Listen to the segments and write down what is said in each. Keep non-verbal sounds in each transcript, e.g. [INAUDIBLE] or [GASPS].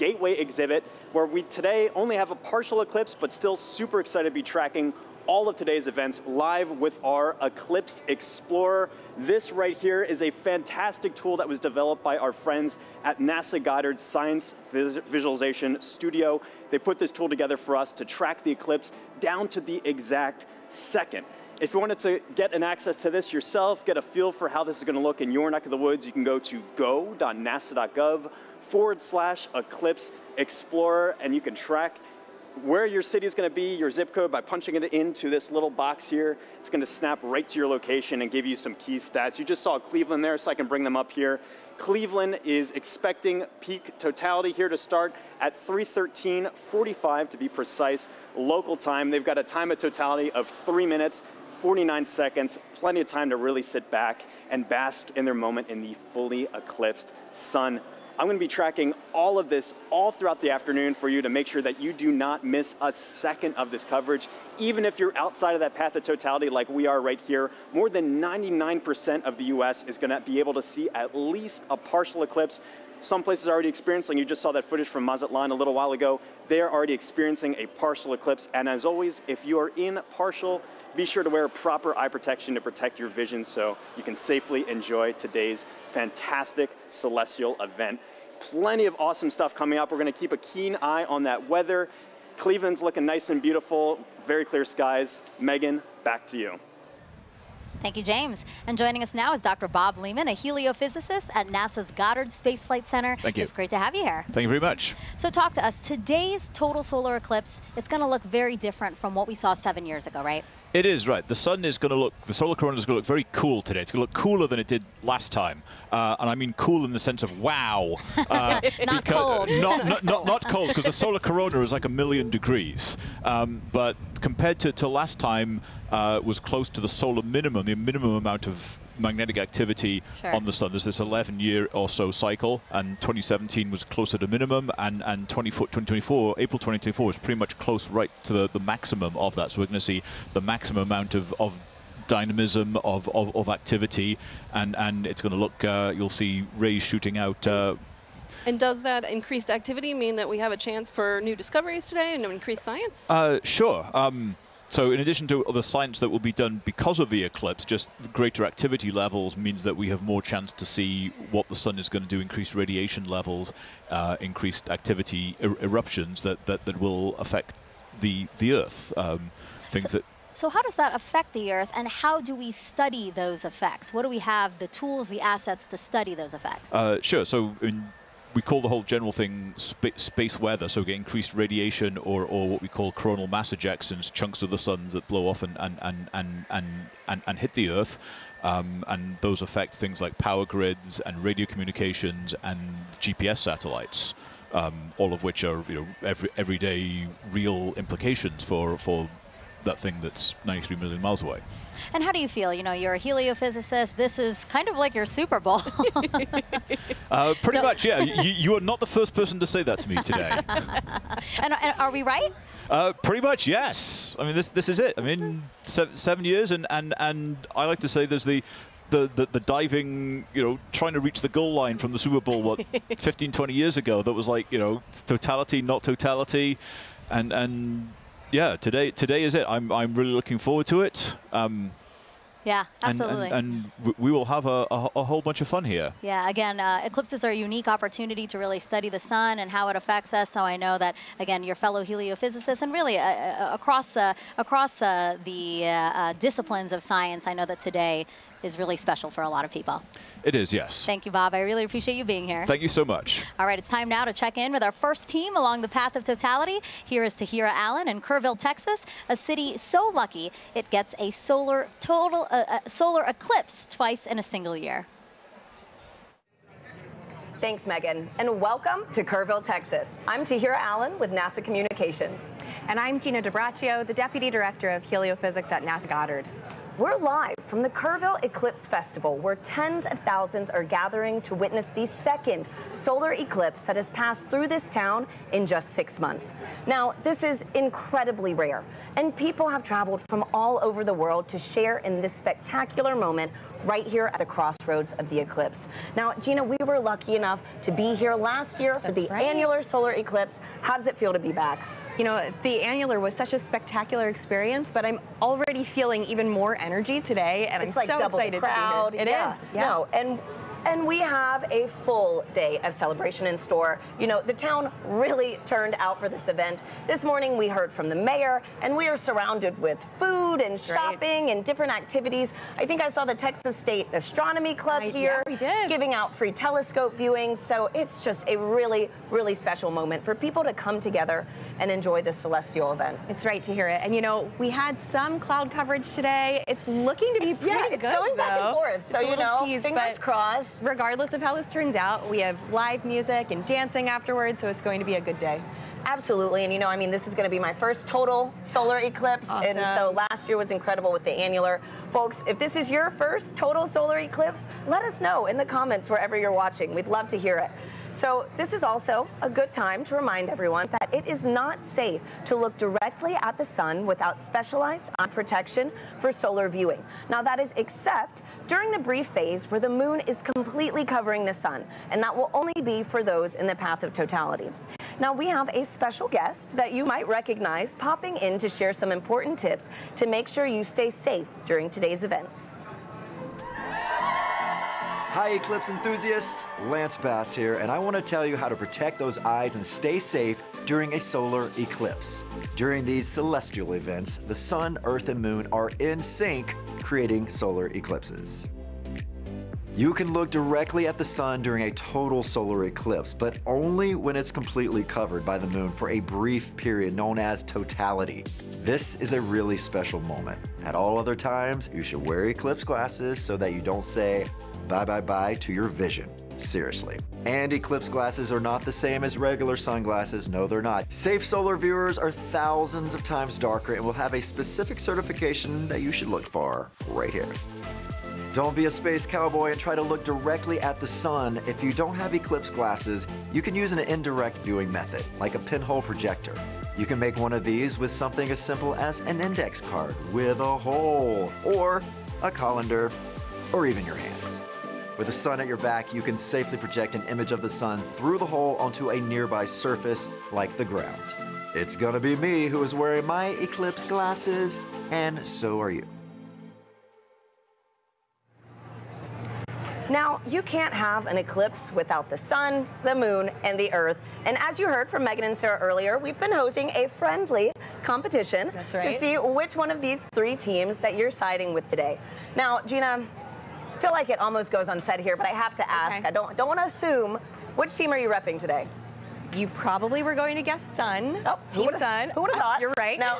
Gateway exhibit, where we today only have a partial eclipse, but still super excited to be tracking all of today's events live with our Eclipse Explorer. This right here is a fantastic tool that was developed by our friends at NASA Goddard Science Visualization Studio. They put this tool together for us to track the eclipse down to the exact second. If you wanted to get an access to this yourself, get a feel for how this is going to look in your neck of the woods, you can go to go.nasa.gov forward slash Eclipse Explorer, and you can track where your city is going to be, your zip code, by punching it into this little box here. It's going to snap right to your location and give you some key stats. You just saw Cleveland there, so I can bring them up here. Cleveland is expecting peak totality here to start at 313.45 to be precise, local time. They've got a time of totality of three minutes, 49 seconds, plenty of time to really sit back and bask in their moment in the fully eclipsed sun. I'm going to be tracking all of this all throughout the afternoon for you to make sure that you do not miss a second of this coverage. Even if you're outside of that path of totality like we are right here, more than 99% of the US is going to be able to see at least a partial eclipse. Some places are already experiencing, you just saw that footage from Mazatlan a little while ago, they are already experiencing a partial eclipse. And as always, if you are in partial, be sure to wear proper eye protection to protect your vision so you can safely enjoy today's fantastic celestial event. Plenty of awesome stuff coming up. We're going to keep a keen eye on that weather. Cleveland's looking nice and beautiful, very clear skies. Megan, back to you. Thank you, James. And joining us now is Dr. Bob Leamon, a heliophysicist at NASA's Goddard Space Flight Center. Thank you. It's great to have you here. Thank you very much. So talk to us. Today's total solar eclipse, it's going to look very different from what we saw seven years ago, right? It is, right. The sun is going to look, the solar corona is going to look very cool today. It's going to look cooler than it did last time. Uh, and I mean cool in the sense of wow. [LAUGHS] Uh, not cold. [LAUGHS] Not, not, not, not cold, because the solar corona is like a million degrees. Um, but compared to, to last time, uh, was close to the solar minimum, the minimum amount of magnetic activity sure. on the sun. There's this 11 year or so cycle, and 2017 was closer to minimum, and, and 2024, April 2024 was pretty much close right to the, the maximum of that. So we're going to see the maximum amount of, of dynamism of, of, of, activity, and, and it's going to look, uh, you'll see rays shooting out. Uh, and does that increased activity mean that we have a chance for new discoveries today and increased science? Uh, sure. Um, so in addition to the science that will be done because of the eclipse, just greater activity levels means that we have more chance to see what the sun is going to do, increased radiation levels, uh, increased activity er eruptions that, that, that will affect the, the Earth. Um, things so that so how does that affect the Earth, and how do we study those effects? What do we have, the tools, the assets to study those effects? Uh, sure. So in we call the whole general thing sp space weather, so we get increased radiation or, or what we call coronal mass ejections, chunks of the suns that blow off and, and, and, and, and, and, and hit the Earth. Um, and those affect things like power grids and radio communications and GPS satellites, um, all of which are you know every, everyday real implications for, for that thing that's 93 million miles away. And how do you feel? You know, you're a heliophysicist. This is kind of like your Super Bowl. [LAUGHS] uh, pretty so much, yeah. You, you, are not the first person to say that to me today. [LAUGHS] and, and, are we right? Uh, pretty much, yes. I mean, this this is it. I mean, se seven years, and, and, and I like to say there's the the, the, the, diving, you know, trying to reach the goal line from the Super Bowl, what, [LAUGHS] 15, 20 years ago, that was like, you know, totality, not totality. And, and yeah, today today is it. I'm I'm really looking forward to it. Um, yeah, absolutely. And, and, and, we will have a, a, a, whole bunch of fun here. Yeah, again, uh, eclipses are a unique opportunity to really study the sun and how it affects us. So I know that, again, your fellow heliophysicists and really uh, uh across, uh, across uh, the uh, disciplines of science, I know that today is really special for a lot of people. It is, yes. Thank you, Bob. I really appreciate you being here. Thank you so much. All right, it's time now to check in with our first team along the path of totality. Here is Tahira Allen in Kerrville, Texas, a city so lucky it gets a solar total uh, uh, solar eclipse twice in a single year. Thanks, Megan, and welcome to Kerrville, Texas. I'm Tahira Allen with NASA Communications. And I'm Gina DiBraccio, the Deputy Director of Heliophysics at NASA Goddard. We're live from the Kerrville Eclipse Festival, where tens of thousands are gathering to witness the second solar eclipse that has passed through this town in just six months. Now, this is incredibly rare, and people have traveled from all over the world to share in this spectacular moment right here at the crossroads of the eclipse. Now, Gina, we were lucky enough to be here last year for the right. annular solar eclipse. How does it feel to be back? You know, the annular was such a spectacular experience, but I'm already feeling even more energy today, and it's I'm like so excited crowd. to be here. It yeah. is. yeah. No, and and we have a full day of celebration in store. You know, the town really turned out for this event. This morning we heard from the mayor, and we are surrounded with food and shopping right. and different activities. I think I saw the Texas State Astronomy Club I, here yeah, giving out free telescope viewings. So it's just a really, really special moment for people to come together and enjoy this celestial event. It's right to hear it. And you know, we had some cloud coverage today. It's looking to be it's, pretty yeah, good. It's going though. back and forth. So you know, tease, fingers crossed regardless of how this turns out, we have live music and dancing afterwards, so it's going to be a good day. Absolutely, and you know, I mean, this is going to be my first total solar eclipse, awesome. and so last year was incredible with the annular. Folks, if this is your first total solar eclipse, let us know in the comments wherever you're watching. We'd love to hear it. So this is also a good time to remind everyone that it is not safe to look directly at the sun without specialized eye protection for solar viewing. Now that is except during the brief phase where the moon is completely covering the sun, and that will only be for those in the path of totality. Now we have a special guest that you might recognize popping in to share some important tips to make sure you stay safe during today's events. Hi, Eclipse enthusiast. Lance Bass here, and I want to tell you how to protect those eyes and stay safe during a solar eclipse. During these celestial events, the sun, earth, and moon are in sync, creating solar eclipses. You can look directly at the sun during a total solar eclipse, but only when it's completely covered by the moon for a brief period known as totality. This is a really special moment. At all other times, you should wear eclipse glasses so that you don't say, bye bye bye to your vision. Seriously. And eclipse glasses are not the same as regular sunglasses. No, they're not. Safe solar viewers are thousands of times darker and will have a specific certification that you should look for right here. Don't be a space cowboy and try to look directly at the sun. If you don't have eclipse glasses, you can use an indirect viewing method, like a pinhole projector. You can make one of these with something as simple as an index card with a hole, or a colander, or even your hands. With the sun at your back, you can safely project an image of the sun through the hole onto a nearby surface like the ground. It's gonna be me who is wearing my eclipse glasses, and so are you. Now, you can't have an eclipse without the sun, the moon, and the earth. And as you heard from Megan and Sarah earlier, we've been hosting a friendly competition right. to see which one of these three teams that you're siding with today. Now, Gina, I feel like it almost goes unsaid here, but I have to ask. Okay. I don't don't want to assume. Which team are you repping today? You probably were going to guess Sun. Oh, Team Sun. Who would have uh, thought? You're right. No.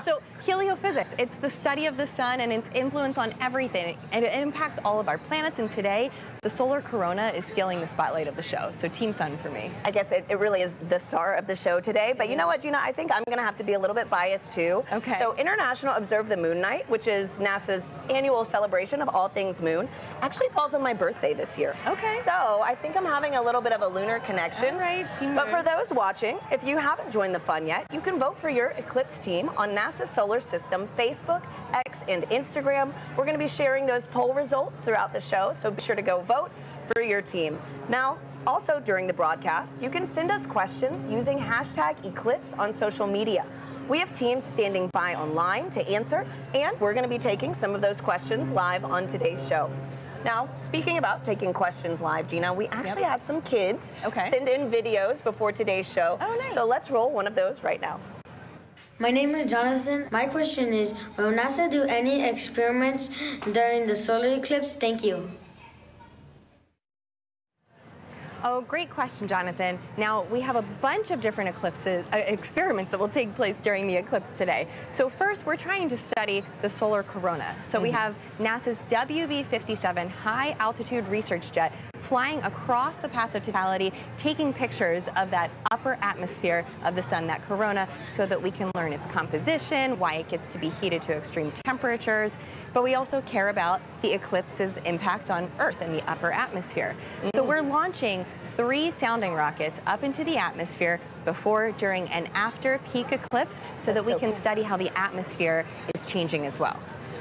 [LAUGHS] so heliophysics, it's the study of the sun and its influence on everything. And it impacts all of our planets. And today, the solar corona is stealing the spotlight of the show. So Team Sun for me. I guess it, it really is the star of the show today. But you know what, Gina? I think I'm going to have to be a little bit biased too. Okay. So International Observe the Moon Night, which is NASA's annual celebration of all things moon, actually falls on my birthday this year. Okay. So I think I'm having a little bit of a lunar connection. All right, Team But for those watching, if you haven't joined the fun yet, you can vote for your Eclipse team on NASA's Solar System Facebook, X, and Instagram. We're going to be sharing those poll results throughout the show, so be sure to go vote for your team. Now, also during the broadcast, you can send us questions using hashtag Eclipse on social media. We have teams standing by online to answer, and we're going to be taking some of those questions live on today's show. Now, speaking about taking questions live, Gina, we actually yep. had some kids okay. send in videos before today's show. Oh, nice. So let's roll one of those right now. My name is Jonathan. My question is, will NASA do any experiments during the solar eclipse? Thank you. Oh, great question, Jonathan. Now, we have a bunch of different eclipses, uh, experiments that will take place during the eclipse today. So first, we're trying to study the solar corona. So mm -hmm. we mm-hmm. have NASA's WB-57 high-altitude research jet flying across the path of totality, taking pictures of that upper atmosphere of the sun, that corona, so that we can learn its composition, why it gets to be heated to extreme temperatures. But we also care about the eclipse's impact on Earth and the upper atmosphere. Mm. So we're launching three sounding rockets up into the atmosphere before, during, and after peak eclipse so That's that we so can cool. study how the atmosphere is changing as well.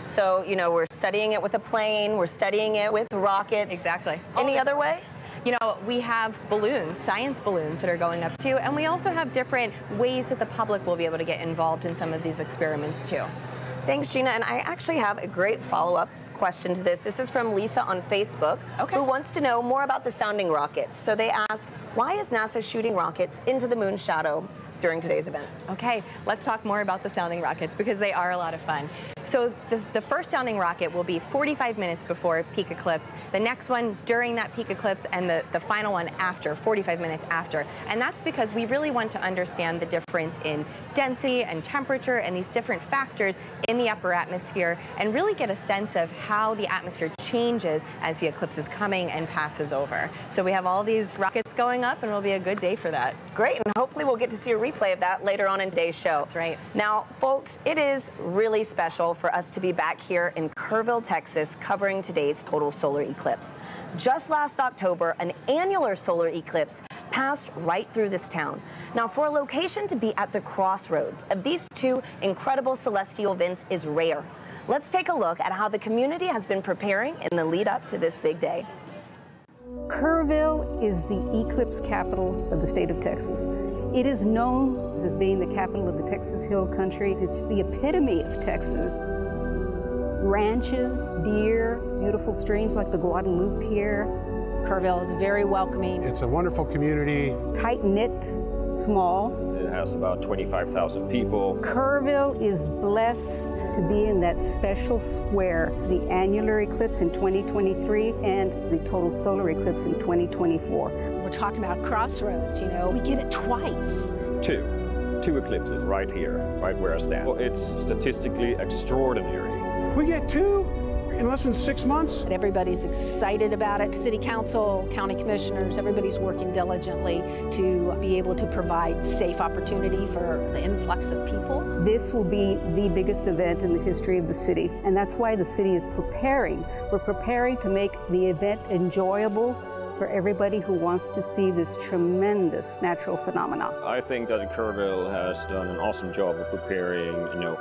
So, you know, we're studying it with a plane, we're studying it with rockets. Exactly. Any other way? You know, we have balloons, science balloons that are going up too, and we also have different ways that the public will be able to get involved in some of these experiments too. Thanks, Gina. And I actually have a great follow-up question to this. This is from Lisa on Facebook, okay. who wants to know more about the sounding rockets. So they ask, why is NASA shooting rockets into the moon's shadow during today's events? Okay, let's talk more about the sounding rockets because they are a lot of fun. So the, the first sounding rocket will be 45 minutes before peak eclipse, the next one during that peak eclipse, and the, the final one after, 45 minutes after. And that's because we really want to understand the difference in density and temperature and these different factors in the upper atmosphere and really get a sense of how the atmosphere changes as the eclipse is coming and passes over. So we have all these rockets going up and it'll be a good day for that. Great, and hopefully we'll get to see a replay of that later on in today's show. That's right. Now, folks, it is really special for us to be back here in Kerrville, Texas, covering today's total solar eclipse. Just last October, an annular solar eclipse passed right through this town. Now, for a location to be at the crossroads of these two incredible celestial events is rare. Let's take a look at how the community has been preparing in the lead up to this big day. Kerrville is the eclipse capital of the state of Texas. It is known as being the capital of the Texas Hill Country. It's the epitome of Texas. Ranches, deer, beautiful streams like the Guadalupe here. Kerrville is very welcoming. It's a wonderful community. Tight-knit, small. It has about 25,000 people. Kerrville is blessed to be in that special square, the annular eclipse in 2023 and the total solar eclipse in 2024 we're talking about crossroads, you know, we get it twice. Two. Two eclipses right here, right where I stand. Well, it's statistically extraordinary. We get two in less than six months. Everybody's excited about it. City Council, county commissioners, everybody's working diligently to be able to provide safe opportunity for the influx of people. This will be the biggest event in the history of the city, and that's why the city is preparing. We're preparing to make the event enjoyable for everybody who wants to see this tremendous natural phenomenon. I think that Kerrville has done an awesome job of preparing, you know,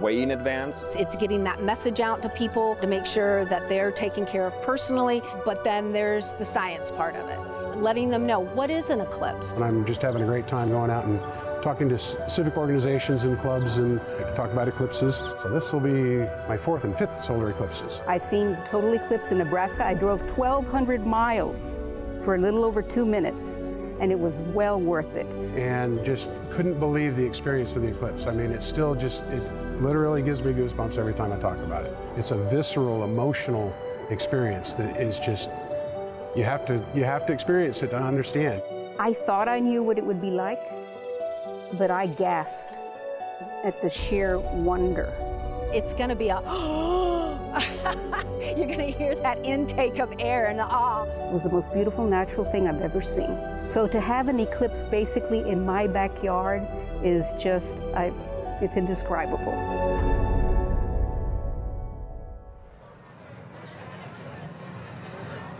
way in advance. It's getting that message out to people to make sure that they're taken care of personally, but then there's the science part of it, letting them know what is an eclipse. And I'm just having a great time going out and talking to civic organizations and clubs and to talk about eclipses. So this will be my fourth and fifth solar eclipses. I've seen total eclipse in Nebraska. I drove 1,200 miles for a little over two minutes and it was well worth it. And just couldn't believe the experience of the eclipse. I mean, it still just, it literally gives me goosebumps every time I talk about it. It's a visceral, emotional experience that is just, you have to, you have to experience it to understand. I thought I knew what it would be like but I gasped at the sheer wonder. It's going to be a, [LAUGHS] you're going to hear that intake of air and awe. It was the most beautiful natural thing I've ever seen. So to have an eclipse basically in my backyard is just, I, it's indescribable.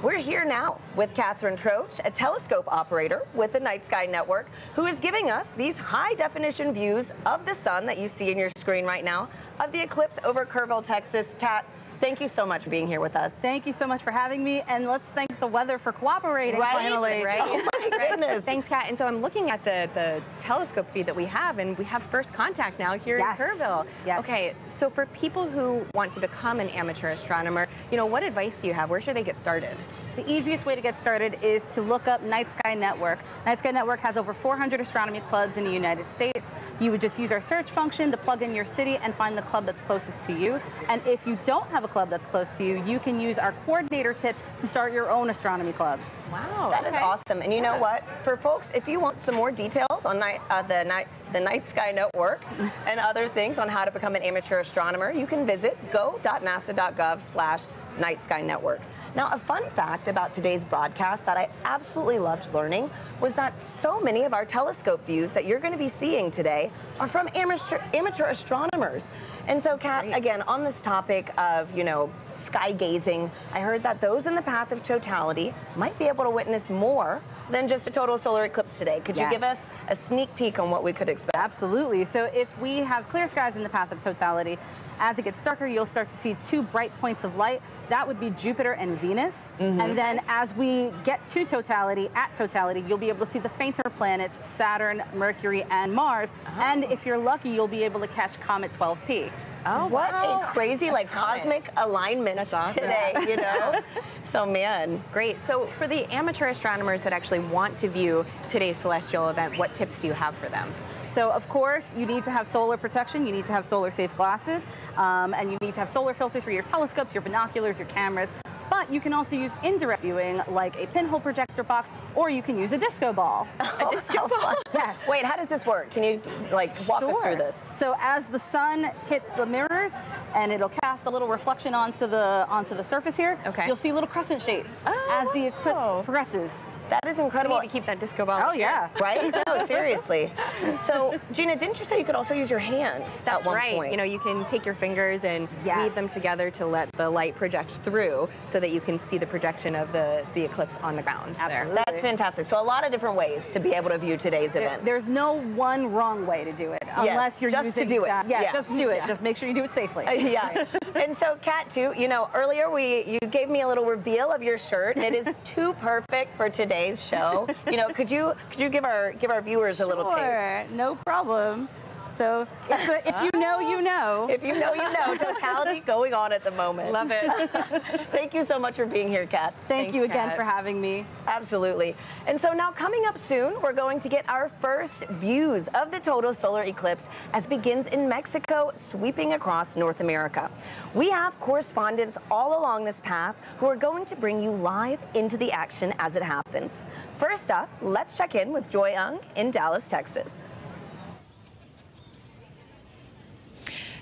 We're here now with Catherine Troche, a telescope operator with the Night Sky Network, who is giving us these high definition views of the sun that you see in your screen right now of the eclipse over Kerrville, Texas. Cat, Thank you so much for being here with us. Thank you so much for having me, and let's thank the weather for cooperating right? finally. Right? [LAUGHS] Oh my goodness. Thanks, Kat. And so I'm looking at the, the telescope feed that we have, and we have first contact now here yes. in Kerrville. Yes. Okay, so for people who want to become an amateur astronomer, you know, what advice do you have? Where should they get started? The easiest way to get started is to look up Night Sky Network. Night Sky Network has over 400 astronomy clubs in the United States. You would just use our search function to plug in your city and find the club that's closest to you. And if you don't have a club that's close to you, you can use our coordinator tips to start your own astronomy club. Wow, that okay. is awesome. And you know what? For folks, if you want some more details on night, uh, the night the Night Sky Network [LAUGHS] and other things on how to become an amateur astronomer, you can visit go.nasa.gov slash Night Sky Network. Now, a fun fact about today's broadcast that I absolutely loved learning was that so many of our telescope views that you're going to be seeing today are from amateur, amateur astronomers. And so, Kat, again, on this topic of, you know, sky gazing, I heard that those in the path of totality might be able to witness more than just a total solar eclipse today. Could yes. you give us a sneak peek on what we could expect? Absolutely. So if we have clear skies in the path of totality, as it gets darker, you'll start to see two bright points of light. That would be Jupiter and Venus. Mm -hmm. And then as we get to totality, at totality, you'll be able to see the fainter planets, Saturn, Mercury, and Mars. Oh. And if you're lucky, you'll be able to catch Comet 12P. Oh, what wow. a crazy, like, cosmic alignment awesome. today, you know? [LAUGHS] so, man. Great. So, for the amateur astronomers that actually want to view today's celestial event, what tips do you have for them? So, of course, you need to have solar protection. You need to have solar safe glasses. Um, and you need to have solar filters for your telescopes, your binoculars, your cameras. But you can also use indirect viewing like a pinhole projector box, or you can use a disco ball. [LAUGHS] a disco [LAUGHS] ball? yes. Wait, how does this work? Can you like walk sure. us through this? So as the sun hits the mirrors and it'll cast a little reflection onto the onto the surface here, okay. you'll see little crescent shapes oh, as the eclipse progresses. That is incredible. We need to keep that disco ball. Oh yeah, right? [LAUGHS] No, seriously. So Gina, didn't you say you could also use your hands? That's right. Point? You know, you can take your fingers and yes. weave them together to let the light project through, so that you can see the projection of the the eclipse on the ground. Absolutely. There. That's fantastic. So a lot of different ways to be able to view today's there, event. There's no one wrong way to do it, unless yes, you're just to do it. That. Yeah, yeah, just do it. Yeah. Just make sure you do it safely. Uh, [LAUGHS] yeah. and so, Kat, too. You know, earlier we you gave me a little reveal of your shirt. It is too perfect for today's show you know, could you could you give our give our viewers sure, a little taste? No problem. So if, if you know, you know. If you know, you know. Totality going on at the moment. Love it. [LAUGHS] Thank you so much for being here, Kat. Thank Thanks, you again Kat. for having me. Absolutely. And so now coming up soon, we're going to get our first views of the total solar eclipse as it begins in Mexico, sweeping across North America. We have correspondents all along this path who are going to bring you live into the action as it happens. First up, let's check in with Joy Ng in Dallas, Texas.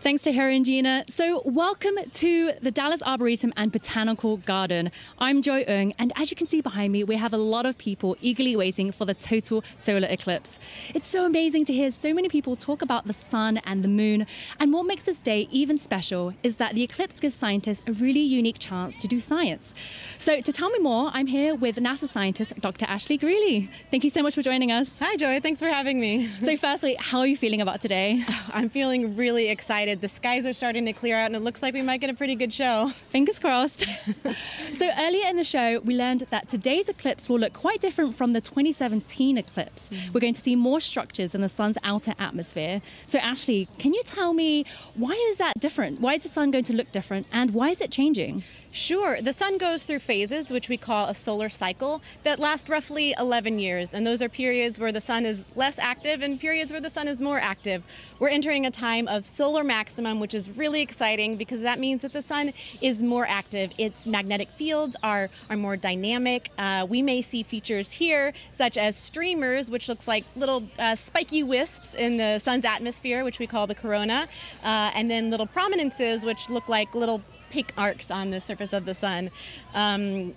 Thanks Tahira and Gina. So, welcome to the Dallas Arboretum and Botanical Garden. I'm Joy Ng, and as you can see behind me, we have a lot of people eagerly waiting for the total solar eclipse. It's so amazing to hear so many people talk about the sun and the moon. And what makes this day even special is that the eclipse gives scientists a really unique chance to do science. So, to tell me more, I'm here with NASA scientist Dr. Ashley Greeley. Thank you so much for joining us. Hi, Joy. Thanks for having me. so, firstly, how are you feeling about today? [LAUGHS] I'm feeling really excited excited. The skies are starting to clear out, and it looks like we might get a pretty good show. Fingers crossed. [LAUGHS] so, earlier in the show, we learned that today's eclipse will look quite different from the 2017 eclipse. Mm. We're going to see more structures in the sun's outer atmosphere. So, Ashley, can you tell me why is that different? Why is the sun going to look different, and why is it changing? Sure. The sun goes through phases, which we call a solar cycle, that last roughly 11 years. And those are periods where the sun is less active and periods where the sun is more active. We're entering a time of solar maximum, which is really exciting because that means that the sun is more active. Its magnetic fields are, are more dynamic. Uh, we may see features here, such as streamers, which looks like little uh, spiky wisps in the sun's atmosphere, which we call the corona, uh, and then little prominences, which look like little pink arcs on the surface of the sun. Um,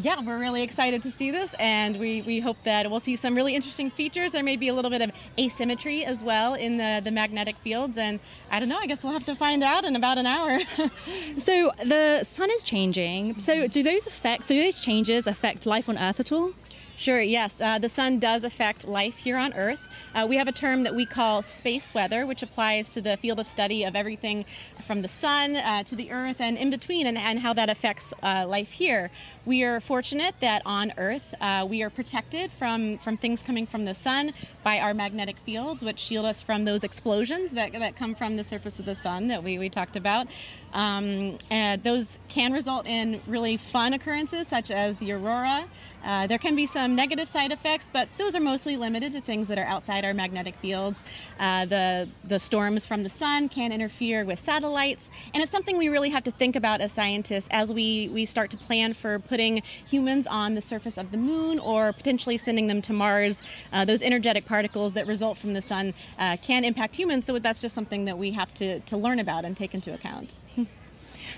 yeah, we're really excited to see this, and we, we hope that we'll see some really interesting features. There may be a little bit of asymmetry as well in the, the magnetic fields, and I don't know, I guess we'll have to find out in about an hour. [LAUGHS] so the sun is changing. So do those affect, so do those changes affect life on Earth at all? Sure, yes. Uh, the sun does affect life here on Earth. Uh, we have a term that we call space weather, which applies to the field of study of everything from the sun uh, to the Earth and in between, and, and how that affects uh, life here. We are fortunate that on Earth uh, we are protected from, from things coming from the sun by our magnetic fields, which shield us from those explosions that, that come from the surface of the sun that we, we talked about. Um, those can result in really fun occurrences, such as the aurora. Uh, there can be some negative side effects, but those are mostly limited to things that are outside our magnetic fields. Uh, the, the storms from the sun can interfere with satellites, and it's something we really have to think about as scientists as we, we start to plan for putting humans on the surface of the moon or potentially sending them to Mars. Uh, those energetic particles that result from the sun uh, can impact humans, so that's just something that we have to, to learn about and take into account. [LAUGHS]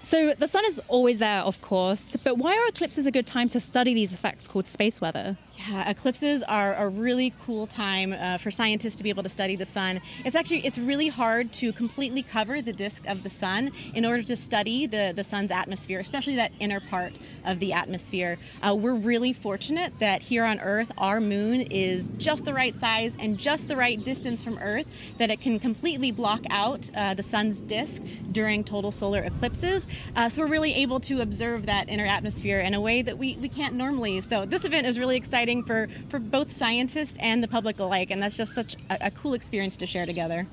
So the sun is always there, of course, but why are eclipses a good time to study these effects called space weather? Yeah, eclipses are a really cool time uh, for scientists to be able to study the sun. It's actually it's really hard to completely cover the disk of the sun in order to study the the sun's atmosphere, especially that inner part of the atmosphere. Uh, we're really fortunate that here on Earth, our moon is just the right size and just the right distance from Earth that it can completely block out uh, the sun's disk during total solar eclipses. Uh, so we're really able to observe that inner atmosphere in a way that we, we can't normally. So this event is really exciting exciting for, for both scientists and the public alike, and that's just such a, a cool experience to share together.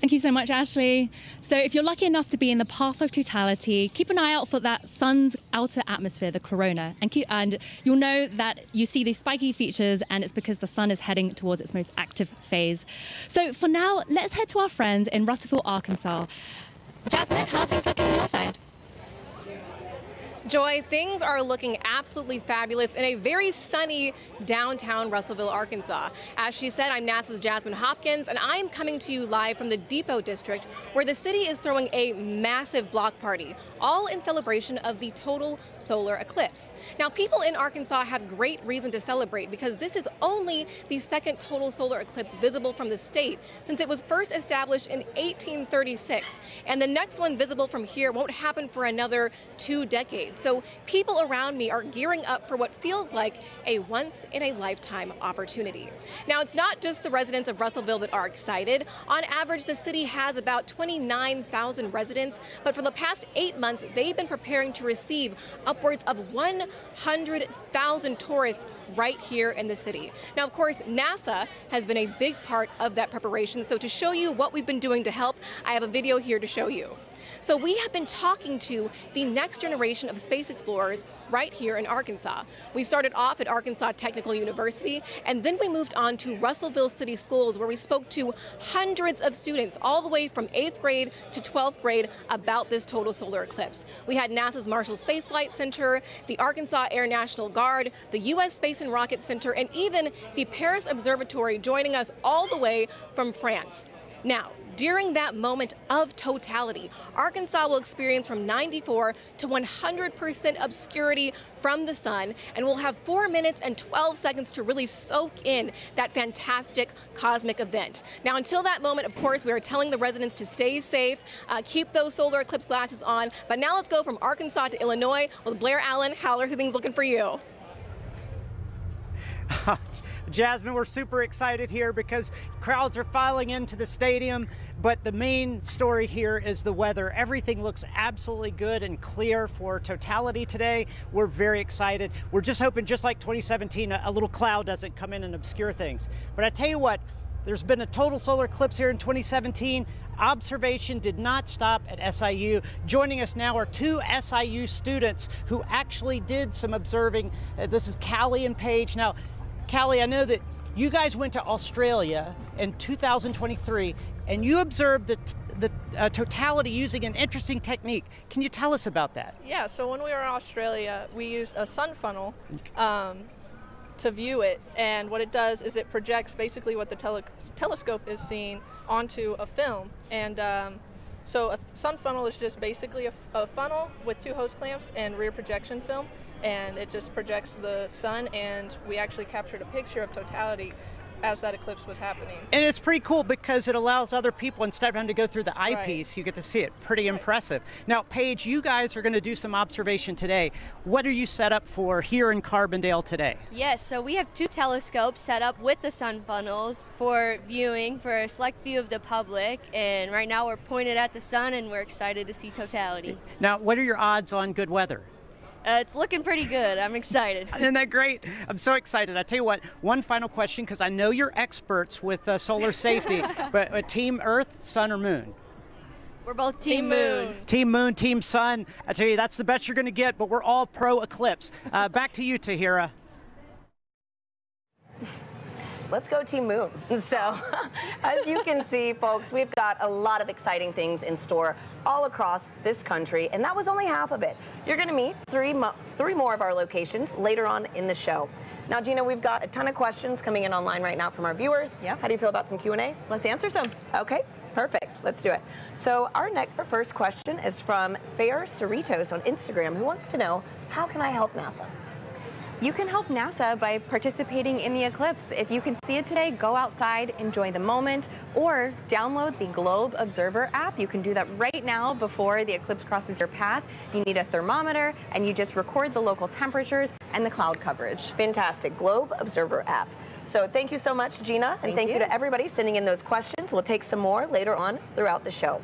Thank you so much, Ashley. So, if you're lucky enough to be in the path of totality, keep an eye out for that sun's outer atmosphere, the corona, and keep, and you'll know that you see these spiky features, and it's because the sun is heading towards its most active phase. So, for now, let's head to our friends in Russellville, Arkansas. Jasmine, how are things looking on your side? Joy, things are looking absolutely fabulous in a very sunny downtown Russellville, Arkansas. As she said, I'm NASA's Jasmine Hopkins, and I'm coming to you live from the Depot District, where the city is throwing a massive block party, all in celebration of the total solar eclipse. Now, people in Arkansas have great reason to celebrate because this is only the second total solar eclipse visible from the state since it was first established in 1836. And the next one visible from here won't happen for another two decades. So people around me are gearing up for what feels like a once in a lifetime opportunity. Now, it's not just the residents of Russellville that are excited. On average, the city has about 29,000 residents, but for the past eight months, they've been preparing to receive upwards of 100,000 tourists right here in the city. Now, of course, NASA has been a big part of that preparation. So to show you what we've been doing to help, I have a video here to show you. So we have been talking to the next generation of space explorers right here in Arkansas. We started off at Arkansas Technical University, and then we moved on to Russellville City Schools, where we spoke to hundreds of students, all the way from 8th grade to 12th grade, about this total solar eclipse. We had NASA's Marshall Space Flight Center, the Arkansas Air National Guard, the U.S. Space and Rocket Center, and even the Paris Observatory joining us all the way from France. Now, during that moment of totality, Arkansas will experience from 94 to 100% obscurity from the sun, and we'll have 4 minutes and 12 seconds to really soak in that fantastic cosmic event. Now, until that moment, of course, we are telling the residents to stay safe, uh, keep those solar eclipse glasses on, but now let's go from Arkansas to Illinois with Blair Allen. How are things looking for you? [LAUGHS] Jasmine, we're super excited here because crowds are filing into the stadium, but the main story here is the weather. Everything looks absolutely good and clear for totality today. We're very excited. We're just hoping, just like 2017, a, little cloud doesn't come in and obscure things. But I tell you what, there's been a total solar eclipse here in 2017. Observation did not stop at SIU. Joining us now are two SIU students who actually did some observing. Uh, this is Callie and Paige. Now, Callie, I know that you guys went to Australia in 2023 and you observed the, the uh, totality using an interesting technique. Can you tell us about that? Yeah, so when we were in Australia, we used a sun funnel um, to view it, and what it does is it projects basically what the tele- telescope is seeing onto a film. And um, so a sun funnel is just basically a, a funnel with two hose clamps and rear projection film and it just projects the sun and we actually captured a picture of totality as that eclipse was happening. And it's pretty cool because it allows other people, instead of having to go through the eyepiece, Right. you get to see it. Pretty impressive. Now, Paige, you guys are going to do some observation today. What are you set up for here in Carbondale today? Yes, so we have two telescopes set up with the sun funnels for viewing for a select view of the public. And right now we're pointed at the sun and we're excited to see totality. Now, what are your odds on good weather? Uh, it's looking pretty good. I'm excited. [LAUGHS] Isn't that great? I'm so excited. I tell you what, one final question because I know you're experts with uh, solar safety, [LAUGHS] but uh, Team Earth, Sun, or Moon? We're both Team, Moon. Team Moon, Team Sun. I tell you, that's the best you're going to get, but we're all pro eclipse. Uh, back to you, Tahira. Let's go Team Moon. [LAUGHS] So, [LAUGHS] as you can see, folks, we've got a lot of exciting things in store all across this country, and that was only half of it. You're going to meet three, mo- three more of our locations later on in the show. Now, Gina, we've got a ton of questions coming in online right now from our viewers. Yep. How do you feel about some Q&A? Let's answer some. Okay, perfect. Let's do it. So, our next our first question is from Fair Cerritos on Instagram, who wants to know, how can I help NASA? You can help NASA by participating in the eclipse. If you can see it today, go outside, enjoy the moment, or download the Globe Observer app. You can do that right now before the eclipse crosses your path. You need a thermometer, and you just record the local temperatures and the cloud coverage. Fantastic. Globe Observer app. So thank you so much, Gina, and Thank thank, you. you. to everybody sending in those questions. We'll take some more later on throughout the show.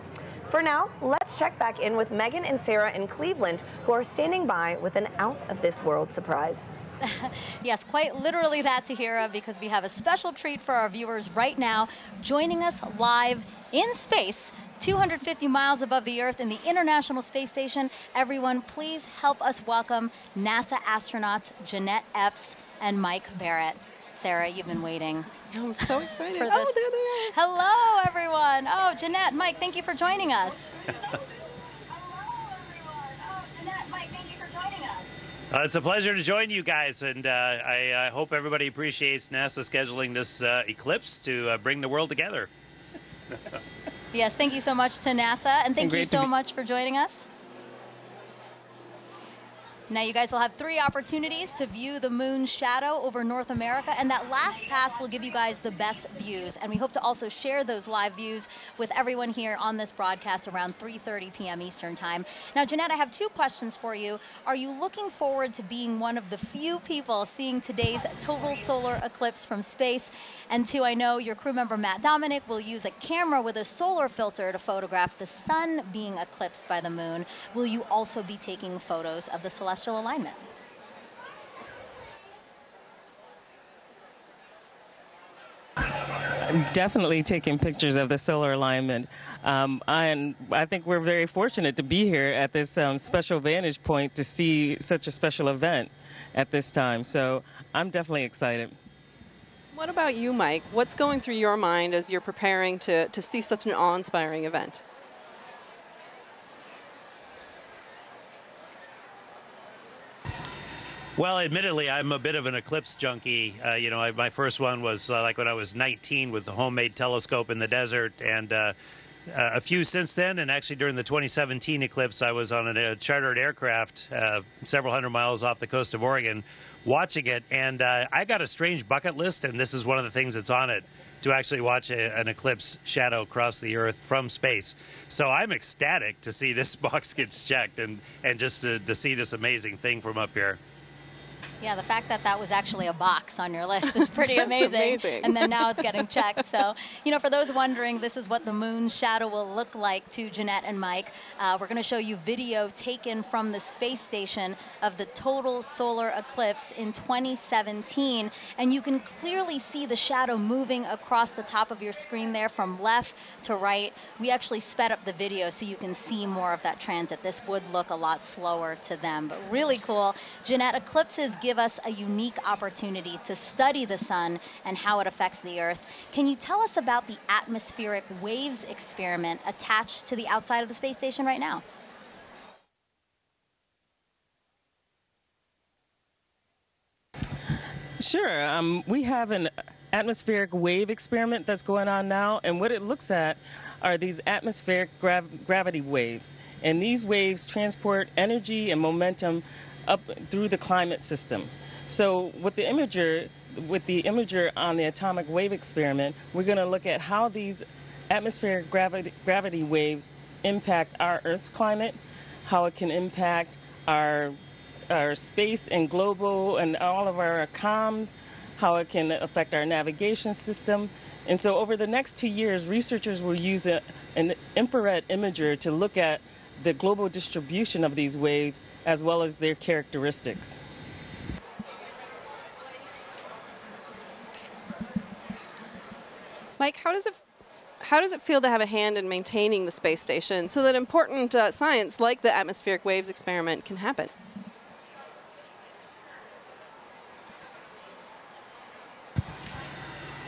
For now, let's check back in with Megan and Sarah in Cleveland, who are standing by with an out of this world surprise. [LAUGHS] yes, quite literally that, Tahira, because we have a special treat for our viewers right now, joining us live in space. 250 miles above the Earth in the International Space Station. Everyone, please help us welcome NASA astronauts Jeanette Epps and Mike Barratt. Sarah, you've been waiting. Oh, I'm so excited. For Oh, this. there they Hello, everyone. Oh, Jeanette, Mike, thank you for joining us. [LAUGHS] Uh, it's a pleasure to join you guys, and uh, I, I hope everybody appreciates NASA scheduling this uh, eclipse to uh, bring the world together. Yes, thank you so much to NASA, and thank you so be- much for joining us. Now, you guys will have three opportunities to view the moon's shadow over North America, and that last pass will give you guys the best views. And we hope to also share those live views with everyone here on this broadcast around 3:30 p.m. Eastern Time. Now, Jeanette, I have two questions for you. Are you looking forward to being one of the few people seeing today's total solar eclipse from space? And two, I know your crew member Matt Dominick will use a camera with a solar filter to photograph the sun being eclipsed by the moon. Will you also be taking photos of the celestial alignment? definitely taking pictures of the solar alignment. Um, and I think we're very fortunate to be here at this um, special vantage point to see such a special event at this time. So I'm definitely excited. What about you, Mike? What's going through your mind as you're preparing to, to see such an awe inspiring event? Well, admittedly, I'm a bit of an eclipse junkie. Uh, you know, I, my first one was uh, like when I was 19 with the homemade telescope in the desert, and uh, uh, a few since then. And actually, during the 2017 eclipse, I was on a chartered aircraft uh, several hundred miles off the coast of Oregon watching it. And uh, I got a strange bucket list, and this is one of the things that's on it to actually watch a, an eclipse shadow cross the Earth from space. So I'm ecstatic to see this [LAUGHS] box gets checked and, and just to, to see this amazing thing from up here. Yeah, the fact that that was actually a box on your list is [LAUGHS] pretty amazing. amazing. And then now it's getting [LAUGHS] checked. So, you know, for those wondering, this is what the moon's shadow will look like to Jeanette and Mike. Uh, we're going to show you video taken from the space station of the total solar eclipse in 2017. And you can clearly see the shadow moving across the top of your screen there from left to right. We actually sped up the video so you can see more of that transit. This would look a lot slower to them, but really cool. Jeanette, eclipses give us a unique opportunity to study the sun and how it affects the Earth. Can you tell us about the atmospheric waves experiment attached to the outside of the space station right now? Sure. Um, we have an atmospheric wave experiment that's going on now, and what it looks at are these atmospheric grav- gravity waves. And these waves transport energy and momentum up through the climate system. So, with the imager with the imager on the atomic wave experiment, we're going to look at how these atmospheric gravity, gravity waves impact our Earth's climate, how it can impact our our space and global and all of our comms, how it can affect our navigation system. And so over the next two years, researchers will use a, an infrared imager to look at the global distribution of these waves as well as their characteristics. Mike, how does it how does it feel to have a hand in maintaining the space station so that important uh, science like the atmospheric waves experiment can happen?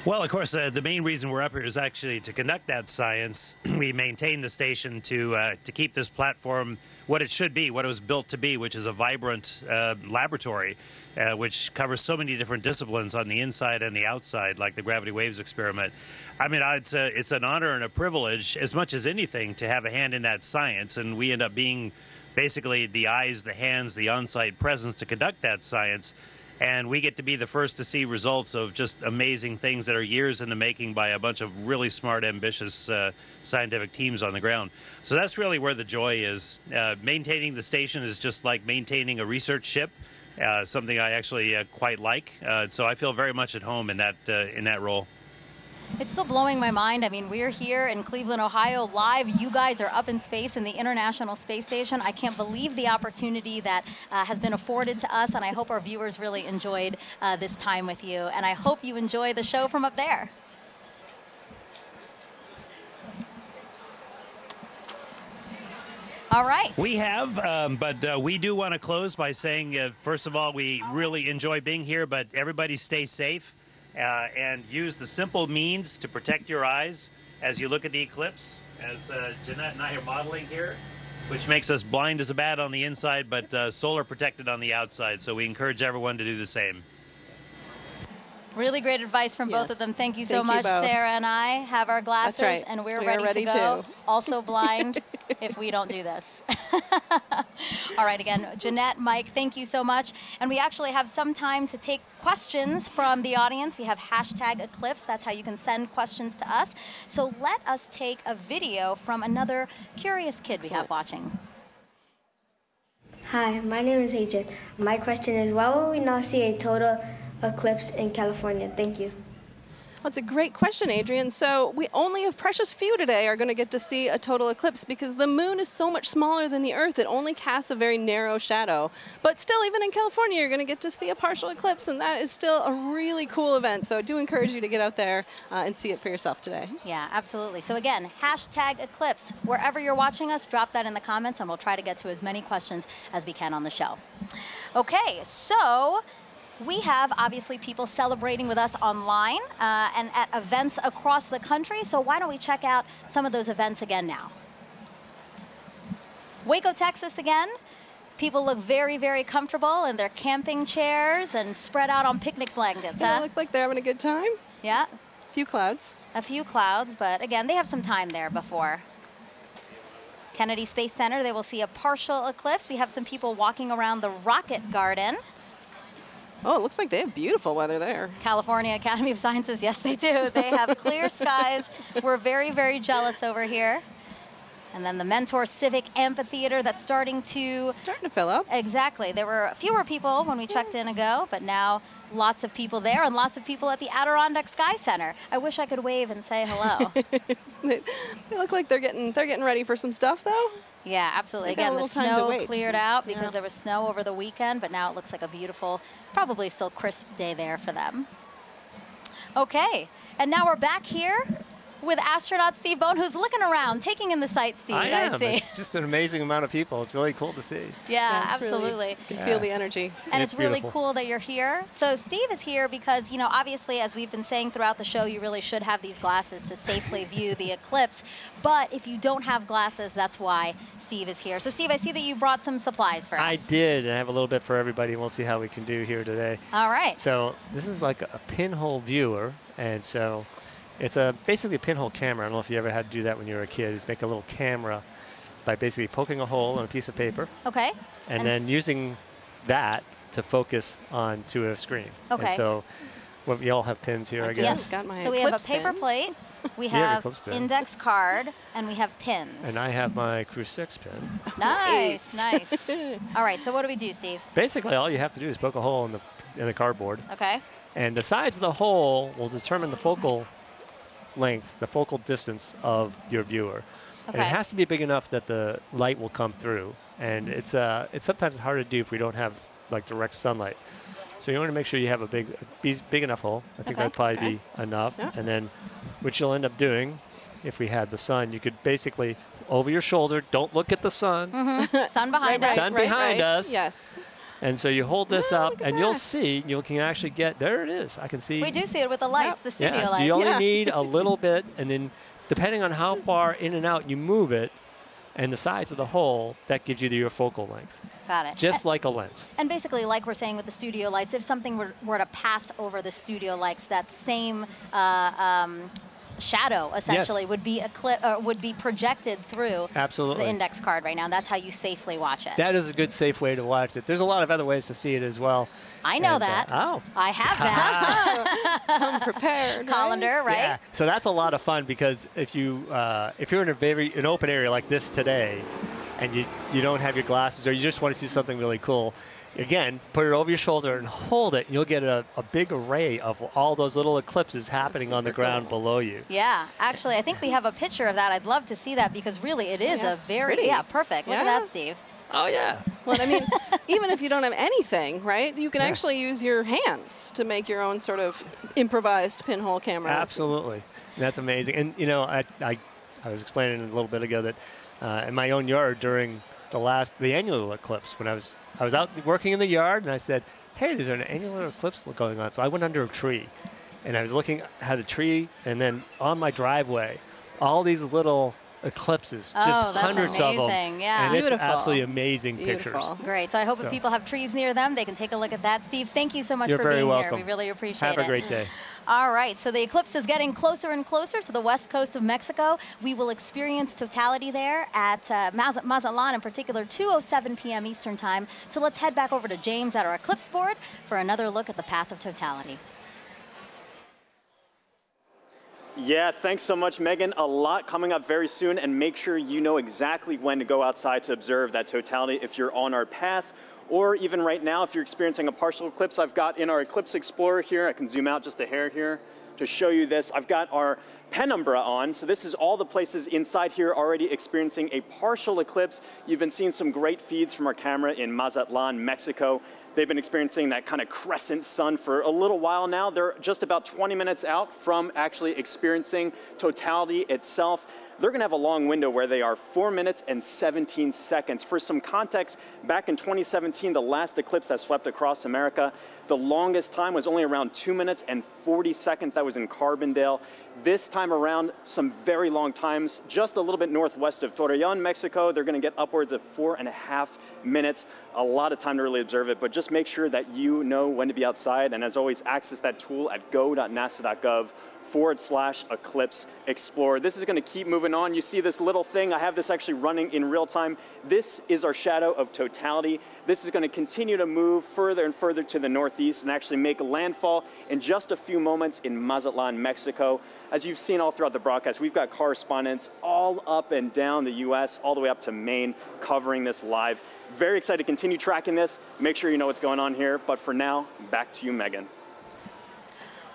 Well, of course, uh, the main reason we're up here is actually to conduct that science. [CLEARS THROAT] we maintain the station to uh, to keep this platform what it should be, what it was built to be, which is a vibrant uh, laboratory, uh, which covers so many different disciplines on the inside and the outside, like the gravity waves experiment. I mean, it's a, it's an honor and a privilege, as much as anything, to have a hand in that science, and we end up being basically the eyes, the hands, the on-site presence to conduct that science and we get to be the first to see results of just amazing things that are years in the making by a bunch of really smart, ambitious uh, scientific teams on the ground. So that's really where the joy is. Uh, maintaining the station is just like maintaining a research ship. Uh, something I actually uh, quite like, uh, so I feel very much at home in that uh, in that role. It's still blowing my mind. I mean, we're here in Cleveland, Ohio, live. You guys are up in space in the International Space Station. I can't believe the opportunity that uh, has been afforded to us, and I hope our viewers really enjoyed uh, this time with you. And I hope you enjoy the show from up there. All right. We have, um, but uh, we do want to close by saying, uh, first of all, we really enjoy being here, but everybody stay safe uh, and use the simple means to protect your eyes as you look at the eclipse, as uh, Jeanette and I are modeling here, which makes us blind as a bat on the inside, but uh, solar protected on the outside. So we encourage everyone to do the same. Really great advice from yes. both of them. Thank you so Thank you much. Sarah and I have our glasses, right. and we're we ready, ready, to go. Too. Also [LAUGHS] blind if we don't do this. [LAUGHS] All right, again, Jeanette, Mike, thank you so much. And we actually have some time to take questions from the audience. We have hashtag Eclipse. That's how you can send questions to us. So let us take a video from another curious kid Excellent. we have watching. Hi, my name is Adrian. My question is, why will we not see a total eclipse in California? Thank you. That's a great question, Adrian. So we only a precious few today are going to get to see a total eclipse because the moon is so much smaller than the Earth. It only casts a very narrow shadow. But still, even in California, you're going to get to see a partial eclipse, and that is still a really cool event. So I do encourage you to get out there uh, and see it for yourself today. Yeah, absolutely. So again, hashtag eclipse. Wherever you're watching us, drop that in the comments, and we'll try to get to as many questions as we can on the show. Okay, so we have obviously people celebrating with us online uh, and at events across the country. So why don't we check out some of those events again now? Waco, Texas again. People look very, very comfortable in their camping chairs and spread out on picnic blankets. Yeah, huh? look like they're having a good time. Yeah. A few clouds. A few clouds, but again, they have some time there before. Kennedy Space Center, they will see a partial eclipse. We have some people walking around the Rocket Garden. Oh, it looks like they have beautiful weather there. California Academy of Sciences, yes, they do. They have clear [LAUGHS] skies. We're very, very jealous over here. And then the Mentor Civic Amphitheater that's starting to... Starting to fill up. Exactly. There were fewer people when we checked in ago, but now lots of people there and lots of people at the Adirondack Sky Center. I wish I could wave and say hello. [LAUGHS] they look like they're getting they're getting ready for some stuff though. Yeah, absolutely. Again, the snow cleared out because yeah. there was snow over the weekend, but now it looks like a beautiful, probably still crisp day there for them. Okay, and now we're back here with astronaut Steve Bowen, who's looking around, taking in the sights, Steve. I am. I see. It's just an amazing amount of people. It's really cool to see. Yeah, absolutely. Really, you can yeah. feel the energy. And it's, it's really cool that you're here. So Steve is here because, you know, obviously, as we've been saying throughout the show, you really should have these glasses to safely [LAUGHS] view the eclipse. But if you don't have glasses, that's why Steve is here. So Steve, I see that you brought some supplies for us. I did. I have a little bit for everybody, and we'll see how we can do here today. All right. So this is like a pinhole viewer, and so it's a basically a pinhole camera. I don't know if you ever had to do that when you were a kid. Is make a little camera by basically poking a hole in a piece of paper. Okay. And, and then using that to focus onto a screen. Okay. And so Well, we all have pins here, I, guess. Yes. so we have a paper plate, we have eclipse pin. index card, and we have pins. And I have my Crew-6 pin. Nice, nice. [LAUGHS] All right, so what do we do, Steve? Basically, all you have to do is poke a hole in the in the cardboard, Okay. and the size of the hole will determine the focal length, the focal distance of your viewer. And it has to be big enough that the light will come through. And it's uh, it's sometimes hard to do if we don't have like direct sunlight. So you want to make sure you have a big, big enough hole. I think Okay. that'd probably Okay. be enough. Yeah. And then, what you'll end up doing, if we had the sun, you could basically over your shoulder. Don't look at the sun. Mhm. [LAUGHS] Sun behind us. Sun behind us. Yes. And so you hold this up, and you'll see, you can actually get, there it is. I can see. We do see it with the lights, the studio yeah, lights. you only need a [LAUGHS] little bit, and then depending on how far in and out you move it, and the size of the hole, that gives you your focal length, Got it. just like a lens. And basically, like we're saying with the studio lights, if something were, were to pass over the studio lights, that same uh, um, shadow essentially would be eclip- uh, would be projected through Absolutely. the index card right now. That's how you safely watch it. That is a good, safe way to watch it. There's a lot of other ways to see it as well. I know And, uh, that. oh. I have that. [LAUGHS] Come prepared. Colander, right? Yeah. So that's a lot of fun because if you uh, if you're in a very an open area like this today, and you you don't have your glasses or you just want to see something really cool, again, put it over your shoulder and hold it. And you'll get a, a big array of all those little eclipses happening on the ground below you. Yeah, actually, I think we have a picture of that. I'd love to see that because really, it is Yeah, a it's very pretty. yeah perfect. Look at that, Steve. Oh yeah. Well, I mean, [LAUGHS] even if you don't have anything, right? You can Yeah. actually use your hands to make your own sort of improvised pinhole camera. Absolutely. That's amazing. And, you know, I, I, I was explaining a little bit ago that uh, in my own yard during the last, the annular eclipse, when I was, I was out working in the yard and I said, hey, there's an annular eclipse going on. So I went under a tree and I was looking at a tree and then on my driveway, all these little eclipses, Oh, just that's hundreds of them. Yeah. And it's absolutely amazing Beautiful. pictures. Great. So I hope So- if people have trees near them, they can take a look at that. Steve, thank you so much You're for very being welcome. here. We really appreciate Have it. Have a great day. All right, so the eclipse is getting closer and closer to the west coast of Mexico. We will experience totality there at uh, Maz- Mazatlan, in particular, 2:07 p.m. Eastern Time. So let's head back over to James at our eclipse board for another look at the path of totality. Yeah, thanks so much, Megan. A lot coming up very soon, and make sure you know exactly when to go outside to observe that totality if you're on our path. Or even right now, if you're experiencing a partial eclipse, I've got in our Eclipse Explorer here, I can zoom out just a hair here to show you this. I've got our penumbra on, so this is all the places inside here already experiencing a partial eclipse. You've been seeing some great feeds from our camera in Mazatlan, Mexico. They've been experiencing that kind of crescent sun for a little while now. They're just about 20 minutes out from actually experiencing totality itself. They're going to have a long window where they are 4 minutes and 17 seconds. For some context, back in 2017, the last eclipse that swept across America, the longest time was only around 2 minutes and 40 seconds. That was in Carbondale. This time around, some very long times, just a little bit northwest of Torreon, Mexico. They're going to get upwards of four and a half minutes. A lot of time to really observe it, but just make sure that you know when to be outside. And as always, access that tool at go.nasa.gov forward slash eclipse explorer. This is going to keep moving on. You see this little thing. I have this actually running in real time. This is our shadow of totality. This is going to continue to move further and further to the northeast and actually make landfall in just a few moments in Mazatlan, Mexico. As you've seen all throughout the broadcast, we've got correspondents all up and down the U.S., all the way up to Maine, covering this live. Very excited to continue tracking this. Make sure you know what's going on here. But for now, back to you, Megan.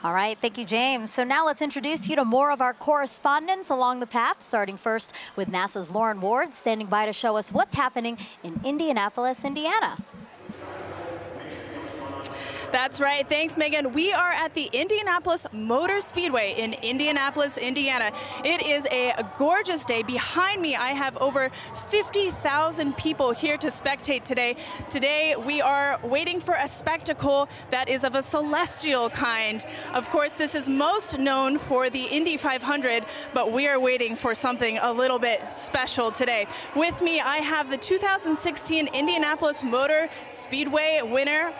All right, thank you, James. So now let's introduce you to more of our correspondents along the path, starting first with NASA's Lauren Ward, standing by to show us what's happening in Indianapolis, Indiana. That's right. Thanks, Megan. We are at the Indianapolis Motor Speedway in Indianapolis, Indiana. It is a gorgeous day. Behind me, I have over 50,000 people here to spectate today. Today, we are waiting for a spectacle that is of a celestial kind. Of course, this is most known for the Indy 500, but we are waiting for something a little bit special today. With me, I have the 2016 Indianapolis Motor Speedway winner,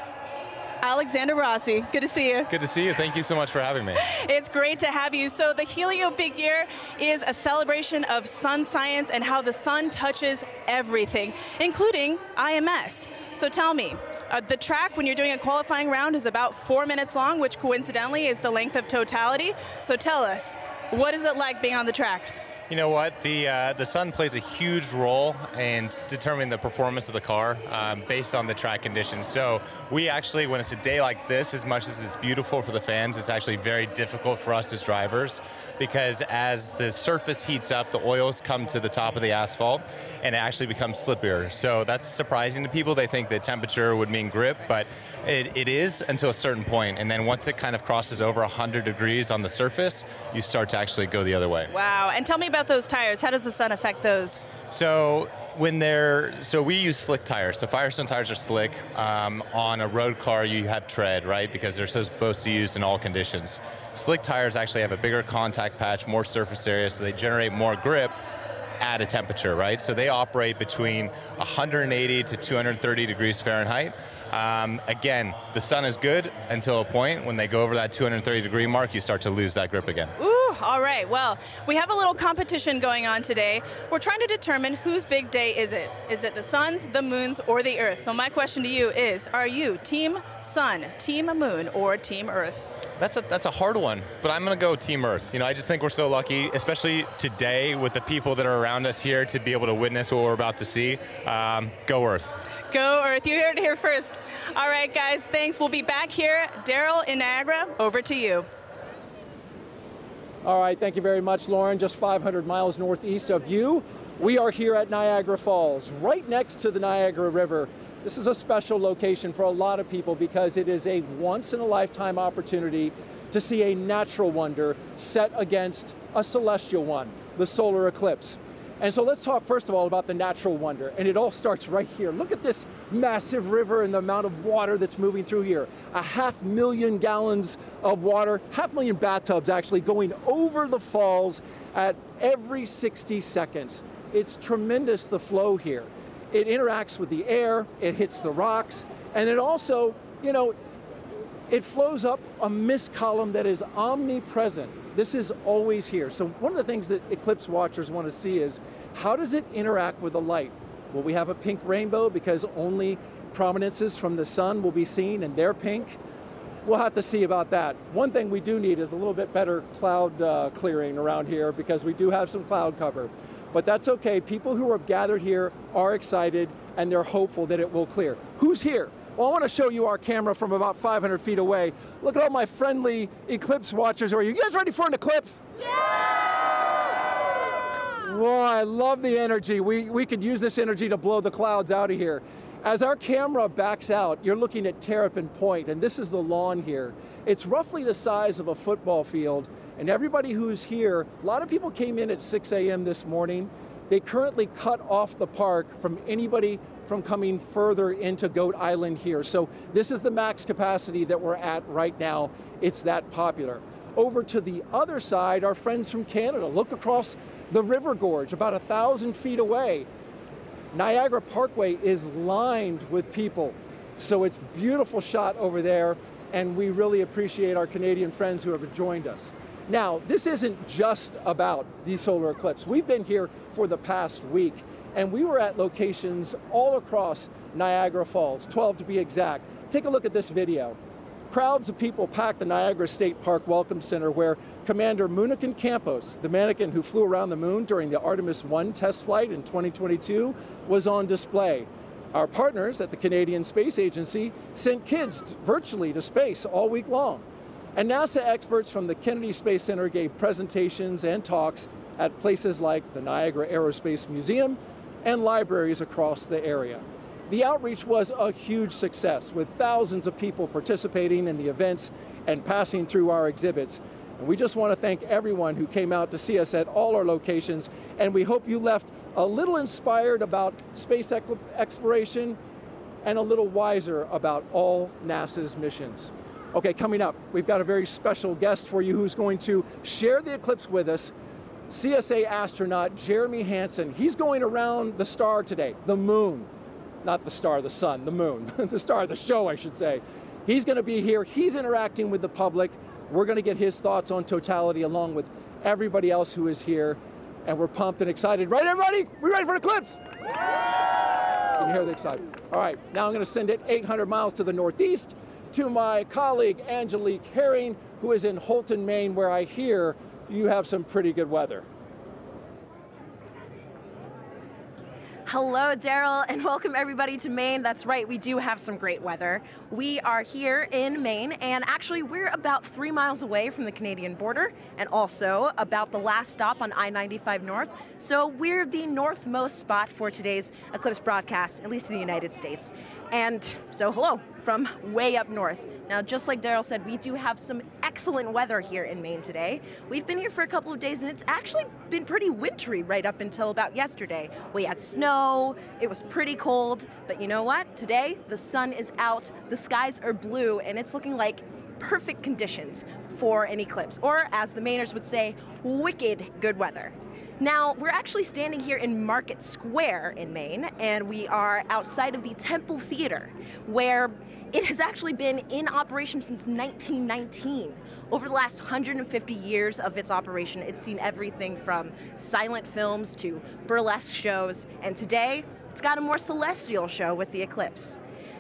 Alexander Rossi. Good to see you. Good to see you. Thank you so much for having me. It's great to have you. So the Helio Big Year is a celebration of sun science and how the sun touches everything, including IMS. So tell me, Uh, the track, when you're doing a qualifying round, is about four minutes long, which coincidentally is the length of totality. So tell us, what is it like being on the track? You know what? The uh, the sun plays a huge role in determining the performance of the car um, based on the track conditions. So we actually, when it's a day like this, as much as it's beautiful for the fans, it's actually very difficult for us as drivers because as the surface heats up, the oils come to the top of the asphalt and it actually becomes slippier. So that's surprising to people. They think that temperature would mean grip, but it, it is until a certain point. And then once it kind of crosses over 100 degrees on the surface, you start to actually go the other way. Wow. And tell me about those tires. How does the sun affect those? So when they're so we use slick tires. So Firestone tires are slick. Um, on a road car, you have tread, right? Because they're supposed to be used in all conditions. Slick tires actually have a bigger contact patch, more surface area, so they generate more grip at a temperature, right? So they operate between 180 to 230 degrees Fahrenheit. Um, again, the sun is good until a point when they go over that 230 degree mark, you start to lose that grip again. Ooh, all right. Well, we have a little competition going on today. We're trying to determine whose big day is it. Is it the sun's, the moon's, or the earth? So my question to you is, are you team sun, team moon, or team earth? That's a that's a hard one, but I'm gonna go Team Earth. You know, I just think we're so lucky, especially today with the people that are around us here to be able to witness what we're about to see. Um, go Earth. Go Earth. You heard it here first. All right, guys. Thanks. We'll be back here. Derrol in Niagara, over to you. All right, thank you very much, Lauren. Just 500 miles northeast of you. We are here at Niagara Falls, right next to the Niagara River. This is a special location for a lot of people because it is a once in a lifetime opportunity to see a natural wonder set against a celestial one, the solar eclipse. And so let's talk first of all about the natural wonder. And it all starts right here. Look at this massive river and the amount of water that's moving through here. A half million gallons of water, half million bathtubs actually going over the falls at every 60 seconds. It's tremendous the flow here. It interacts with the air, it hits the rocks, and it also, you know, it flows up a mist column that is omnipresent. This is always here. So one of the things that eclipse watchers want to see is how does it interact with the light? Will we have a pink rainbow because only prominences from the sun will be seen and they're pink? We'll have to see about that. One thing we do need is a little bit better cloud uh, clearing around here because we do have some cloud cover. But that's okay. People who have gathered here are excited and they're hopeful that it will clear. Who's here? Well, I want to show you our camera from about 500 feet away. Look at all my friendly eclipse watchers. Are you guys ready for an eclipse? Yeah! Well, I love the energy. We, we could use this energy to blow the clouds out of here. As our camera backs out, you're looking at Terrapin Point, and this is the lawn here. It's roughly the size of a football field, and everybody who's here, a lot of people came in at 6 a.m. this morning. They currently cut off the park from anybody from coming further into Goat Island here. So this is the max capacity that we're at right now. It's that popular. Over to the other side, our friends from Canada. Look across the river gorge, about a thousand feet away. Niagara Parkway is lined with people. So it's beautiful shot over there, and we really appreciate our Canadian friends who have joined us. Now, this isn't just about the solar eclipse. We've been here for the past week, and we were at locations all across Niagara Falls, 12 to be exact. Take a look at this video. Crowds of people packed the Niagara State Park Welcome Center where Commander Moonikin Campos, the mannequin who flew around the moon during the Artemis 1 test flight in 2022, was on display. Our partners at the Canadian Space Agency sent kids virtually to space all week long. And NASA experts from the Kennedy Space Center gave presentations and talks at places like the Niagara Aerospace Museum and libraries across the area. The outreach was a huge success with thousands of people participating in the events and passing through our exhibits. And we just want to thank everyone who came out to see us at all our locations, and we hope you left a little inspired about space exploration and a little wiser about all NASA's missions. Okay, coming up, we've got a very special guest for you who's going to share the eclipse with us. CSA astronaut Jeremy Hansen. He's going around the star today, the moon not the star, the sun, the moon, [LAUGHS] the star of the show, I should say. He's going to be here. He's interacting with the public. We're going to get his thoughts on totality along with everybody else who is here. And we're pumped and excited. Right, everybody? We ready for the Eclipse? You can hear the excitement. All right, now I'm going to send it 800 miles to the northeast to my colleague Angelique Herring, who is in Houlton, Maine, where I hear you have some pretty good weather. Hello, Derrol, and [LAUGHS] welcome everybody to Maine. That's right, we do have some great weather. We are here in Maine, and actually, we're about three miles away from the Canadian border and also about the last stop on I 95 North. So, we're the northmost spot for today's Eclipse broadcast, at least in the United States. And so, hello from way up north. Now, just like Derrol said, we do have some excellent weather here in Maine today. We've been here for a couple of days and it's actually been pretty wintry right up until about yesterday. We had snow, it was pretty cold, but you know what? Today, the sun is out, the skies are blue, and it's looking like perfect conditions for an eclipse, or as the Mainers would say, wicked good weather. Now, we're actually standing here in Market Square in Maine, and we are outside of the Temple Theater, where it has actually been in operation since 1919. Over the last 150 years of its operation, it's seen everything from silent films to burlesque shows, and today it's got a more celestial show with the eclipse.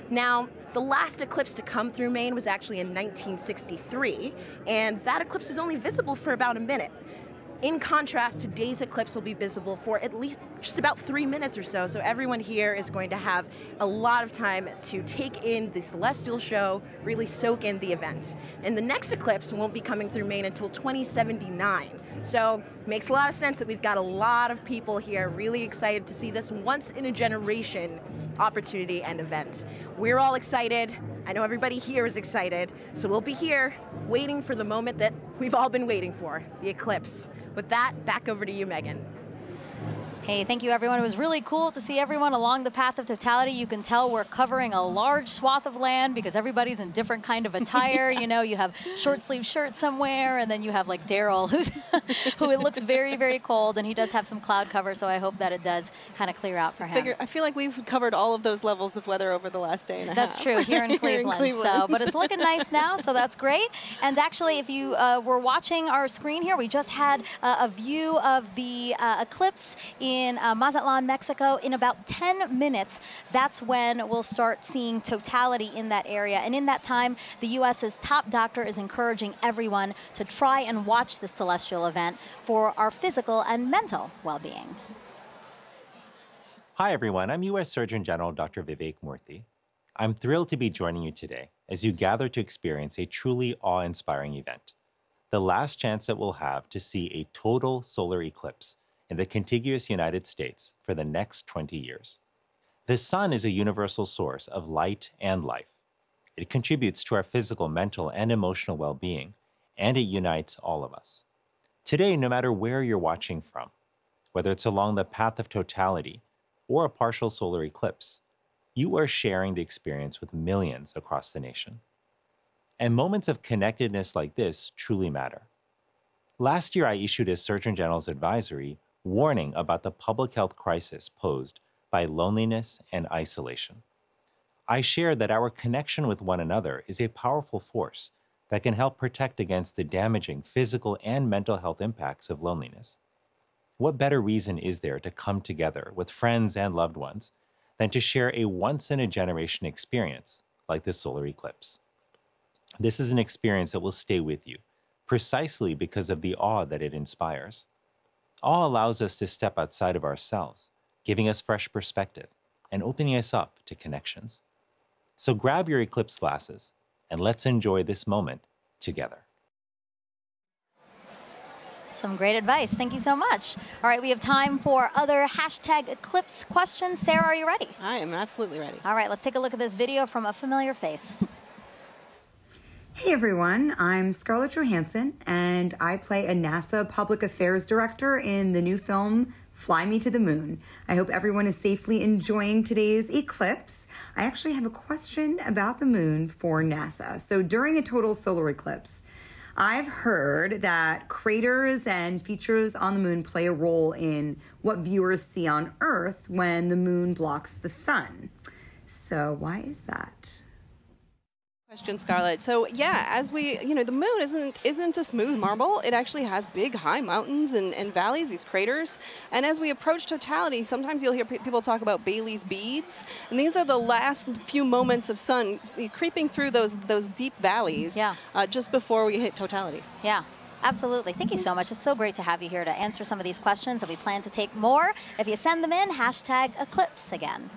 Now, the last eclipse to come through Maine was actually in 1963, and that eclipse was only visible for about a minute. In contrast, today's eclipse will be visible for at least just about three minutes or so, so everyone here is going to have a lot of time to take in the celestial show, really soak in the event. And the next eclipse won't be coming through Maine until 2079. So makes a lot of sense that we've got a lot of people here really excited to see this once in a generation opportunity and event. We're all excited. I know everybody here is excited. So we'll be here waiting for the moment that we've all been waiting for, the eclipse. With that, back over to you, Megan. Hey, thank you everyone. It was really cool to see everyone along the path of totality. You can tell we're covering a large swath of land because everybody's in different kind of attire. yes. You know, you have short sleeve shirts somewhere, and then you have like Derrol, who's [LAUGHS] who it looks very, very cold, and he does have some cloud cover. So I hope that it does kind of clear out for him. Figure, I feel like we've covered all of those levels of weather over the last day and a that's half. That's true here in [LAUGHS] Cleveland. in Cleveland. So, but it's looking nice now, so that's great. And actually, if you uh, were watching our screen here, we just had uh, a view of the uh, eclipse in uh, Mazatlan Mexico. In about 10 minutes, that's when we'll start seeing totality in that area. And in that time, the U.S.'s top doctor is encouraging everyone to try and watch the celestial event for our physical and mental well-being. Hi, everyone. I'm U.S. Surgeon General Dr. Vivek Murthy. I'm thrilled to be joining you today as you gather to experience a truly awe-inspiring event, the last chance that we'll have to see a total solar eclipse in the contiguous United States for the next 20 years. The sun is a universal source of light and life. It contributes to our physical, mental, and emotional well being, and it unites all of us. Today, no matter where you're watching from, whether it's along the path of totality or a partial solar eclipse, you are sharing the experience with millions across the nation. And moments of connectedness like this truly matter. Last year, I issued a Surgeon General's advisory warning about the public health crisis posed by loneliness and isolation. I shared that our connection with one another is a powerful force that can help protect against the damaging physical and mental health impacts of loneliness. What better reason is there to come together with friends and loved ones than to share a once in a generation experience like the solar eclipse? This is an experience that will stay with you precisely because of the awe that it inspires. Awe allows us to step outside of ourselves, giving us fresh perspective and opening us up to connections. So grab your eclipse glasses and let's enjoy this moment together. Some great advice. Thank you so much. All right, we have time for other hashtag eclipse questions. Sarah, are you ready? I am absolutely ready. All right, let's take a look at this video from a familiar face. [LAUGHS] Hey everyone, I'm Scarlett Johansson and I play a NASA Public Affairs Director in the new film Fly Me to the Moon. I hope everyone is safely enjoying today's eclipse. I actually have a question about the moon for NASA. So during a total solar eclipse, I've heard that craters and features on the moon play a role in what viewers see on Earth when the moon blocks the sun. So why is that? Question, Scarlett. So yeah, as we, you know, the moon isn't isn't a smooth marble. It actually has big, high mountains and, and valleys, these craters. And as we approach totality, sometimes you'll hear pe- people talk about Baily's beads, and these are the last few moments of sun creeping through those those deep valleys. Yeah. Uh, just before we hit totality. Yeah. Absolutely. Thank you so much. It's so great to have you here to answer some of these questions, and we plan to take more. If you send them in, hashtag Eclipse again.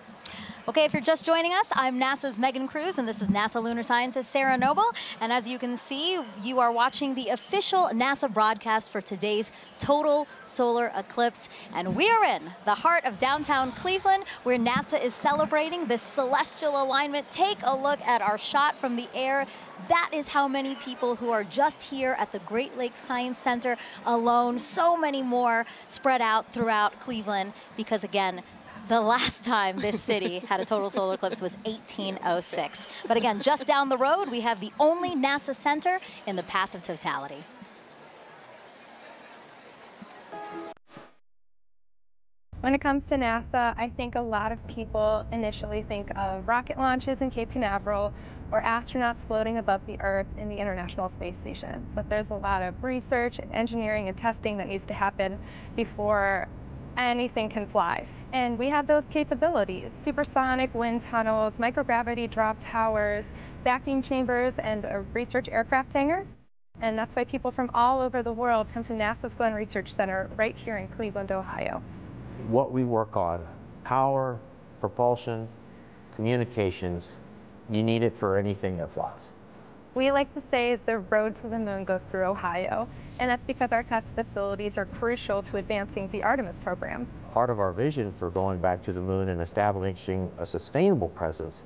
Okay, if you're just joining us, I'm NASA's Megan Cruz, and this is NASA lunar scientist Sarah Noble. And as you can see, you are watching the official NASA broadcast for today's total solar eclipse. And we are in the heart of downtown Cleveland, where NASA is celebrating this celestial alignment. Take a look at our shot from the air. That is how many people who are just here at the Great Lakes Science Center alone. So many more spread out throughout Cleveland because, again, the last time this city had a total solar eclipse was 1806. But again, just down the road, we have the only NASA center in the path of totality. When it comes to NASA, I think a lot of people initially think of rocket launches in Cape Canaveral or astronauts floating above the Earth in the International Space Station. But there's a lot of research, engineering, and testing that needs to happen before anything can fly. And we have those capabilities, supersonic wind tunnels, microgravity drop towers, vacuum chambers, and a research aircraft hangar. And that's why people from all over the world come to NASA's Glenn Research Center right here in Cleveland, Ohio. What we work on, power, propulsion, communications, you need it for anything that flies. We like to say the road to the moon goes through Ohio, and that's because our test facilities are crucial to advancing the Artemis program. Part of our vision for going back to the moon and establishing a sustainable presence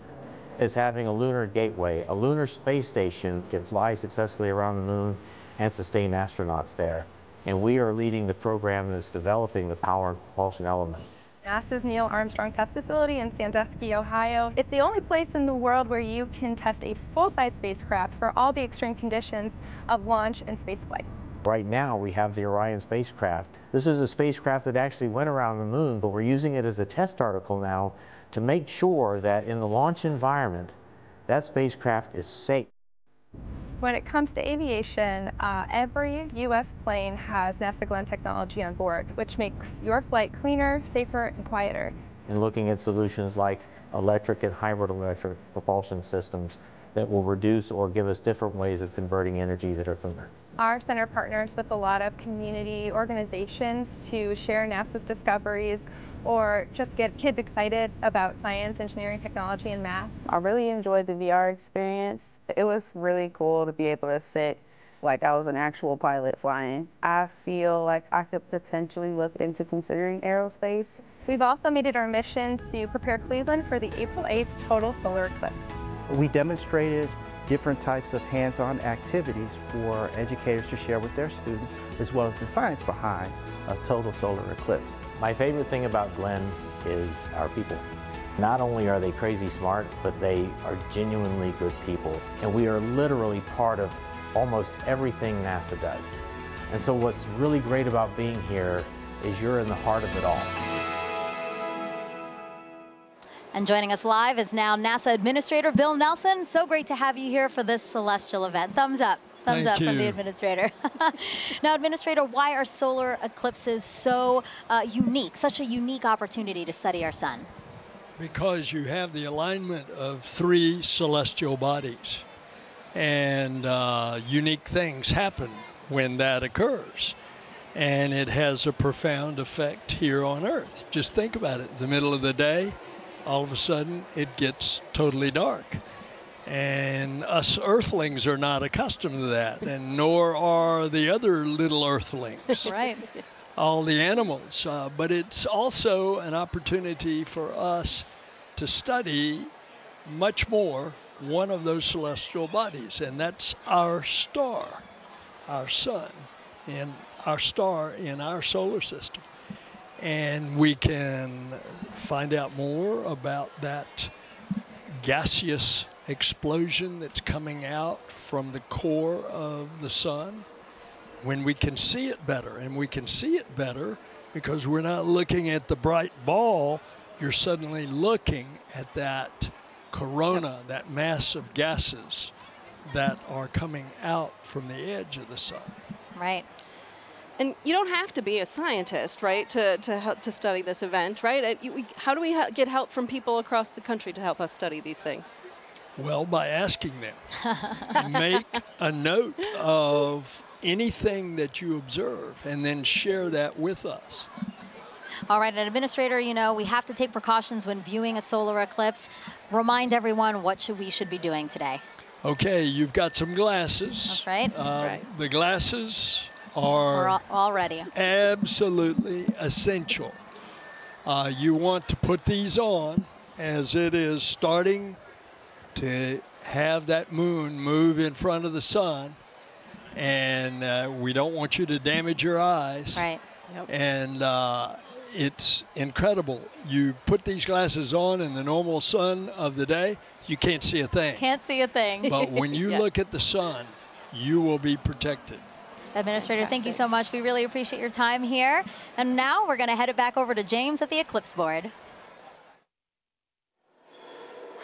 is having a lunar gateway. A lunar space station can fly successfully around the moon and sustain astronauts there. And we are leading the program that's developing the power and propulsion element. NASA's Neil Armstrong Test Facility in Sandusky, Ohio. It's the only place in the world where you can test a full-size spacecraft for all the extreme conditions of launch and spaceflight. Right now, we have the Orion spacecraft. This is a spacecraft that actually went around the moon, but we're using it as a test article now to make sure that in the launch environment, that spacecraft is safe. When it comes to aviation, uh, every U.S. plane has NASA Glenn technology on board, which makes your flight cleaner, safer, and quieter. And looking at solutions like electric and hybrid electric propulsion systems that will reduce or give us different ways of converting energy that are cleaner. Our center partners with a lot of community organizations to share NASA's discoveries or just get kids excited about science, engineering, technology, and math. I really enjoyed the VR experience. It was really cool to be able to sit like I was an actual pilot flying. I feel like I could potentially look into considering aerospace. We've also made it our mission to prepare Cleveland for the April 8th total solar eclipse. We demonstrated different types of hands-on activities for educators to share with their students, as well as the science behind a total solar eclipse. My favorite thing about Glenn is our people. Not only are they crazy smart, but they are genuinely good people. And we are literally part of almost everything NASA does. And so what's really great about being here is you're in the heart of it all. And joining us live is now NASA Administrator Bill Nelson. So great to have you here for this celestial event. Thumbs up. Thumbs Thank up from the administrator. [LAUGHS] now, administrator, why are solar eclipses so uh, unique, such a unique opportunity to study our sun? because you have the alignment of three celestial bodies. And uh, unique things happen when that occurs. And it has a profound effect here on Earth. Just think about it. The middle of the day, all of a sudden, it gets totally dark. And us earthlings are not accustomed to that, and [LAUGHS] nor are the other little earthlings [LAUGHS] right. all the animals. Uh, but it's also an opportunity for us to study much more one of those celestial bodies, and that's our star, our sun, and our star in our solar system. And we can find out more about that gaseous explosion that's coming out from the core of the sun when we can see it better. And we can see it better because we're not looking at the bright ball, you're suddenly looking at that corona, that mass of gases that are coming out from the edge of the sun. Right. And you don't have to be a scientist, right, to, to, help, to study this event, right? And you, we, how do we get help from people across the country to help us study these things? Well, by asking them. Make a note of anything that you observe and then share that with us. All right, an administrator, you know, we have to take precautions when viewing a solar eclipse. Remind everyone what should we should be doing today. Okay, you've got some glasses. That's right. That's Um, right. The glasses We're are all, all absolutely essential. Uh, you want to put these on as it is starting to have that moon move in front of the sun. And uh, we don't want you to damage your eyes. Right. Yep. And uh, it's incredible. You put these glasses on in the normal sun of the day, you can't see a thing. Can't see a thing. But when [LAUGHS] you Yes. look at the sun, you will be protected. Administrator, thank you so much. We really appreciate your time here. And now we're going to head it back over to James at the Eclipse board.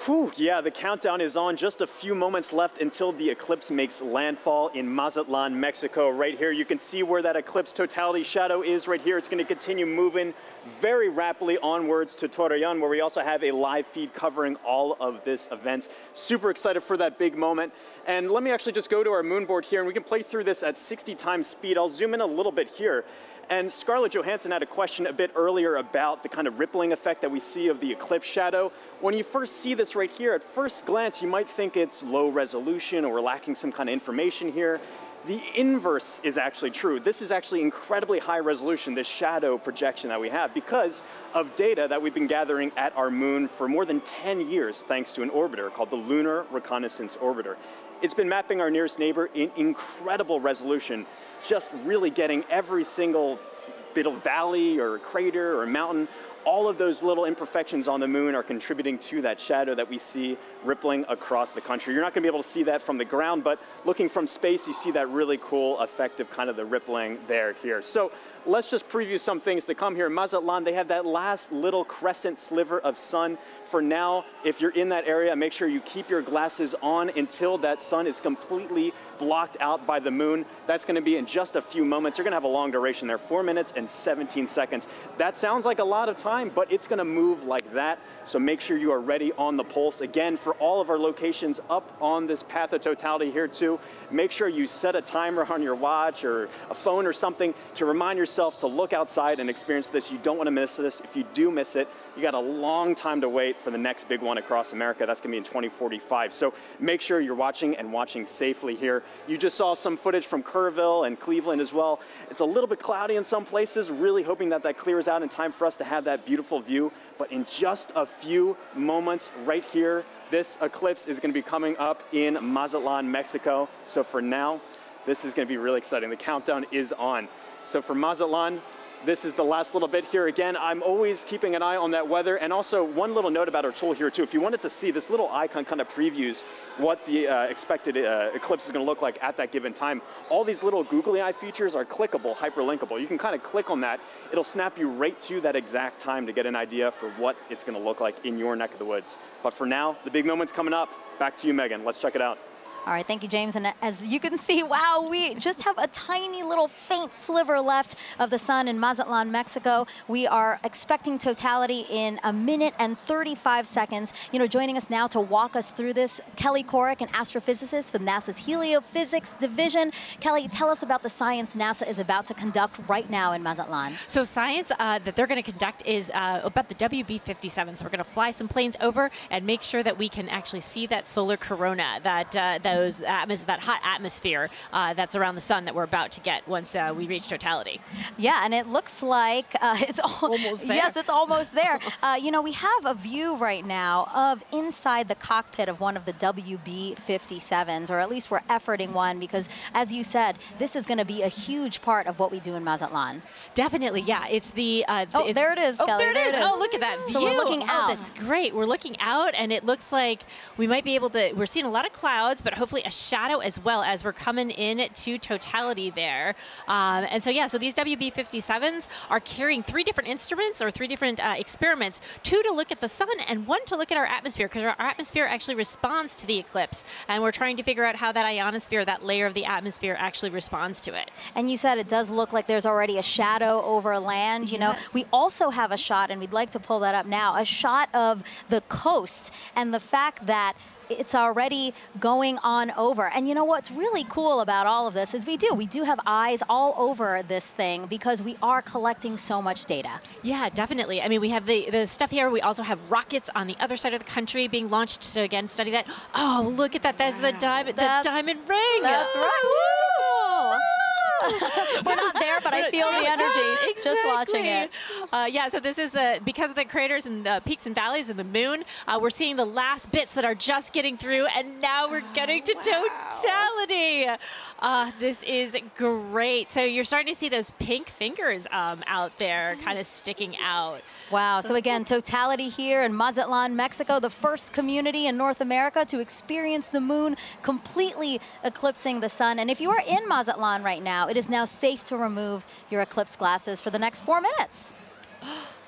Whew, yeah, the countdown is on. Just a few moments left until the eclipse makes landfall in Mazatlan, Mexico. Right here, you can see where that eclipse totality shadow is right here. It's going to continue moving very rapidly onwards to Torreon, where we also have a live feed covering all of this event. Super excited for that big moment. And let me actually just go to our moon board here, and we can play through this at 60 times speed. I'll zoom in a little bit here. And Scarlett Johansson had a question a bit earlier about the kind of rippling effect that we see of the eclipse shadow. When you first see this right here, at first glance, you might think it's low resolution or we're lacking some kind of information here. The inverse is actually true. This is actually incredibly high resolution, this shadow projection that we have, because of data that we've been gathering at our moon for more than 10 years, thanks to an orbiter called the Lunar Reconnaissance Orbiter. It's been mapping our nearest neighbor in incredible resolution, just really getting every single bit of valley or crater or mountain. All of those little imperfections on the moon are contributing to that shadow that we see rippling across the country. You're not going to be able to see that from the ground, but looking from space, you see that really cool effect of kind of the rippling there here. So let's just preview some things to come here. Mazatlan, they have that last little crescent sliver of sun. For now, if you're in that area, make sure you keep your glasses on until that sun is completely blocked out by the moon. That's going to be in just a few moments. You're going to have a long duration there, 4 minutes and 17 seconds. That sounds like a lot of time, but it's going to move like that. So make sure you are ready on the pulse. Again, for all of our locations up on this path of totality here too, make sure you set a timer on your watch or a phone or something to remind yourself to look outside and experience this. You don't want to miss this. If you do miss it, you got a long time to wait for the next big one across America. That's going to be in 2045. So make sure you're watching and watching safely here. You just saw some footage from Kerrville and Cleveland as well. It's a little bit cloudy in some places, really hoping that that clears out in time for us to have that beautiful view. But in just a few moments right here, this eclipse is going to be coming up in Mazatlan, Mexico. So for now, this is going to be really exciting. The countdown is on. So for Mazatlan, this is the last little bit here. Again, I'm always keeping an eye on that weather. And also, one little note about our tool here, too. If you wanted to see, this little icon kind of previews what the uh, expected uh, eclipse is going to look like at that given time. All these little googly eye features are clickable, hyperlinkable. You can kind of click on that. It'll snap you right to that exact time to get an idea for what it's going to look like in your neck of the woods. But for now, the big moment's coming up. Back to you, Megan. Let's check it out. All right, thank you, James. And as you can see, wow, we just have a tiny little faint sliver left of the sun in Mazatlan, Mexico. We are expecting totality in a minute and 35 seconds. You know, joining us now to walk us through this, Kelly Korreck, an astrophysicist with NASA's Heliophysics Division. Kelly, tell us about the science NASA is about to conduct right now in Mazatlan. So science uh, that they're going to conduct is uh, about the WB-57. So we're going to fly some planes over and make sure that we can actually see that solar corona, that uh, those atmos- that hot atmosphere uh, that's around the sun that we're about to get once uh, we reach totality. Yeah, and it looks like uh, [LAUGHS] it's al- Almost there. Yes, it's almost there. [LAUGHS] Uh, you know, we have a view right now of inside the cockpit of one of the WB-57s, or at least we're efforting one because, as you said, this is going to be a huge part of what we do in Mazatlan. Definitely, yeah. It's the. Uh, Oh, it's- there it is, Oh, Kelly, there it there is. it is. Oh, look at that view. So we're looking Oh, out. that's great. We're looking out, and it looks like we might be able to. We're seeing a lot of clouds, but hopefully a shadow as well as we're coming in to totality there. Um, and so, yeah, so these WB57s are carrying three different instruments or three different uh, experiments two to look at the sun and one to look at our atmosphere because our atmosphere actually responds to the eclipse. And we're trying to figure out how that ionosphere, that layer of the atmosphere, actually responds to it. And you said it does look like there's already a shadow over land. You know, we also have a shot, and we'd like to pull that up now, a shot of the coast and the fact that it's already going on over. And you know what's really cool about all of this is we do. We do have eyes all over this thing because we are collecting so much data. Yeah, definitely. I mean, we have the, the stuff here. We also have rockets on the other side of the country being launched to, again, study that. Oh, look at that. There's wow. the, diamond, the diamond ring. That's right. [LAUGHS] We're not there, but I feel the energy exactly. just watching it. Uh, yeah, so this is the because of the craters and the peaks and valleys of the moon, uh, we're seeing the last bits that are just getting through, and now we're getting to wow. totality. Uh, this is great. So you're starting to see those pink fingers um, out there, kind of sticking out. Wow. So again, totality here in Mazatlan, Mexico, the first community in North America to experience the moon completely eclipsing the sun. And if you are in Mazatlan right now, it is now safe to remove your eclipse glasses for the next four minutes. [GASPS] [GASPS]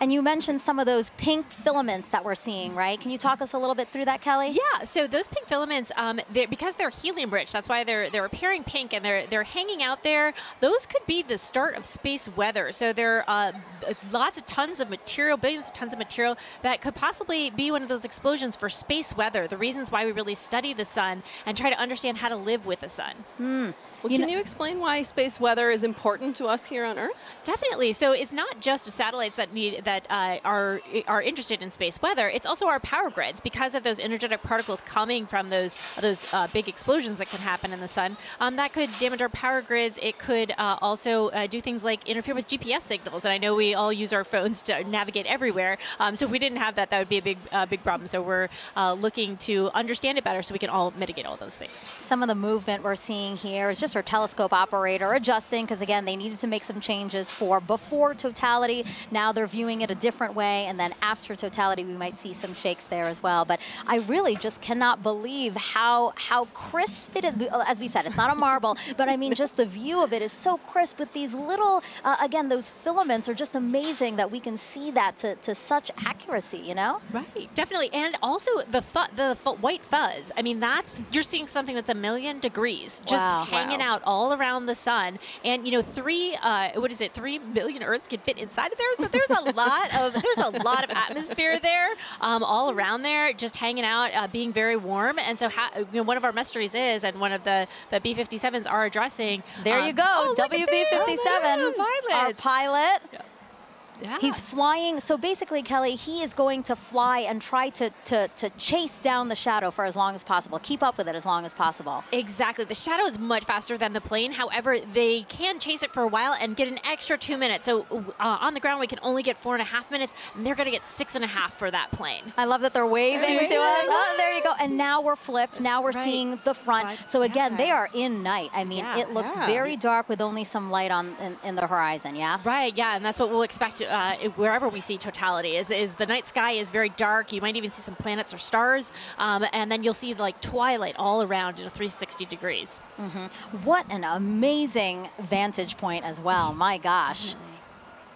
And you mentioned some of those pink filaments that we're seeing, right? Can you talk us a little bit through that, Kelly? Yeah. So those pink filaments, um, they're, because they're helium rich, that's why they're they're appearing pink and they're they're hanging out there. Those could be the start of space weather. So there are uh, lots of tons of material, billions of tons of material that could possibly be one of those explosions for space weather. The reasons why we really study the sun and try to understand how to live with the sun. Hmm. Well, you can know, you explain why space weather is important to us here on Earth? Definitely. So it's not just satellites that need that uh, are are interested in space weather. It's also our power grids because of those energetic particles coming from those those uh, big explosions that can happen in the sun. Um, that could damage our power grids. It could uh, also uh, do things like interfere with GPS signals. And I know we all use our phones to navigate everywhere. Um, so if we didn't have that, that would be a big uh, big problem. So we're uh, looking to understand it better so we can all mitigate all those things. Some of the movement we're seeing here is just our telescope operator adjusting because again they needed to make some changes for before totality. Now they're viewing it a different way and then after totality we might see some shakes there as well. But I really just cannot believe how how crisp it is. As we said, it's not a marble, [LAUGHS] but I mean just the view of it is so crisp with these little, uh, again, those filaments are just amazing that we can see that to, to such accuracy, you know? Right, definitely. And also the the white fuzz. I mean, that's, you're seeing something that's a million degrees just wow. hanging. Out all around the sun. And you know, three uh, what is it? Three million Earths can fit inside of there. So there's a lot of there's a lot of atmosphere there, um, all around there, just hanging out, uh, being very warm. And so, you know, one of our mysteries is, and one of the the B57s are addressing. There um, you go, oh, WB57, oh, our pilot. Yeah. Yeah. He's flying. So basically, Kelly, he is going to fly and try to, to, to chase down the shadow for as long as possible, keep up with it as long as possible. Exactly. The shadow is much faster than the plane. However, they can chase it for a while and get an extra two minutes. So uh, on the ground, we can only get four and a half minutes, and they're going to get six and a half for that plane. I love that they're waving to us. Oh, there you go. And now we're flipped. Now we're right. seeing the front. Right. So again, yeah. they are in night. I mean, yeah. it looks yeah. very dark with only some light on in, in, the horizon. Yeah. Right. Yeah, and that's what we'll expect uh, wherever we see totality. Is is the night sky is very dark. You might even see some planets or stars, um, and then you'll see like twilight all around in 360 degrees. Mm-hmm. What an amazing vantage point as well. My gosh.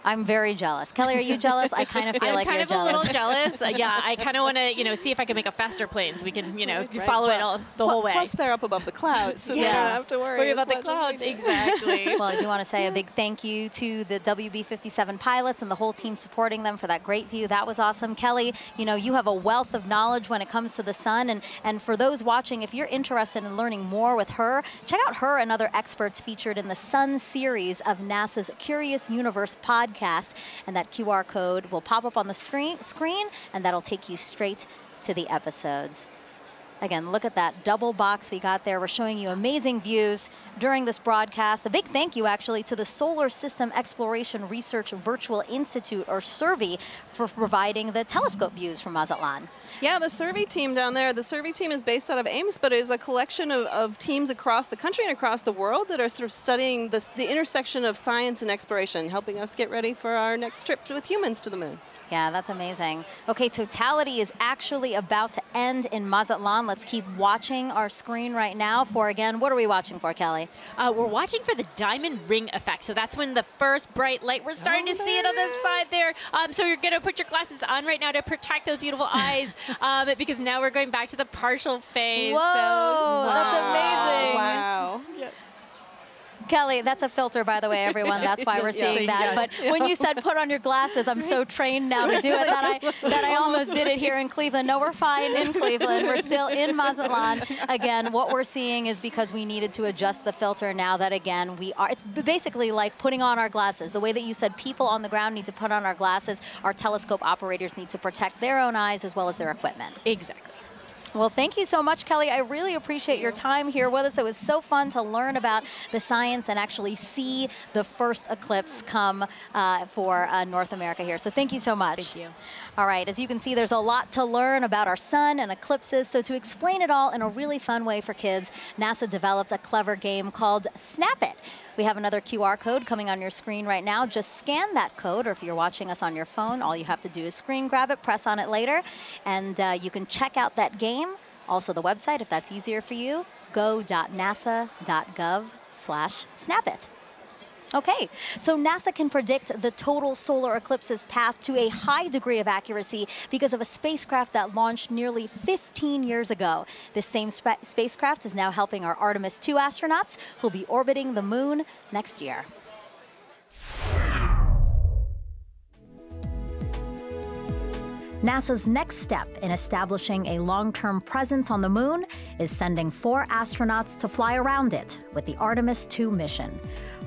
I'm very jealous. Kelly, are you jealous? I kind of feel [LAUGHS] I'm like kind you're of jealous. a little jealous. Uh, [LAUGHS] yeah, I kind of want to, you know, see if I can make a faster plane so we can, you know, right, follow it all the whole way. Plus, they're up above the clouds, so yes. they don't have to worry, worry about the clouds. Exactly. [LAUGHS] well, I do want to say a big thank you to the WB57 pilots and the whole team supporting them for that great view. That was awesome. Kelly, you know, you have a wealth of knowledge when it comes to the sun, and and for those watching, if you're interested in learning more with her, check out her and other experts featured in the Sun series of NASA's Curious Universe podcast and that QR code will pop up on the screen, screen and that'll take you straight to the episodes. Again, look at that double box we got there. We're showing you amazing views during this broadcast. A big thank you, actually, to the Solar System Exploration Research Virtual Institute, or SERVI, for providing the telescope views from Mazatlan. Yeah, the SERVI team down there, the SERVI team is based out of Ames, but it is a collection of, of teams across the country and across the world that are sort of studying this, the intersection of science and exploration, helping us get ready for our next trip with humans to the moon. Yeah, that's amazing. Okay, totality is actually about to end in Mazatlan let's keep watching our screen right now for, again, what are we watching for, Kelly? Uh, we're watching for the diamond ring effect. So that's when the first bright light, we're starting Oh, to see it on the side there. Um, so you're going to put your glasses on right now to protect those beautiful [LAUGHS] eyes um, because now we're going back to the partial phase. Whoa, so, that's amazing. Wow. Kelly, that's a filter, by the way, everyone. That's why we're [LAUGHS] seeing that. But when you said put on your glasses, I'm so trained now to do it that I that I almost did it here in Cleveland. No, we're fine in Cleveland. We're still in Mazatlan. Again, what we're seeing is because we needed to adjust the filter. Now that again we are, it's basically like putting on our glasses. The way that you said people on the ground need to put on our glasses, our telescope operators need to protect their own eyes as well as their equipment. Exactly. Well, thank you so much, Kelly. I really appreciate your time here with us. It was so fun to learn about the science and actually see the first eclipse come uh, for uh, North America here. So thank you so much. Thank you. All right, as you can see, there's a lot to learn about our sun and eclipses. So to explain it all in a really fun way for kids, NASA developed a clever game called Snap It. We have another QR code coming on your screen right now. Just scan that code, or if you're watching us on your phone, all you have to do is screen grab it, press on it later, and uh, you can check out that game. Also, the website, if that's easier for you, go.nasa.gov slash snapit. Okay, so NASA can predict the total solar eclipse's path to a high degree of accuracy because of a spacecraft that launched nearly 15 years ago. This same spa- spacecraft is now helping our Artemis 2 astronauts who'll be orbiting the moon next year. NASA's next step in establishing a long term presence on the moon is sending four astronauts to fly around it with the Artemis 2 mission.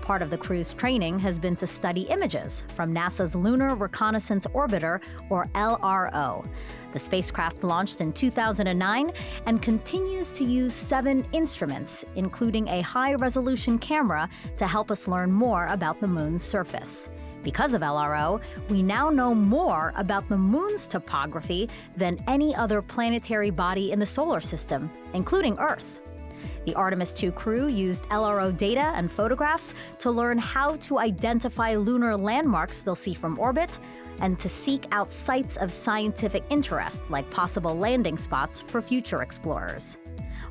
Part of the crew's training has been to study images from NASA's Lunar Reconnaissance Orbiter, or LRO. The spacecraft launched in 2009 and continues to use seven instruments, including a high resolution camera, to help us learn more about the moon's surface. Because of LRO, we now know more about the moon's topography than any other planetary body in the solar system, including Earth. The Artemis 2 crew used LRO data and photographs to learn how to identify lunar landmarks they'll see from orbit and to seek out sites of scientific interest, like possible landing spots for future explorers.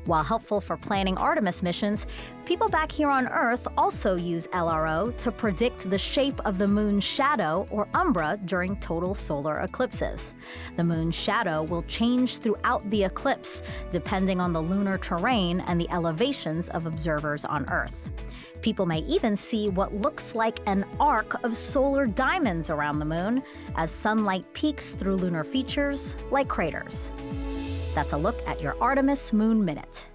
While helpful for planning Artemis missions, people back here on Earth also use LRO to predict the shape of the moon's shadow or umbra during total solar eclipses. The moon's shadow will change throughout the eclipse depending on the lunar terrain and the elevations of observers on Earth. People may even see what looks like an arc of solar diamonds around the moon as sunlight peaks through lunar features like craters. That's a look at your Artemis Moon Minute.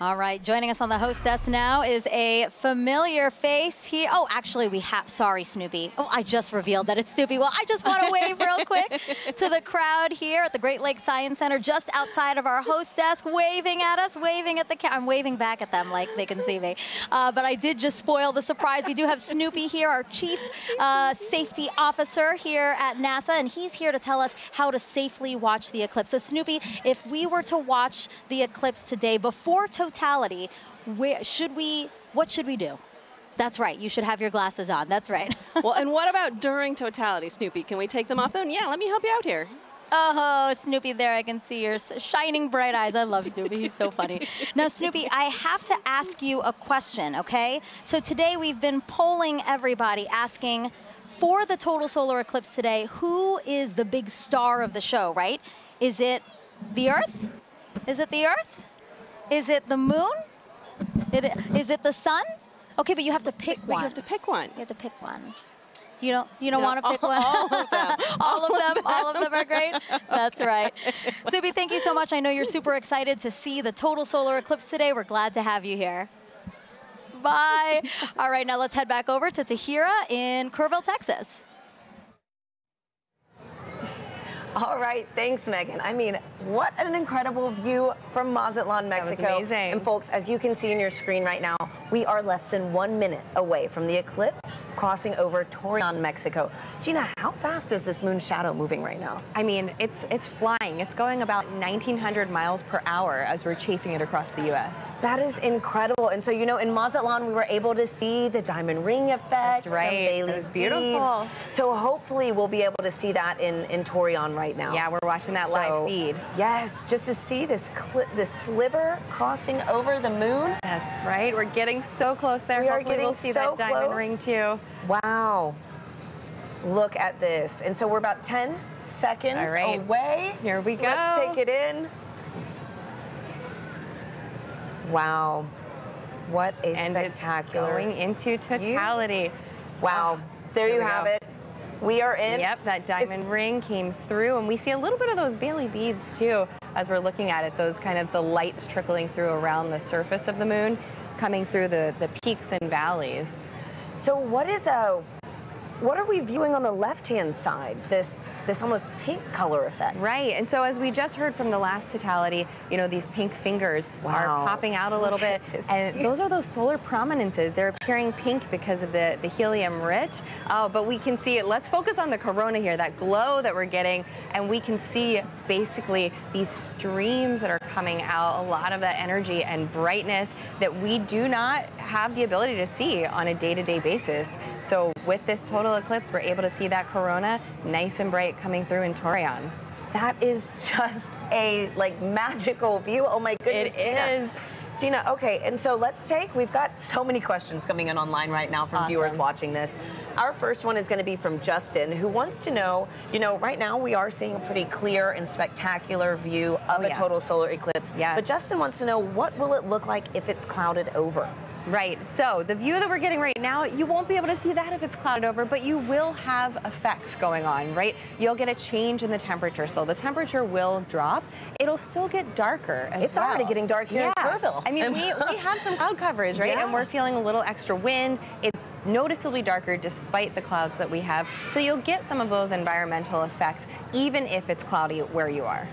All right, joining us on the host desk now is a familiar face here. Oh, actually, we have, sorry, Snoopy. Oh, I just revealed that it's Snoopy. Well, I just want to wave real [LAUGHS] quick to the crowd here at the Great Lakes Science Center, just outside of our host desk, waving at us, waving at the camera. I'm waving back at them like they can see me. Uh, but I did just spoil the surprise. We do have Snoopy here, our chief uh, safety officer here at NASA, and he's here to tell us how to safely watch the eclipse. So, Snoopy, if we were to watch the eclipse today before totality, where should we? What should we do? That's right. You should have your glasses on. That's right. [LAUGHS] well, and what about [LAUGHS] during totality, Snoopy? Can we take them off then? Yeah, let me help you out here. Oh, Snoopy, there I can see your shining bright eyes. I love Snoopy. He's so funny. [LAUGHS] Now, Snoopy, I have to ask you a question, okay? So today we've been polling everybody asking for the total solar eclipse today, who is the big star of the show, right? Is it the Earth? Is it the Earth? Is it the moon? It, is it the sun? Okay, but you have to pick one. You have to pick one. You have to pick one. You don't. You don't No, want to pick all- one. all of them. [LAUGHS] all of them. All of them are great. That's right. Snoopy, thank you so much. I know you're super excited to see the total solar eclipse today. We're glad to have you here. Bye. All right, now let's head back over to Tahira in Kerrville, Texas. All right, thanks, Megan. I mean, what an incredible view from Mazatlan, Mexico. amazing. And folks, as you can see in your screen right now, we are less than one minute away from the eclipse crossing over Torreon, Mexico. Gina, how fast is this moon shadow moving right now? I mean, it's it's flying. It's going about 1,900 miles per hour as we're chasing it across the U.S. That is incredible. And so, you know, in Mazatlan, we were able to see the diamond ring effect. That's right. Some It Baily's was beautiful. beads. So hopefully we'll be able to see that in, in Torreon right now. Yeah, we're watching that live feed. Yes, just to see this this sliver crossing over the moon. That's right. We're getting so close there. We are getting we'll see so that diamond close. ring too. Wow. Look at this. And so we're about 10 seconds right. away. Here we go. Let's take it in. Wow. What a And it's spectacular. going into totality. Wow. Oh, there Here you have go. it. We are in. Yep, that diamond ring came through, and we see a little bit of those Baily beads too as we're looking at it. Those kind of the lights trickling through around the surface of the moon, coming through the, the peaks and valleys. So what is a what are we viewing on the left-hand side? This this almost pink color effect. Right, and so as we just heard from the last totality, you know, these pink fingers are popping out a little bit. And those are those solar prominences. They're appearing pink because of the, the helium rich. Oh, but we can see it. Let's focus on the corona here, that glow that we're getting. And we can see basically these streams that are coming out, a lot of that energy and brightness that we do not have the ability to see on a day-to-day basis. So with this total eclipse, we're able to see that corona nice and bright coming through in Torreon. That is just a like magical view. Oh my goodness, It Gina. is. Gina, okay, and so let's take, we've got so many questions coming in online right now from Awesome. viewers watching this. Our first one is going to be from Justin, who wants to know, you know, right now we are seeing a pretty clear and spectacular view of oh, a yeah. total solar eclipse. Yes. But Justin wants to know, what will it look like if it's clouded over? Right. So the view that we're getting right now, you won't be able to see that if it's clouded over, but you will have effects going on, right? You'll get a change in the temperature. So the temperature will drop. It'll still get darker as It's well. already getting dark here in. Kerrville. I mean, we, [LAUGHS] we have some cloud coverage, right? Yeah. And we're feeling a little extra wind. It's noticeably darker despite the clouds that we have. So you'll get some of those environmental effects, even if it's cloudy where you are.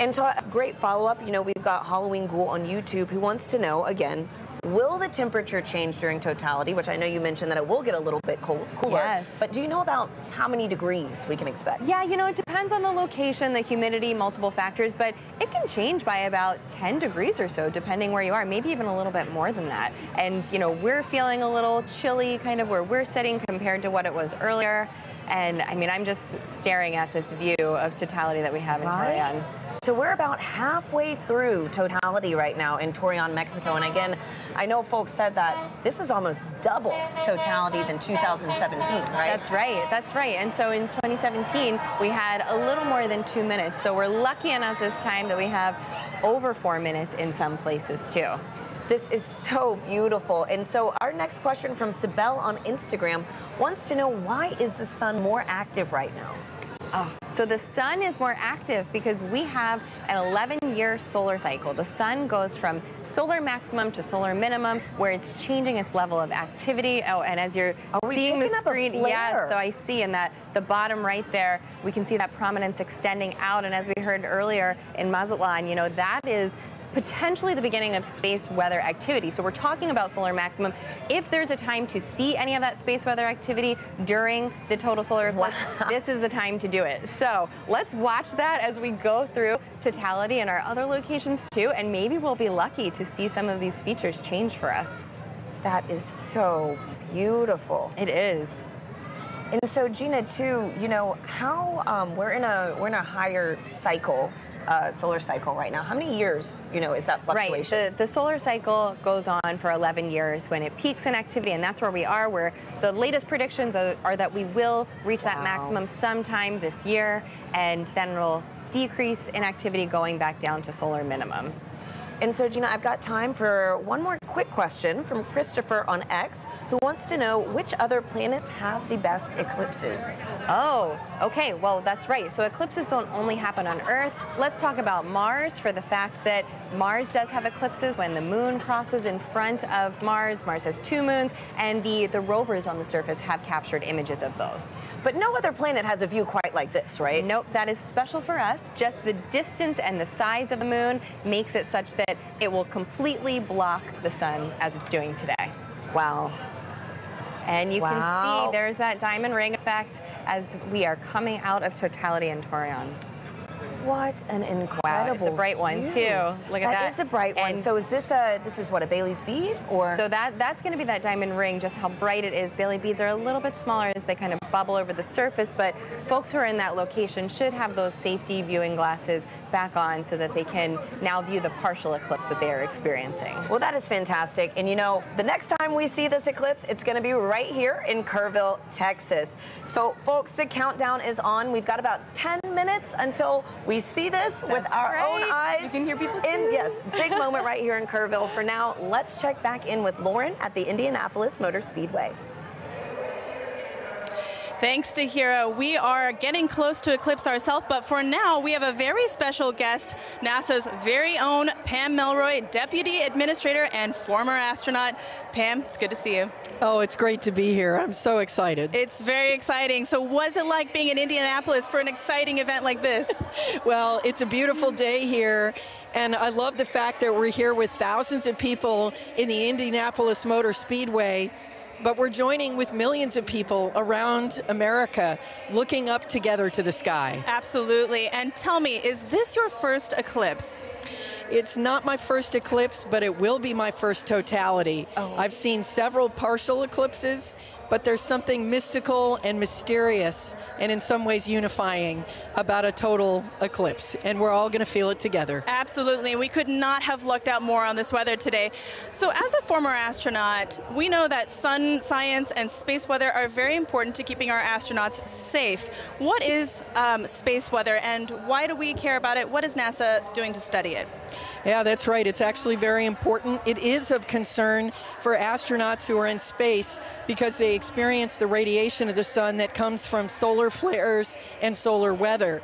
And so, a great follow up. You know, we've got Halloween Ghoul on YouTube who wants to know again. Will the temperature change during totality? Which I know you mentioned that it will get a little bit cold, cooler. Yes. But do you know about how many degrees we can expect? Yeah, you know, it depends on the location, the humidity, multiple factors, but it can change by about 10 degrees or so, depending where you are, maybe even a little bit more than that. And, you know, we're feeling a little chilly kind of where we're sitting compared to what it was earlier. And I mean, I'm just staring at this view of totality that we have in Right. Torreon. So we're about halfway through totality right now in Torreon, Mexico. And again, I know folks said that this is almost double totality than 2017, right? That's right. That's right. And so in 2017, we had a little more than two minutes. So we're lucky enough this time that we have over four minutes in some places too. This is so beautiful. And so our next question from Sibel on Instagram wants to know why is the sun more active right now? Oh, so the sun is more active because we have an 11-year solar cycle. The sun goes from solar maximum to solar minimum, where it's changing its level of activity. Oh, and as you're Are seeing the screen, yeah. So I see in that the bottom right there, we can see that prominence extending out. And as we heard earlier in Mazatlan, you know that is potentially the beginning of space weather activity. So we're talking about solar maximum. If there's a time to see any of that space weather activity during the total solar eclipse, this is the time to do it. So let's watch that as we go through totality in our other locations too, and maybe we'll be lucky to see some of these features change for us. That is so beautiful. It is. And so Gina, too, you know how um, we're in a we're in a higher cycle, uh, solar cycle right now. How many years, you know, is that fluctuation? Right. The, the solar cycle goes on for 11 years when it peaks in activity, and that's where we are. Where the latest predictions are, are that we will reach that maximum sometime this year, and then it'll decrease in activity going back down to solar minimum. And so, Gina, I've got time for one more quick question from Christopher on X, who wants to know which other planets have the best eclipses. Oh, okay. Well, that's right. So eclipses don't only happen on Earth. Let's talk about Mars for the fact that Mars does have eclipses when the moon crosses in front of Mars. Mars has two moons, and the, the rovers on the surface have captured images of those. But no other planet has a view quite like this, right? Nope, that is special for us. Just the distance and the size of the moon makes it such that it will completely block the sun as it's doing today. Wow. And you Wow. can see there's that diamond ring effect as we are coming out of totality in Torreon. What an incredible Wow, it's a bright one view. too. Look at that. That is a bright one. So is this a this is what a Baily's bead or So that that's going to be that diamond ring. Just how bright it is. Baily beads are a little bit smaller as they kind of bubble over the surface, but folks who are in that location should have those safety viewing glasses back on so that they can now view the partial eclipse that they are experiencing. Well, that is fantastic. And you know, the next time we see this eclipse, it's going to be right here in Kerrville, Texas. So, folks, the countdown is on. We've got about 10 minutes until we see this with our right. own eyes. You can hear people In, yes, big moment right here in Kerrville. For now, let's check back in with Lauren at the Indianapolis Motor Speedway. Thanks Tahira. We are getting close to eclipse ourselves, but for now, we have a very special guest, NASA's very own Pam Melroy, Deputy Administrator and former astronaut. Pam, it's good to see you. Oh, it's great to be here. I'm so excited. It's very exciting. So, what's it like being in Indianapolis for an exciting event like this? [LAUGHS] well, it's a beautiful day here. And I love the fact that we're here with thousands of people in the Indianapolis Motor Speedway. But we're joining with millions of people around America looking up together to the sky. Absolutely. And tell me, is this your first eclipse? It's not my first eclipse, but it will be my first totality. Oh. I've seen several partial eclipses, but there's something mystical and mysterious and in some ways unifying about a total eclipse. And we're all going to feel it together. Absolutely. We could not have lucked out more on this weather today. So, as a former astronaut, we know that sun science and space weather are very important to keeping our astronauts safe. What is um, space weather and why do we care about it? What is NASA doing to study it? Yeah, that's right. It's actually very important. It is of concern for astronauts who are in space because they experience the radiation of the sun that comes from solar flares and solar weather.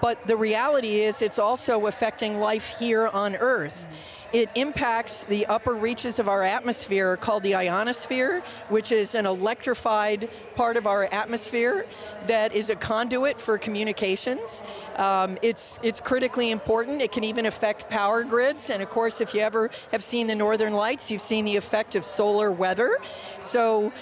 But the reality is, it's also affecting life here on Earth. It impacts the upper reaches of our atmosphere called the ionosphere, which is an electrified part of our atmosphere that is a conduit for communications. Um, it's it's critically important. It can even affect power grids. And of course, if you ever have seen the northern lights, you've seen the effect of solar weather. So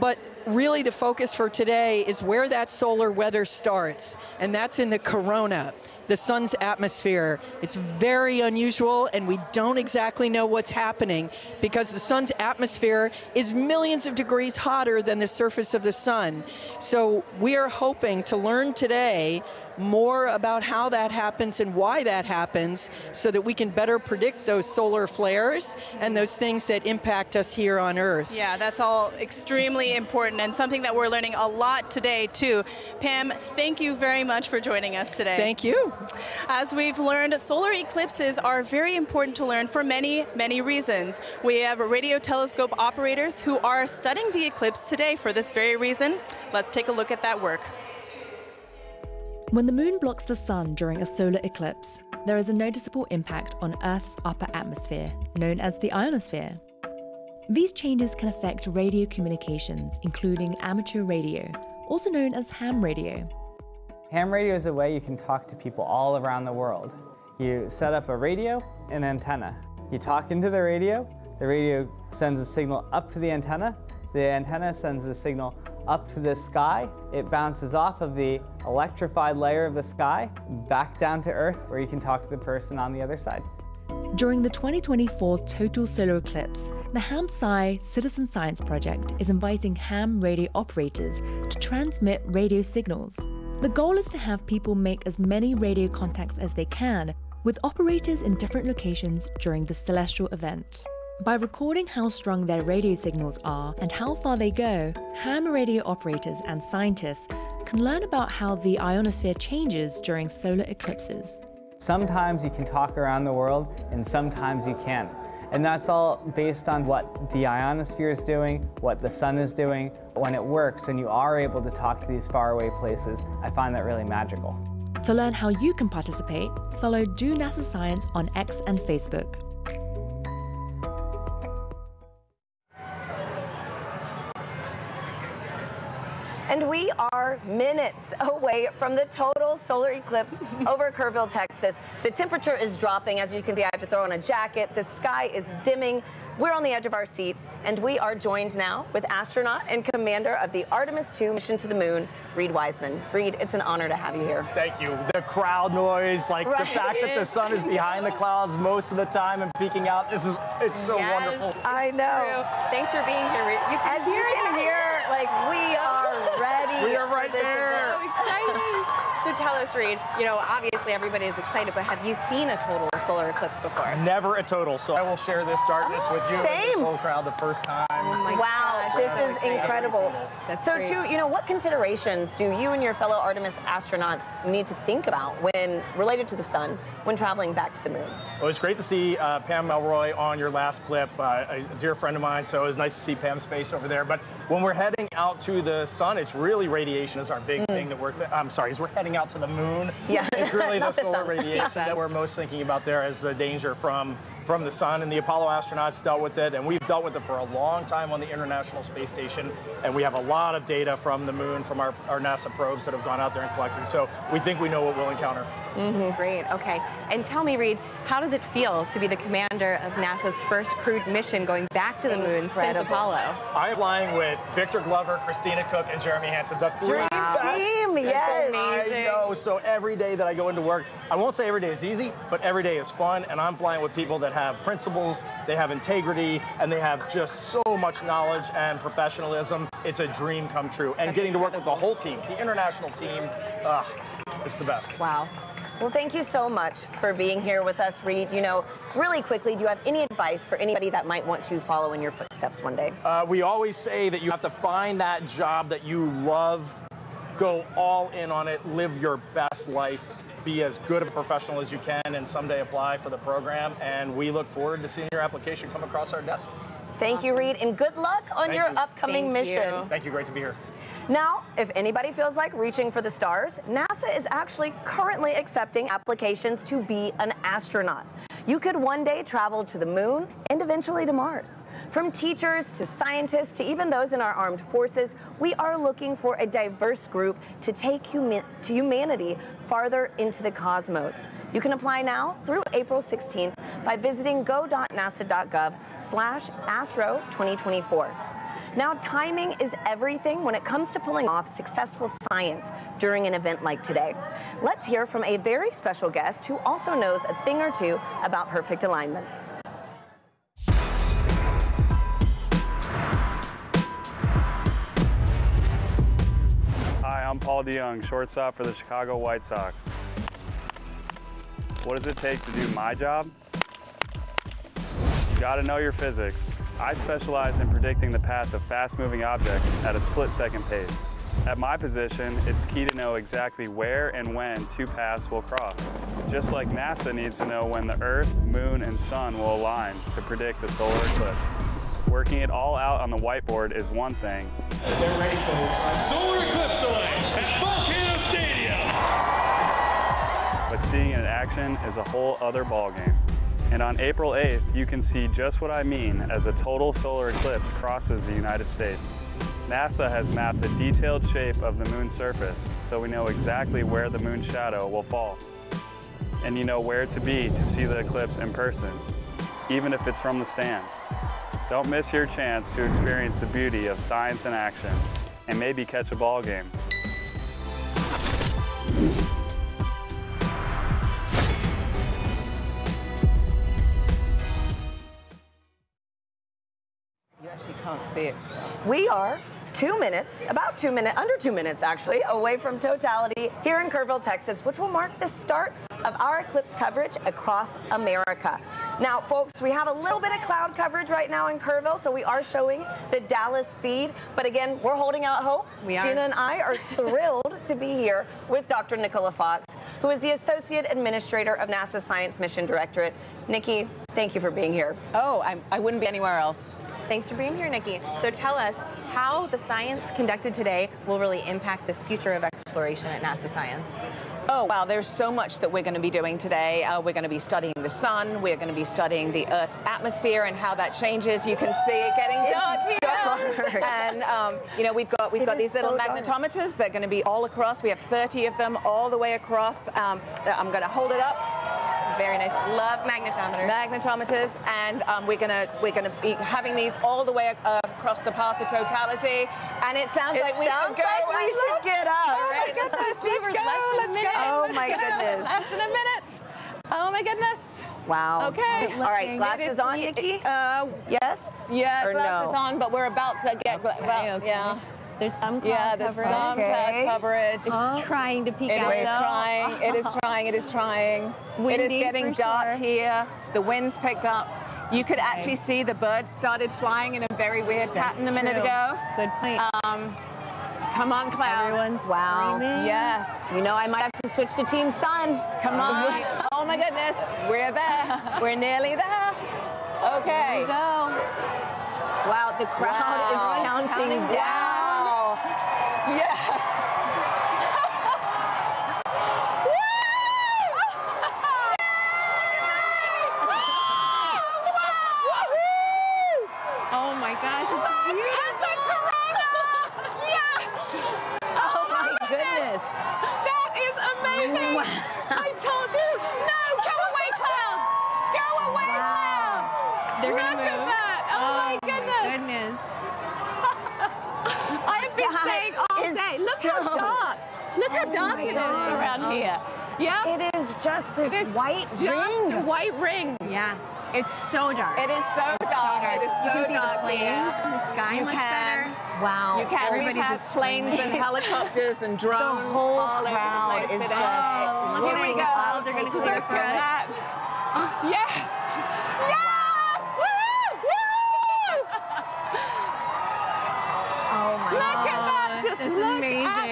but really the focus for today is where that solar weather starts, and that's in the corona, the sun's atmosphere. It's very unusual, and we don't exactly know what's happening because the sun's atmosphere is millions of degrees hotter than the surface of the sun. So we are hoping to learn today more about how that happens and why that happens so that we can better predict those solar flares and those things that impact us here on Earth. Yeah, that's all extremely important and something that we're learning a lot today, too. Pam, thank you very much for joining us today. Thank you. As we've learned, solar eclipses are very important to learn for many, many reasons. We have radio telescope operators who are studying the eclipse today for this very reason. Let's take a look at that work. When the moon blocks the sun during a solar eclipse, there is a noticeable impact on Earth's upper atmosphere, known as the ionosphere. These changes can affect radio communications, including amateur radio, also known as ham radio. Ham radio is a way you can talk to people all around the world. You set up a radio and antenna. You talk into the radio, the radio sends a signal up to the antenna, the antenna sends the signal up to the sky. It bounces off of the electrified layer of the sky back down to Earth where you can talk to the person on the other side. During the 2024 total solar eclipse, the HAM-SCI Citizen Science Project is inviting ham radio operators to transmit radio signals. The goal is to have people make as many radio contacts as they can with operators in different locations during the celestial event. By recording how strong their radio signals are and how far they go, ham radio operators and scientists can learn about how the ionosphere changes during solar eclipses. Sometimes you can talk around the world and sometimes you can't. And that's all based on what the ionosphere is doing, what the sun is doing. When it works and you are able to talk to these faraway places, I find that really magical. To learn how you can participate, follow Do NASA Science on X and Facebook. And we are minutes [LAUGHS] away from the total solar eclipse [LAUGHS] over Kerrville, Texas. The temperature is dropping. As you can see, I had to throw on a jacket. The sky is dimming. We're on the edge of our seats, and we are joined now with astronaut and commander of the Artemis II mission to the moon, Reed Wiseman. Reed, it's an honor to have you here. Thank you. The crowd noise, like Right. the fact that the sun is behind the clouds most of the time and peeking out, this is, it's so Yes, wonderful. I know. Thanks for being here. Reed. You can As you can that. hear, like we are ready. We are right for this there. event. So exciting. So tell us, Reed, you know, obviously everybody is excited, but have you seen a total solar eclipse before? Never a total, so I will share this darkness with you and this whole crowd the first time. my wow, gosh, this that's is great. incredible. That's so, great. too, you know, what considerations do you and your fellow Artemis astronauts need to think about when related to the sun when traveling back to the moon? Well, it's great to see uh, Pam Melroy on your last clip, uh, a dear friend of mine, so it was nice to see Pam's face over there. But when we're heading out to the sun, it's really radiation is our big thing that we're, th- I'm sorry, as we're heading out to the moon. Yeah. it's really [LAUGHS] the the solar sun. radiation that. that we're most thinking about there as the danger from from the sun. And the Apollo astronauts dealt with it, and we've dealt with it for a long time on the International Space Station. And we have a lot of data from the moon, from our, our NASA probes that have gone out there and collected. So we think we know what we'll encounter. Mm-hmm. Great. Okay. And tell me, Reed, how does it feel to be the commander of NASA's first crewed mission going back to the moon since Apollo? I am flying with Victor Glover, Christina Koch, and Jeremy Hansen. The three Dream best. team, That's yes. I know. So every day that I go into work, I won't say every day is easy, but every day is fun. And I'm flying with people that have principles, they have integrity, and they have just so much knowledge and professionalism. It's a dream come true. And getting to work with the whole team, the international team, uh, it's the best. Wow. Well, thank you so much for being here with us, Reed. You know, really quickly, do you have any advice for anybody that might want to follow in your footsteps one day? Uh, we always say that you have to find that job that you love, go all in on it, live your best life, be as good of a professional as you can, and someday apply for the program. And we look forward to seeing your application come across our desk. Thank you, Reed, and good luck on Thank your you. upcoming Thank mission. you. Thank you. Great to be here. Now, if anybody feels like reaching for the stars, NASA is actually currently accepting applications to be an astronaut. You could one day travel to the moon and eventually to Mars. From teachers to scientists to even those in our armed forces, we are looking for a diverse group to take humi- to humanity farther into the cosmos. You can apply now through April 16th by visiting go.nasa.gov slash astro 2024. Now, timing is everything when it comes to pulling off successful science during an event like today. Let's hear from a very special guest who also knows a thing or two about perfect alignments. Hi, I'm Paul DeJong, shortstop for the Chicago White Sox. What does it take to do my job? Gotta know your physics. I specialize in predicting the path of fast-moving objects at a split-second pace. At my position, it's key to know exactly where and when two paths will cross. Just like NASA needs to know when the Earth, Moon, and Sun will align to predict a solar eclipse. Working it all out on the whiteboard is one thing, They're ready, folks. Solar eclipse delay at Volcano Stadium. but seeing it in action is a whole other ballgame. And on April 8th, you can see just what I mean as a total solar eclipse crosses the United States. NASA has mapped the detailed shape of the moon's surface, so we know exactly where the moon's shadow will fall. And you know where to be to see the eclipse in person, even if it's from the stands. Don't miss your chance to experience the beauty of science in action and maybe catch a ball game. Can't see it. We are two minutes, about two minutes, under two minutes actually, away from totality here in Kerrville, Texas, which will mark the start of our eclipse coverage across America. Now, folks, we have a little bit of cloud coverage right now in Kerrville, so we are showing the Dallas feed. But again, we're holding out hope. We are. Gina and I are thrilled [LAUGHS] to be here with Dr. Nicola Fox, who is the Associate Administrator of NASA Science Mission Directorate. Nikki, thank you for being here. Oh, I, I wouldn't be anywhere else. Thanks for being here, Nikki. So tell us how the science conducted today will really impact the future of exploration at NASA Science. Oh, wow, there's so much that we're going to be doing today. Uh, we're going to be studying the sun. We're going to be studying the Earth's atmosphere and how that changes. You can see it getting dark here. And, um, you know, we've got, we've It got these little so dark. magnetometers. They're going to be all across. We have 30 of them all the way across. Um, I'm going to hold it up. Very nice. Love magnetometers. Magnetometers, and um, we're gonna we're gonna be having these all the way uh, across the path of totality. And it sounds It like we sounds should go. like we should get up. Oh my Right, let's let's go, less than a let's go. Oh my let's [LAUGHS] go. goodness. Less than a minute. Oh my goodness. Wow. Okay. All right, looking. glasses on, Nikki? Uh, yes. Yeah, Or glasses no? on, but we're about to get. Gla- well, okay. Yeah. There's some cloud Yeah, there's coverage. some cloud coverage. It's trying to peek It out. is though. trying. It is trying. It is trying. it is getting dark sure. here. The wind's picked up. You could actually see the birds started flying in a very weird That's pattern a minute true. ago. Good point. Um, come on, clouds. Everyone's Wow. screaming. Yes. You know, I might have to switch to Team Sun. Come on. oh my goodness. We're there. We're nearly there. Okay. Here we go. Wow, the crowd Wow. is counting, counting down. Wow. Yes. Oh my gosh, it's beautiful. Yes. Oh my goodness. That is amazing. I told you. No, go away, clouds. Go away, clouds. They're Look gonna move. at that. Oh, my goodness. Goodness. I've been That saying all is day. Look how so- dark. Look how dark it is around oh. here. Yeah. It is just this is white just ring. a white ring. Yeah. It's so dark. It is so It's dark. so dark. It is you can see dark the planes here. in the sky You much can. better. Wow. You can. Everybody we have just planes and [LAUGHS] helicopters and drones The whole all over the crowd place is today. just Oh, look at. The clouds are gonna clear for us. that. Oh. Yes. Yes. Woo! Woo! Oh my Look at that. Just It's look amazing. at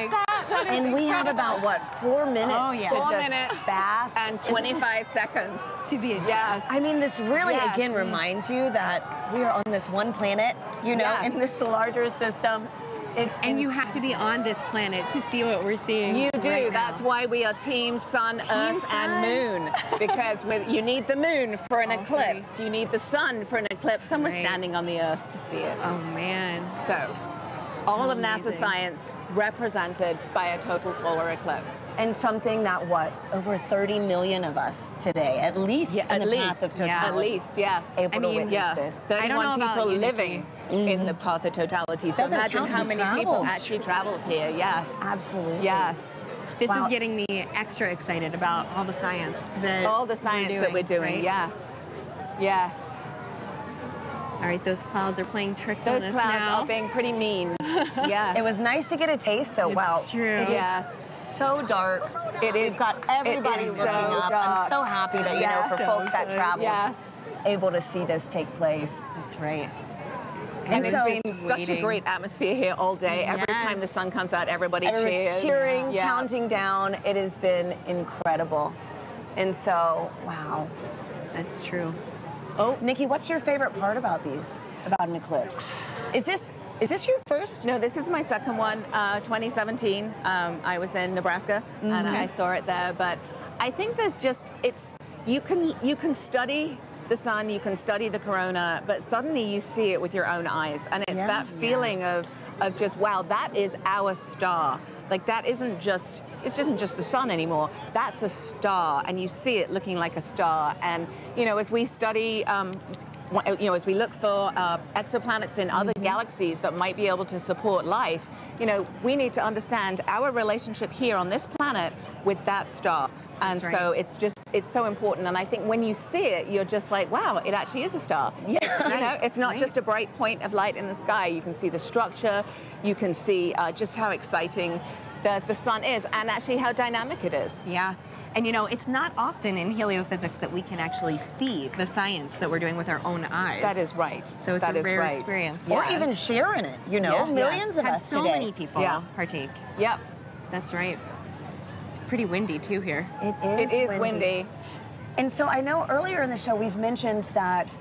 that. That is And we have about what four minutes Oh, yeah. to Four just minutes bask and 25 [LAUGHS] seconds. To be a Yes. I mean, this really Yes. again mm. reminds you that we are on this one planet, you know, Yes. in this larger system. It's And you have to be on this planet to see what we're seeing. You do. right now. That's why we are Team Sun, Earth, Sun. and Moon. Because with, you need the moon for an three. eclipse. You need the sun for an eclipse. And we're standing on the Earth to see it. Oh man. So, all of NASA science represented by a total solar eclipse. and something that what over 30 million of us today, at least Yeah, in at the least. path of yeah. At least, yes. able I to mean, witness Yeah, this. 31 I don't know about people you, living in the mm-hmm. path of totality. So Doesn't imagine how the many people actually traveled here. Yes. Absolutely. Yes. This Wow. is getting me extra excited about all the science that All the science that we're doing. right? Yes. Yes. All right, those clouds are playing tricks Those on us now. Those clouds are being pretty mean. [LAUGHS] yes. It was nice to get a taste, though. It's wow, true. It is Yes. so dark. It is- We've got everybody it is looking so up. dark. I'm so happy that you Yes. know for So folks that good. travel, Yes. able to see this take place. That's right. And And it's so- been such a great atmosphere here all day. Every Yes. time the sun comes out, everybody Everyone's cheers. cheering, Yeah. counting down. It has been incredible. And so, wow. That's true. Oh, Nikki, what's your favorite part about these? About an eclipse? Is this is this your first? No, this is my second one. Uh, 2017. Um, I was in Nebraska and Mhm. I saw it there. But I think there's just it's you can you can study the sun, you can study the corona, but suddenly you see it with your own eyes, and it's Yeah. that feeling of of just wow, that is our star. Like that isn't just it isn't just the sun anymore. That's a star, and you see it looking like a star. And you know, as we study. Um, you know, as we look for uh, exoplanets in other galaxies that might be able to support life, you know, we need to understand our relationship here on this planet with that star. And That's so it's just, it's so important. And I think when you see it, you're just like, wow, it actually is a star. Yeah. [LAUGHS] you know, it's not right. just a bright point of light in the sky. You can see the structure, you can see uh, just how exciting the, the sun is, and actually how dynamic it is. Yeah. And you know, it's not often in heliophysics that we can actually see the science that we're doing with our own eyes. That is right. So it's That a is rare right. experience. Or even share in it, you know? Yeah. Millions of Have us so today. many people Yeah. partake. Yep. That's right. It's pretty windy too here. It is, It is windy. And so I know earlier in the show we've mentioned that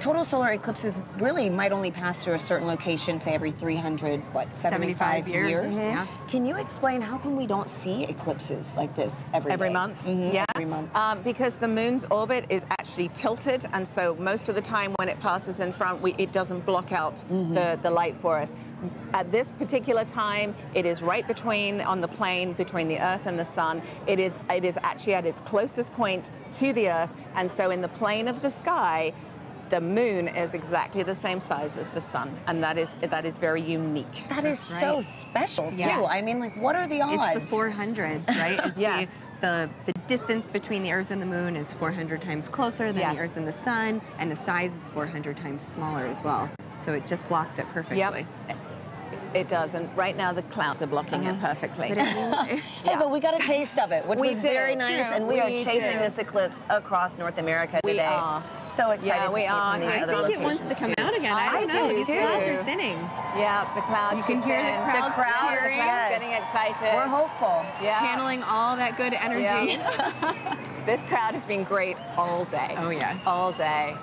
total solar eclipses really might only pass through a certain location, say every 300, what, 75, 75 years. years? Mhm. Yeah. Can you explain how come we don't see eclipses like this every every day? month. Mhm, Yeah, Every month. Um, because the moon's orbit is actually tilted, and so most of the time when it passes in front, we, it doesn't block out the, the light for us. At this particular time, it is right between on the plane between the Earth and the Sun. It is it is actually at its closest point to the Earth, and so in the plane of the sky. The moon is exactly the same size as the sun, and that is that is very unique. That is so special too. Yes. I mean, like, what are the odds? It's the 400s, right? [LAUGHS] Yes. The, the, the distance between the Earth and the Moon is 400 times closer than Yes. the Earth and the Sun, and the size is 400 times smaller as well. So it just blocks it perfectly. Yep. It does, and right now the clouds are blocking it uh-huh. perfectly. But it- Hey, [LAUGHS] but we got a taste of it, which We was did. very nice, True. and we, are chasing do. this eclipse across North America We today. are. So excited Yeah, to we see are. it from these I other think it wants to come too. out again. I don't know. These too. clouds are thinning. Yeah, the clouds. You can should hear the thin. crowds crowd, the cheering. crowd's getting excited. We're hopeful. Yeah. Channeling all that good energy. Yeah. [LAUGHS] this crowd has been great all day. Oh, yes. All day.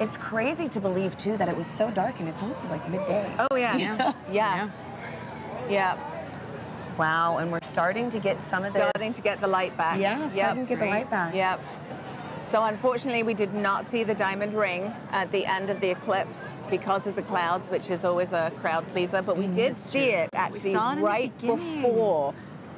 It's crazy to believe too that it was so dark and it's only like midday. Oh yes. [LAUGHS] Yeah. Yes. Yeah. Wow, and we're starting to get some of Starting to get the light back. Yeah, starting to get the light back. Yep. So unfortunately, we did not see the diamond ring at the end of the eclipse because of the clouds, which is always a crowd pleaser. But we mm, did see it actually it right before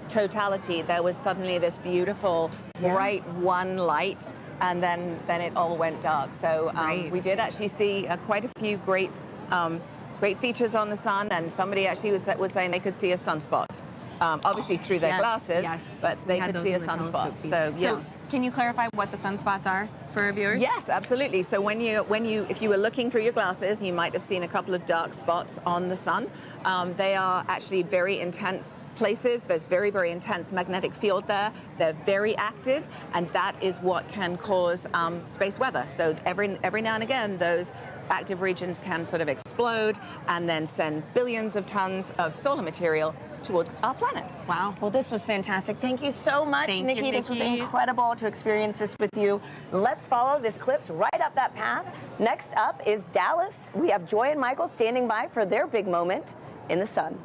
totality. There was suddenly this beautiful, Yeah. bright one light, and then then it all went dark. So um, Right. we did actually see uh, quite a few great. Um, Great features on the sun, and somebody actually was, was saying they could see a sunspot, um, obviously through their Yes, glasses, yes. but they could see a in the telescope sunspot. So yeah. So can you clarify what the sunspots are for our viewers? Yes, absolutely. So when you when you if you were looking through your glasses, you might have seen a couple of dark spots on the sun. Um, they are actually very intense places. There's very very intense magnetic field there. They're very active, and that is what can cause um, space weather. So every every now and again, those active regions can sort of explode and then send billions of tons of solar material towards our planet. Wow. Well, this was fantastic. Thank you so much, Thank you, Nikki. This was incredible to experience this with you. Let's follow this clips right up that path. Next up is Dallas. We have Joy and Michael standing by for their big moment in the sun.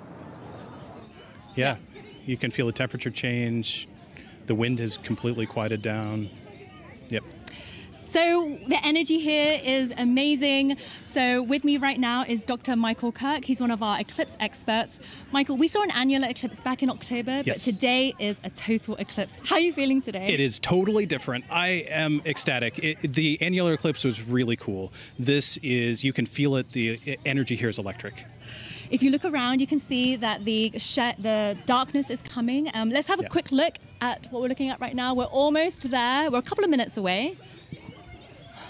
Yeah, you can feel the temperature change. The wind has completely quieted down. Yep. So the energy here is amazing. So with me right now is Dr. Michael Kirk. He's one of our eclipse experts. Michael, we saw an annular eclipse back in October, Yes. but today is a total eclipse. How are you feeling today? It is totally different. I am ecstatic. It, the annular eclipse was really cool. This is, you can feel it, the energy here is electric. If you look around, you can see that the the darkness is coming. Um, let's have a Yeah. quick look at what we're looking at right now. We're almost there. We're a couple of minutes away.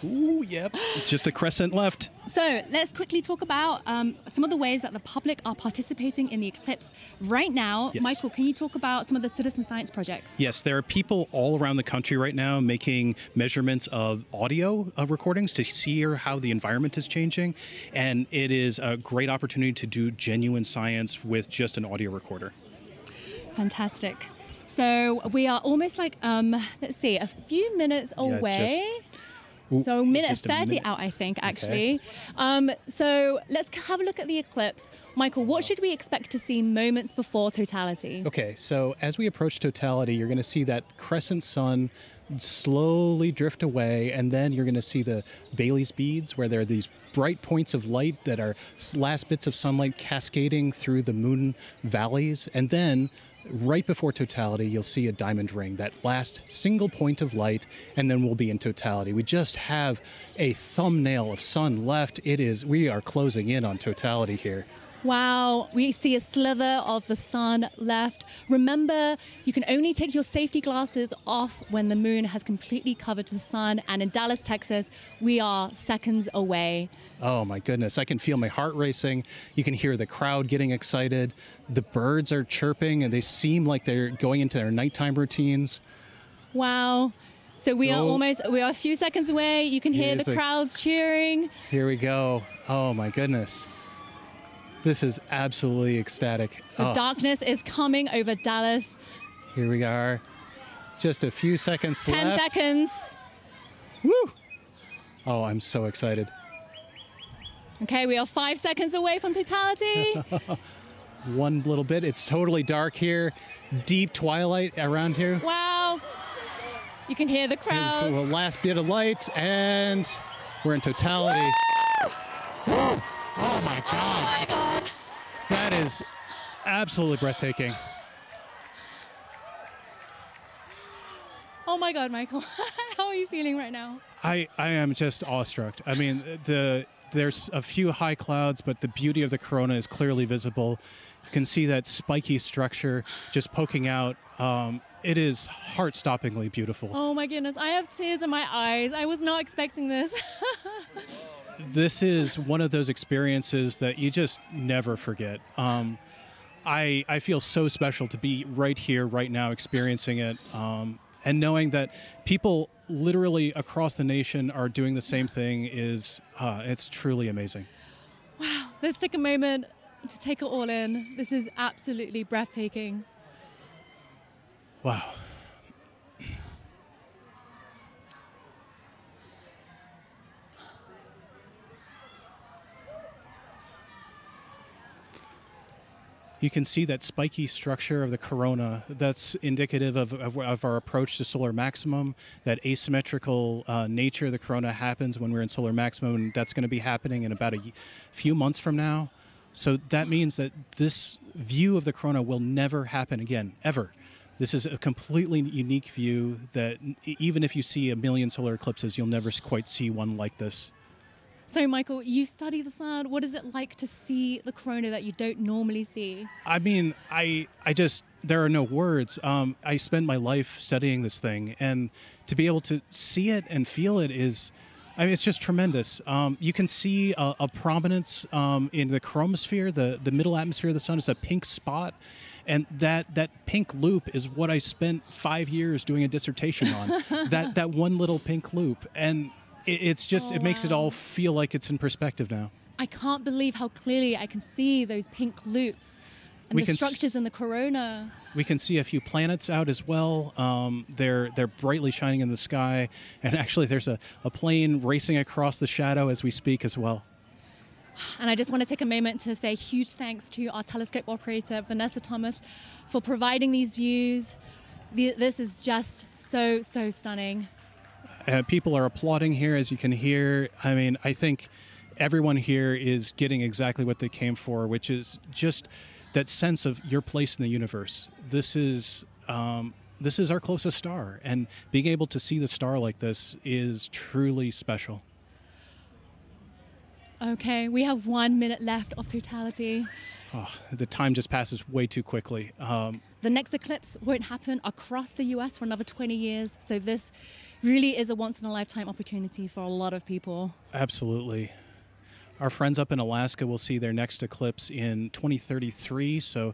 Ooh, yep. Just a crescent left. So let's quickly talk about um, some of the ways that the public are participating in the eclipse right now. Yes. Michael, can you talk about some of the citizen science projects? Yes, there are people all around the country right now making measurements of audio uh, recordings to see how the environment is changing. And it is a great opportunity to do genuine science with just an audio recorder. Fantastic. So we are almost like, um, let's see, a few minutes Yeah, away. Ooh, so minute 30 minute. out, I think, Okay. actually. Um, so let's have a look at the eclipse. Michael, what should we expect to see moments before totality? Okay, so as we approach totality, you're going to see that crescent sun slowly drift away, and then you're going to see the Baily's beads, where there are these bright points of light that are last bits of sunlight cascading through the moon valleys, and then right before totality, you'll see a diamond ring, that last single point of light, and then we'll be in totality. We just have a thumbnail of sun left. It is, we are closing in on totality here. Wow, we see a slither of the sun left. Remember, you can only take your safety glasses off when the moon has completely covered the sun. And in Dallas, Texas, we are seconds away. Oh my goodness, I can feel my heart racing. You can hear the crowd getting excited. The birds are chirping and they seem like they're going into their nighttime routines. Wow. So we are Oh. almost, we are a few seconds away. You can hear Here's the the- crowds cheering. Here we go. Oh my goodness. This is absolutely ecstatic. The Oh, darkness is coming over Dallas. here we are. Just a few seconds 10 left. seconds. Woo! Oh, I'm so excited. Okay, we are five seconds away from totality. [LAUGHS] One little bit. It's totally dark here. Deep twilight around here. wow. You can hear the crowd. the last bit of lights, and we're in totality. Oh my god. Oh That is absolutely breathtaking. Oh my God, Michael. [LAUGHS] How are you feeling right now? I, I am just awestruck. I mean, the there's a few high clouds, but the beauty of the corona is clearly visible. You can see that spiky structure just poking out. Um, it is heart-stoppingly beautiful. Oh my goodness, I have tears in my eyes. I was not expecting this. [LAUGHS] This is one of those experiences that you just never forget. Um, I I feel so special to be right here, right now, experiencing it, um, and knowing that people literally across the nation are doing the same thing is uh, it's truly amazing. wow, let's take a moment to take it all in. This is absolutely breathtaking. Wow. You can see that spiky structure of the corona. That's indicative of, of, of our approach to solar maximum. That asymmetrical uh, nature of the corona happens when we're in solar maximum, and that's going to be happening in about a few months from now. So that means that this view of the corona will never happen again, ever. This is a completely unique view that even if you see a million solar eclipses, you'll never quite see one like this. So, Michael, you study the sun. What is it like to see the corona that you don't normally see? I mean, I I just there are no words. Um, I spend my life studying this thing, and to be able to see it and feel it is, I mean, it's just tremendous. Um, you can see a, a prominence um, in the chromosphere, the the middle atmosphere of the sun is a pink spot. And that, that pink loop is what I spent five years doing a dissertation on. [LAUGHS] that that one little pink loop, and it, it's just Oh, it makes it all feel like it's in perspective now. I can't believe how clearly I can see those pink loops and We the can s- structures in the corona. We can see a few planets out as well. Um, they're they're brightly shining in the sky, and actually, there's a, a plane racing across the shadow as we speak as well. And I just want to take a moment to say huge thanks to our telescope operator, Vanessa Thomas, for providing these views. The, this is just so, so stunning. Uh, people are applauding here, as you can hear. I mean, I think everyone here is getting exactly what they came for, which is just that sense of your place in the universe. This is. Um, this is our closest star, and being able to see the star like this is truly special. Okay, we have one minute left of totality. Oh, the time just passes way too quickly. Um, The next eclipse won't happen across the US for another 20 years. So, this really is a once in a lifetime opportunity for a lot of people. Absolutely. Our friends up in Alaska will see their next eclipse in 2033. So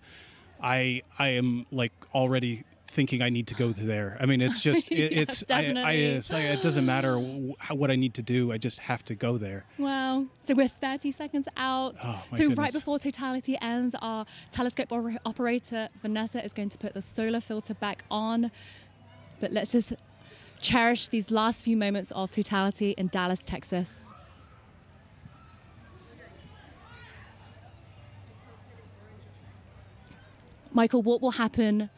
I I am like already thinking I need to go there. I mean, it's just [LAUGHS] it, yes, it's, I, I, it's like, it doesn't matter how, what I need to do. I just have to go there. Wow. So we're 30 seconds out. Oh, so right before totality ends, our telescope or- operator, Vanessa, is going to put the solar filter back on. But let's just cherish these last few moments of totality in Dallas, Texas. Michael, what will happen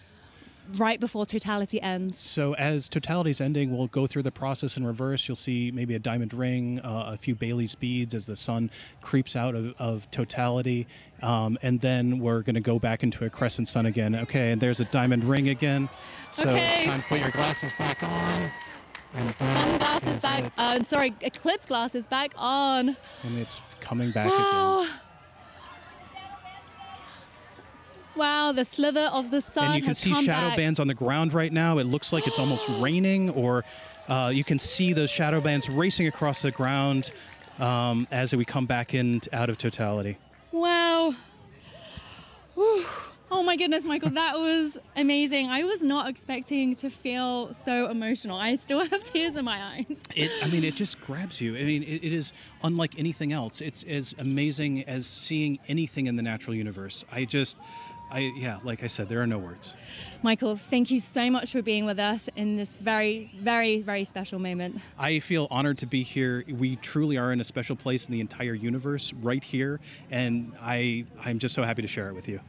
right before totality ends? So as totality's ending, we'll go through the process in reverse. You'll see maybe a diamond ring, uh, a few Baily's beads as the sun creeps out of, of totality, um, and then we're going to go back into a crescent sun again. Okay, and there's a diamond ring again. So Okay. time to put your glasses back on. And Sunglasses back. Uh, sorry, eclipse glasses back on. and it's coming back again. Wow. The slither of the sun and you can see shadow back. bands on the ground right now. It looks like it's almost [GASPS] raining, or uh, you can see those shadow bands racing across the ground um, as we come back in out of totality. Wow. Whew. Oh my goodness, Michael, that was amazing. I was not expecting to feel so emotional. I still have [LAUGHS] tears in my eyes. It, I mean, it just grabs you. I mean, it, it is unlike anything else. It's as amazing as seeing anything in the natural universe. I just, I yeah, like I said, there are no words. Michael, thank you so much for being with us in this very, very, very special moment. I feel honored to be here. We truly are in a special place in the entire universe, right here, and I I'm just so happy to share it with you.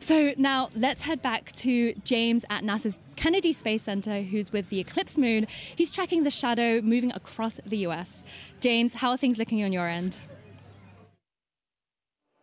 So now let's head back to James at NASA's Kennedy Space Center, who's with the Eclipse Moon. He's tracking the shadow moving across the US. James, how are things looking on your end?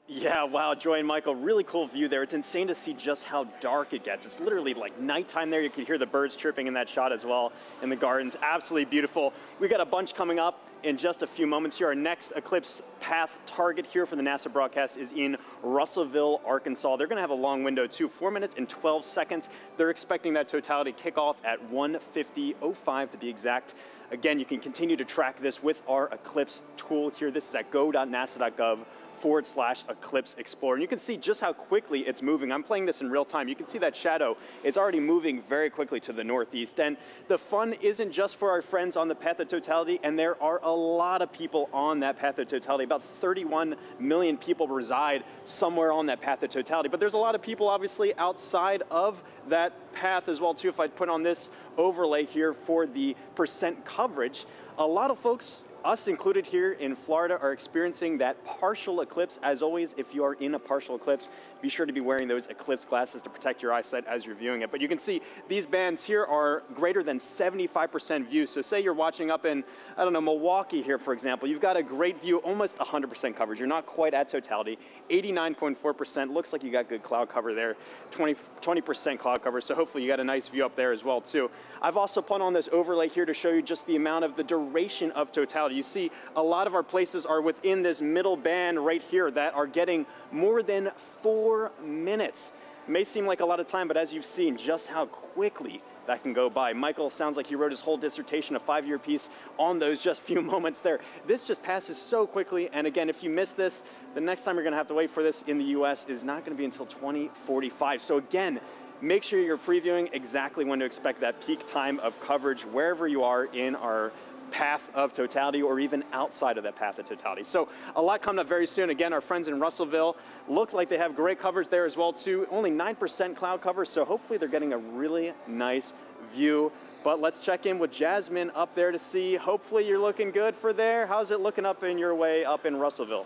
Yeah, wow, Joy and Michael, really cool view there. It's insane to see just how dark it gets. It's literally like nighttime there. You can hear the birds chirping in that shot as well in the gardens. Absolutely beautiful. We've got a bunch coming up in just a few moments here. Our next eclipse path target here for the NASA broadcast is in Russellville, Arkansas. They're going to have a long window too, 4 minutes and 12 seconds. They're expecting that totality kickoff at 1:50:05 to be exact. Again, you can continue to track this with our Eclipse tool here. This is at go.nasa.gov forward slash Eclipse Explorer. And you can see just how quickly it's moving. I'm playing this in real time. You can see that shadow. It's already moving very quickly to the northeast. And the fun isn't just for our friends on the path of totality, and there are a lot of people on that path of totality. About 31 million people reside somewhere on that path of totality. But there's a lot of people obviously outside of that path as well too. If I put on this overlay here for the percent coverage, a lot of folks us included here in Florida are experiencing that partial eclipse. As always, if you are in a partial eclipse, be sure to be wearing those eclipse glasses to protect your eyesight as you're viewing it. But you can see these bands here are greater than 75% view. So say you're watching up in, I don't know, Milwaukee here, for example. You've got a great view, almost 100% coverage. You're not quite at totality. 89.4%. Looks like you got good cloud cover there. 20, 20% cloud cover. So hopefully you got a nice view up there as well, too. I've also put on this overlay here to show you just the amount of the duration of totality. You see a lot of our places are within this middle band right here that are getting more than four minutes. May seem like a lot of time, but as you've seen, just how quickly that can go by. Michael sounds like he wrote his whole dissertation, a five-year piece, on those just few [LAUGHS] moments there. This just passes so quickly, and again, if you miss this, the next time you're gonna have to wait for this in the US is not gonna be until 2045. So again, make sure you're previewing exactly when to expect that peak time of coverage wherever you are in our path of totality or even outside of that path of totality. So a lot coming up very soon. Again, our friends in Russellville look like they have great coverage there as well too. Only 9% cloud cover, so hopefully they're getting a really nice view. But let's check in with Jasmine up there to see. Hopefully you're looking good for there. How's it looking up in your way up in Russellville?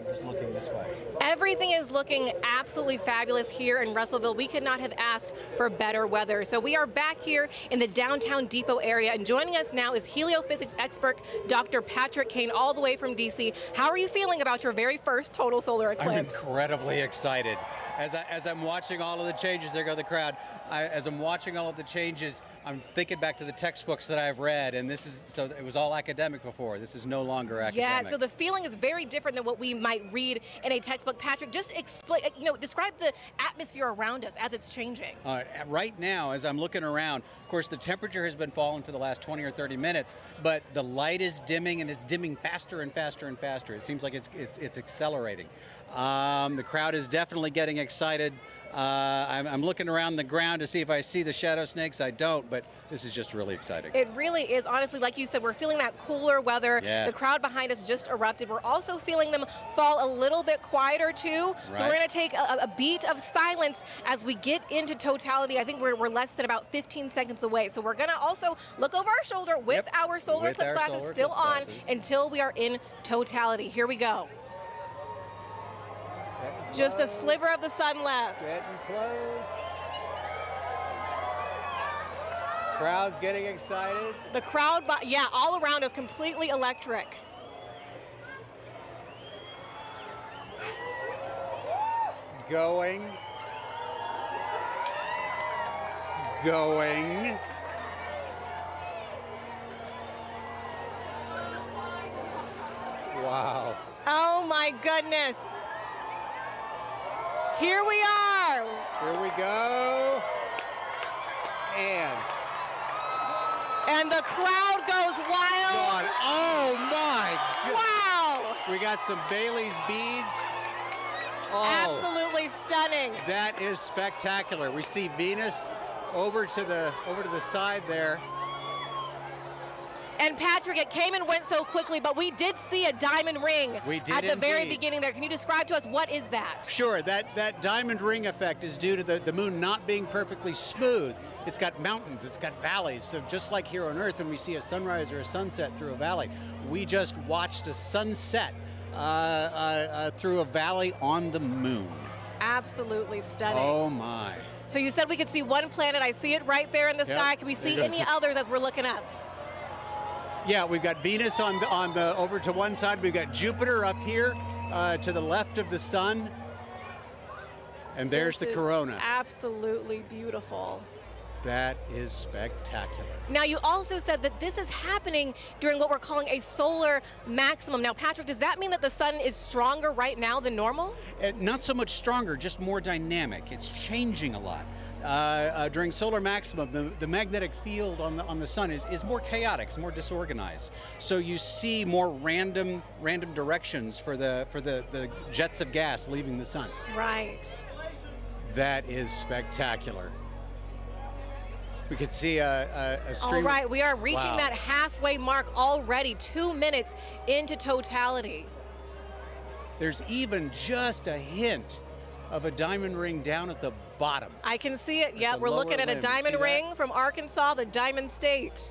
I'm just looking this way. Everything is looking absolutely fabulous here in Russellville. We could not have asked for better weather. So we are back here in the downtown depot area, and joining us now is heliophysics expert Dr. Patrick Kane, all the way from DC. How are you feeling about your very first total solar eclipse? I'm incredibly excited. As, I, as I'm watching all of the changes, there go the crowd. I, as I'm watching all of the changes, I'm thinking back to the textbooks that I've read, and this is so it was all academic before. This is no longer academic. Yeah, so the feeling is very different than what we might read in a textbook. Patrick, just explain, you know, describe the atmosphere around us as it's changing. Uh, right now, as I'm looking around, of course, the temperature has been falling for the last 20 or 30 minutes, but the light is dimming and it's dimming faster and faster and faster. It seems like it's it's, it's accelerating. Um, the crowd is definitely getting excited. Uh, I'm, I'm, looking around the ground to see if I see the shadow snakes. I don't, but this is just really exciting. It really is. Honestly, like you said, we're feeling that cooler weather. Yeah. The crowd behind us just erupted. We're also feeling them fall a little bit quieter too. Right. So we're going to take a, a, beat of silence as we get into totality. I think we're, we're less than about 15 seconds away. So we're going to also look over our shoulder with yep. our solar with eclipse our glasses solar still on glasses. until we are in totality. Here we go. Just a sliver of the sun left. Getting close. Crowd's getting excited. The crowd, yeah, all around is completely electric. Going. Going. Wow. Oh my goodness. Here we are. Here we go. And. And the crowd goes wild. God. Oh my. God. Wow. We got some Baily's beads. Oh, Absolutely stunning. That is spectacular. We see Venus over to the over to the side there. And Patrick, it came and went so quickly, but we did see a diamond ring We did at the very beginning there. Can you describe to us what is that? Sure, that, that diamond ring effect is due to the, the moon not being perfectly smooth. It's got mountains, it's got valleys. So just like here on Earth, when we see a sunrise or a sunset through a valley, we just watched a sunset uh, uh, uh, through a valley on the moon. Absolutely stunning. Oh my. So you said we could see one planet. I see it right there in the Yep. sky. Can we see any others as we're looking up? Yeah, we've got Venus on the, on the over to one side. We've got Jupiter up here uh, to the left of the sun. And there's This the corona. Absolutely beautiful. That is spectacular. Now, you also said that this is happening during what we're calling a solar maximum. Now, Patrick, does that mean that the sun is stronger right now than normal? Uh, not so much stronger, just more dynamic. It's changing a lot. Uh, uh, during solar maximum, the, the magnetic field on the on the sun is, is more chaotic, it's more disorganized. So you see more random random directions for the for the, the jets of gas leaving the sun. Right. That is spectacular. We could see a, a, a stream. right, we are reaching Wow. that halfway mark already, two minutes into totality. There's even just a hint of a diamond ring down at the bottom. I can see it. Yeah, we're looking at a limb. See diamond that? ring from Arkansas, the Diamond State.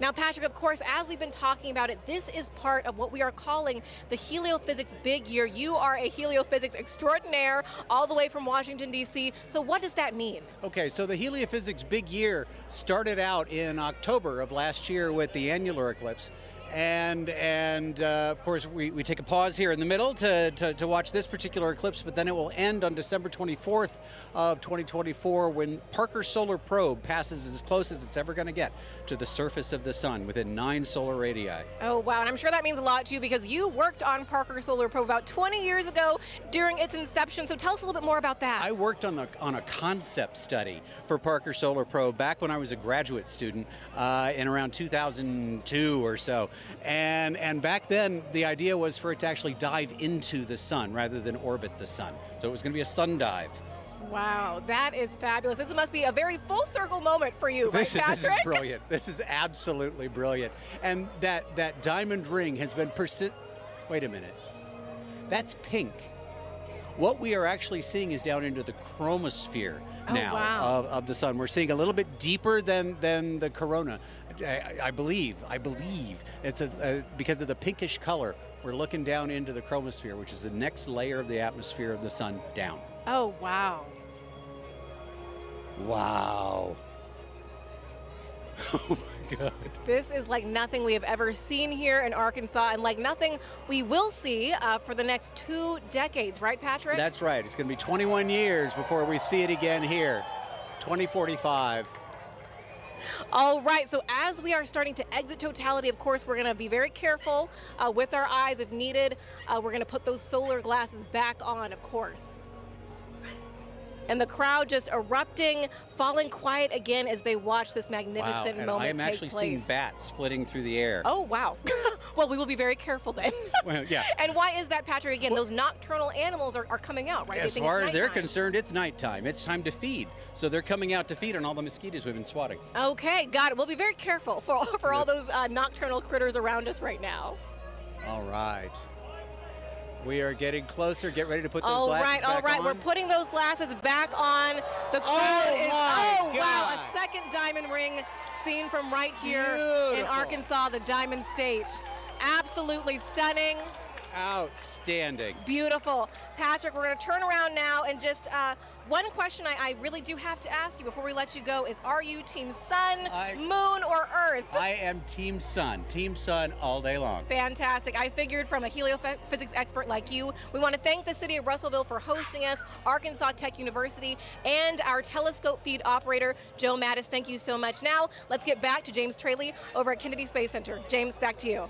Now, Patrick, of course, as we've been talking about it, this is part of what we are calling the heliophysics big year. You are a heliophysics extraordinaire all the way from Washington, D.C. So, what does that mean? Okay, so the heliophysics big year started out in October of last year with the annular eclipse. And and uh, of course we, we take a pause here in the middle to, to, to watch this particular eclipse, but then it will end on December 24th of 2024 when Parker Solar Probe passes as close as it's ever going to get to the surface of the sun within nine solar radii. Oh, wow. And I'm sure that means a lot to you because you worked on Parker Solar Probe about 20 years ago during its inception. So, tell us a little bit more about that. I worked on the on a concept study for Parker Solar Probe back when I was a graduate student uh, in around 2002 or so, and and back then the idea was for it to actually dive into the sun rather than orbit the sun. So it was going to be a sun dive. Wow, that is fabulous. This must be a very full circle moment for you, right, This, is- this is brilliant. This is absolutely brilliant. And that that diamond ring has been persi- Wait a minute. That's pink. What we are actually seeing is down into the chromosphere Oh, now wow. of, of the sun. We're seeing a little bit deeper than than the corona. I, I believe. I believe it's a, a because of the pinkish color. We're looking down into the chromosphere, which is the next layer of the atmosphere of the sun down. Oh, wow. Wow. [LAUGHS] Oh my God. This is like nothing we have ever seen here in Arkansas and like nothing we will see uh, for the next two decades, right, Patrick? That's right. It's going to be 21 years before we see it again here. 2045. All right, so as we are starting to exit totality, of course, we're going to be very careful uh, with our eyes if needed. Uh, we're going to put those solar glasses back on, of course. And the crowd just erupting, falling quiet again as they watch this Wow. magnificent And moment I am actually place. seeing bats flitting through the air. Oh, wow. [LAUGHS] well, we will be very careful then. [LAUGHS] Well, yeah. [LAUGHS] and why is that, Patrick? Again, those nocturnal animals are, are coming out, right? As far as they're concerned, it's nighttime. It's time to feed. So they're coming out to feed on all the mosquitoes we've been swatting. Okay, got it. We'll be very careful for, for all those uh, nocturnal critters around us right now. All right. We are getting closer. Get ready to put those All glasses right, all back right. on. We're putting those glasses back on. The crowd Oh, is. oh wow! A second diamond ring seen from right here in Arkansas, the Diamond State. Absolutely stunning. Outstanding. Beautiful. Patrick, we're going to turn around now and just uh, one question I, I really do have to ask you before we let you go is Are you Team Sun, Moon, or Earth? I am Team Sun. Team Sun all day long. Fantastic. I figured from a heliophysics expert like you, we want to thank the city of Russellville for hosting us, Arkansas Tech University, and our telescope feed operator, Joe Mattis. Thank you so much. Now, let's get back to James Tralie over at Kennedy Space Center. James, back to you.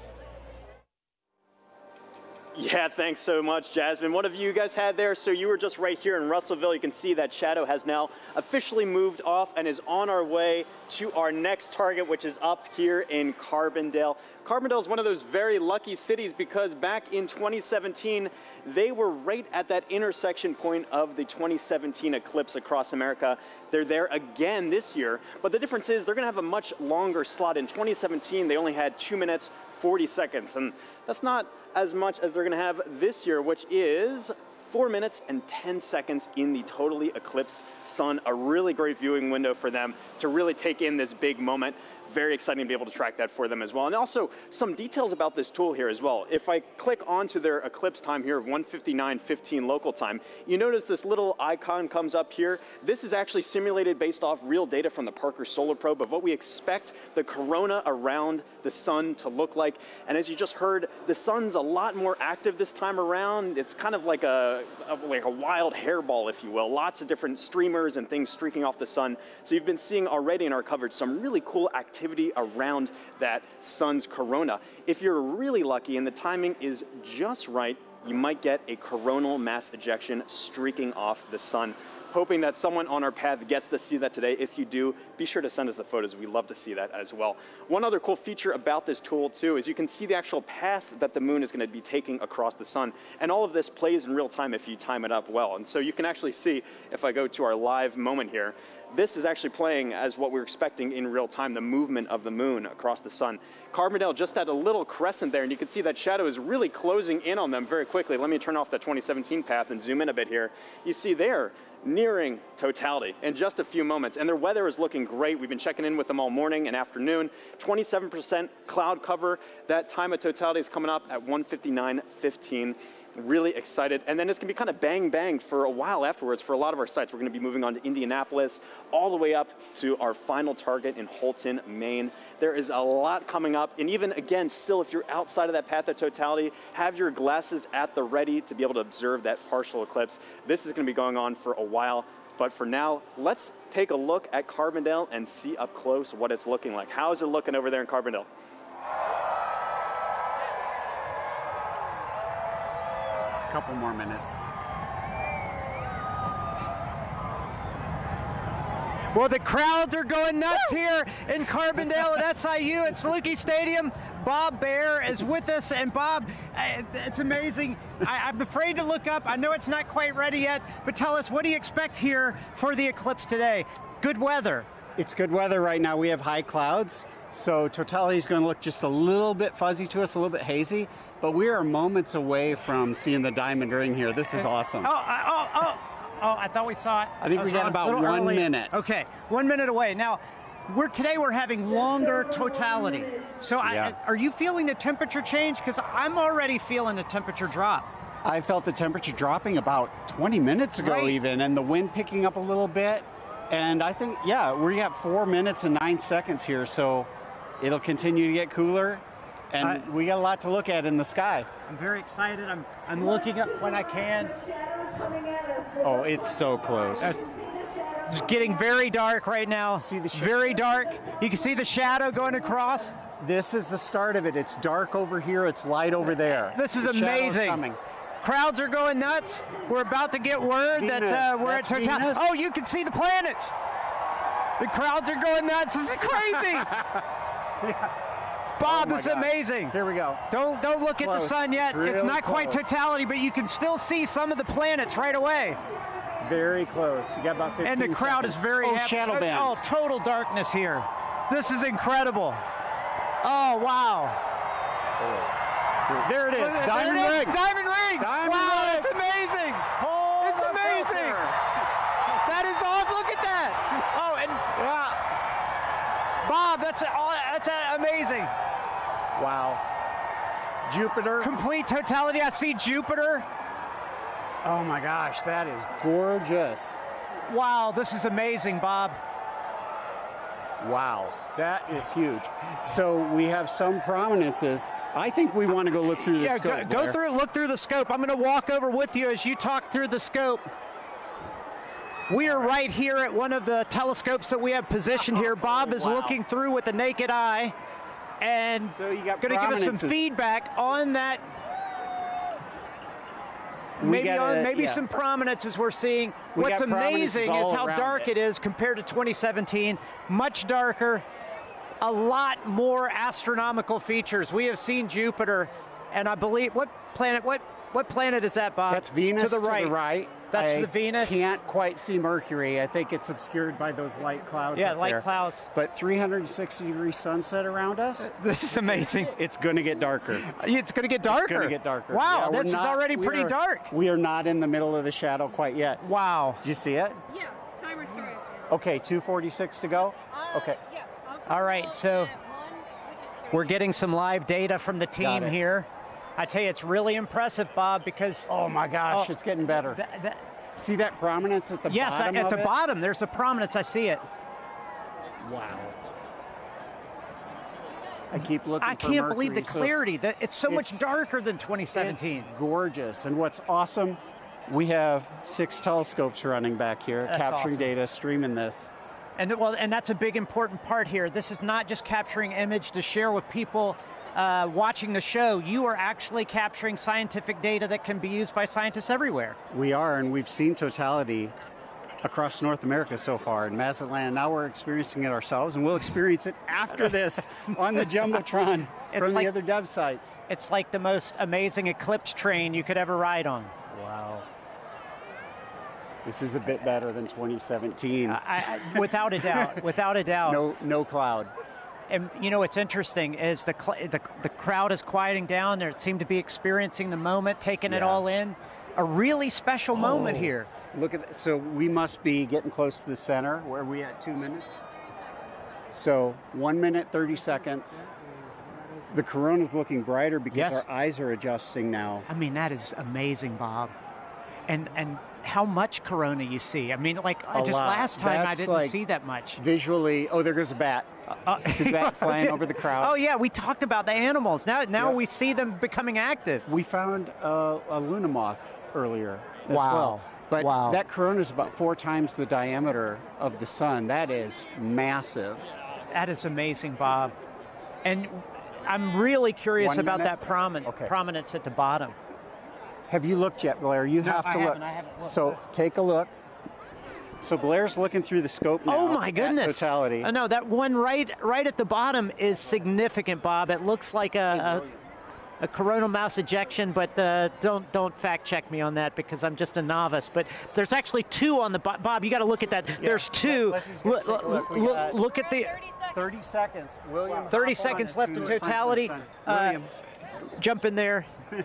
Yeah, thanks so much, Jasmine. What have you guys had there? So you were just right here in Russellville. You can see that shadow has now officially moved off and is on our way to our next target, which is up here in Carbondale. Carbondale is one of those very lucky cities because back in 2017, they were right at that intersection point of the 2017 eclipse across America. They're there again this year, but the difference is they're going to have a much longer slot. In 2017, they only had two minutes, 40 seconds, and that's not as much as they're going to have this year, which is 4 minutes and 10 seconds in the totally eclipsed sun. A really great viewing window for them to really take in this big moment. Very exciting to be able to track that for them as well. And also some details about this tool here as well. If I click onto their eclipse time here of 159.15 local time, you notice this little icon comes up here. This is actually simulated based off real data from the Parker Solar Probe of what we expect the corona around the sun to look like. And as you just heard, the sun's a lot more active this time around. It's kind of like a, a, like a wild hairball, if you will. Lots of different streamers and things streaking off the sun. So you've been seeing already in our coverage some really cool activity around that sun's corona. If you're really lucky and the timing is just right, you might get a coronal mass ejection streaking off the sun hoping that someone on our path gets to see that today. If you do, be sure to send us the photos. We love to see that as well. One other cool feature about this tool too is you can see the actual path that the moon is going to be taking across the sun. And all of this plays in real time if you time it up well. And so you can actually see, if I go to our live moment here, this is actually playing as what we're expecting in real time, the movement of the moon across the sun. Carbondale just had a little crescent there, and you can see that shadow is really closing in on them very quickly. Let me turn off the 2017 path and zoom in a bit here. You see there, nearing totality in just a few moments. And their weather is looking great. We've been checking in with them all morning and afternoon. 27% cloud cover. That time of totality is coming up at 159.15 really excited. And then it's going to be kind of bang bang for a while afterwards for a lot of our sites. We're going to be moving on to Indianapolis, all the way up to our final target in Houlton, Maine. There is a lot coming up. And even again, still, if you're outside of that path of totality, have your glasses at the ready to be able to observe that partial eclipse. This is going to be going on for a while. But for now, let's take a look at Carbondale and see up close what it's looking like. How is it looking over there in Carbondale? Couple more minutes. Well, the crowds are going nuts here in Carbondale at [LAUGHS] SIU at Saluki Stadium. Bob Baer is with us, and Bob, uh, it's amazing. I, am afraid to look up. I know it's not quite ready yet, but tell us, what do you expect here for the eclipse today? Good weather. It's good weather right now. We have high clouds, so totality is going to look just a little bit fuzzy to us, a little bit hazy. But we are moments away from seeing the diamond ring here. This is awesome. Oh, oh, oh, oh! I thought we saw it. I think I we got about one early. minute. Okay, one minute away. Now, we're today we're having longer totality. So, yeah. I, are you feeling the temperature change? Because I'm already feeling the temperature drop. I felt the temperature dropping about 20 minutes ago, right. even, and the wind picking up a little bit. And I think, yeah, we have four minutes and nine seconds here, so it'll continue to get cooler and I, we got a lot to look at in the sky. I'm very excited. I'm I'm looking up when I can. Oh, it's so close. Uh, it's getting very dark right now. See the shadow. very dark. You can see the shadow going across. This is the start of it. It's dark over here. It's light over there. This is the amazing. Crowds are going nuts. We're about to get word Venus. that uh, we're That's at Total. Oh, you can see the planets. The crowds are going nuts. This is crazy. [LAUGHS] yeah. Bob, oh this is amazing. Here we go. Don't don't look close. at the sun yet. Real it's not close. quite totality, but you can still see some of the planets right away. Very close. You got about 15 And the crowd seconds. is very oh, happy. shadow bands. Oh, total darkness here. This is incredible. Oh, wow. Oh. There it is. Diamond there it is. ring. Diamond ring. Diamond wow, ring. it's amazing. Hold it's amazing. That is awesome. Look at that. Oh, and yeah. Bob, that's that's amazing. Wow. Jupiter. Complete totality. I see Jupiter. Oh my gosh, that is gorgeous. Wow, this is amazing, Bob. Wow, that is huge. So we have some prominences. I think we want to go look through the yeah, scope. Yeah, go, go through, look through the scope. I'm going to walk over with you as you talk through the scope. We are right here at one of the telescopes that we have positioned here. Oh, Bob is wow. looking through with the naked eye and so going to give us some feedback on that We maybe gotta- on, maybe yeah. some prominences we're seeing. We What's amazing is how dark it. it is compared to 2017. Much darker, a lot more astronomical features. We have seen Jupiter, and I believe what planet? What what planet is that, Bob? That's Venus to the right. right That's I the Venus. Can't quite see Mercury. I think it's obscured by those light clouds. Yeah, up light there. clouds. But 360 degree sunset around us. Uh, this is amazing. [LAUGHS] It's going to get darker. Uh, it's going to get darker. It's going to get darker. Wow, Yeah, we're this is not- already we pretty are- dark. We are not in the middle of the shadow quite yet. Wow. Did you see it? Yeah, timer started. Okay, 246 to go. Okay. Yeah. All right, so we're getting some live data from the team here. I tell you, it's really impressive, Bob, because Oh my gosh, Oh, it's getting better. that- that- see that prominence at the bottom? yes, at the it? bottom, there's a prominence. I see it. Wow. I keep looking. I can't believe the Mercury, so clarity. That it's so much darker than 2017. It's gorgeous. And what's awesome, we have six telescopes running back here, That's capturing awesome. data, streaming this. And well, and that's a big important part here. This is not just capturing image to share with people uh, watching the show. You are actually capturing scientific data that can be used by scientists everywhere. We are, and we've seen totality across North America so far in Mazatlan. Now we're experiencing it ourselves, and we'll experience it after [LAUGHS] this on the Jumbotron It's from like- the other dev sites. It's like the most amazing eclipse train you could ever ride on. Wow. This is a bit better than 2017. I, I, without a doubt, without a [LAUGHS] doubt. No, no cloud. And you know what's interesting is the, cl- the the crowd is quieting down. They seem to be experiencing the moment, taking it all in. A really special moment Oh, here. Look at that. So we must be getting close to the center. Where are we at? Two minutes? So one minute, 30 seconds. The corona's looking brighter because Yes. our eyes are adjusting now. I mean, that is amazing, Bob. And and how much corona you see? I mean, like A just lot. last time I didn't like see that much. Visually, oh, there goes a bat. See the bat flying over the crowd. Oh yeah, we talked about the animals. Now now Yeah. we see them becoming active. We found uh, a luna moth earlier as Wow. well. But Wow. that corona is about four times the diameter of the sun. That is massive. That is amazing, Bob. And I'm really curious One about minute? that promin- Okay. prominence at the bottom. Have you looked yet, Blair? You No, have I to look. haven't, I haven't. So take a look. So Blair's looking through the scope now. Oh my goodness! Totality. Uh, no, that one right right at the bottom is significant, Bob. It looks like a a, a coronal mass ejection, but uh, don't don't fact check me on that because I'm just a novice. But there's actually two on the bo- Bob. You got to look at that. There's two. Look, look. Look- look at the 30 seconds. William. 30 seconds left in totality. Uh, William. jump in there. [LAUGHS]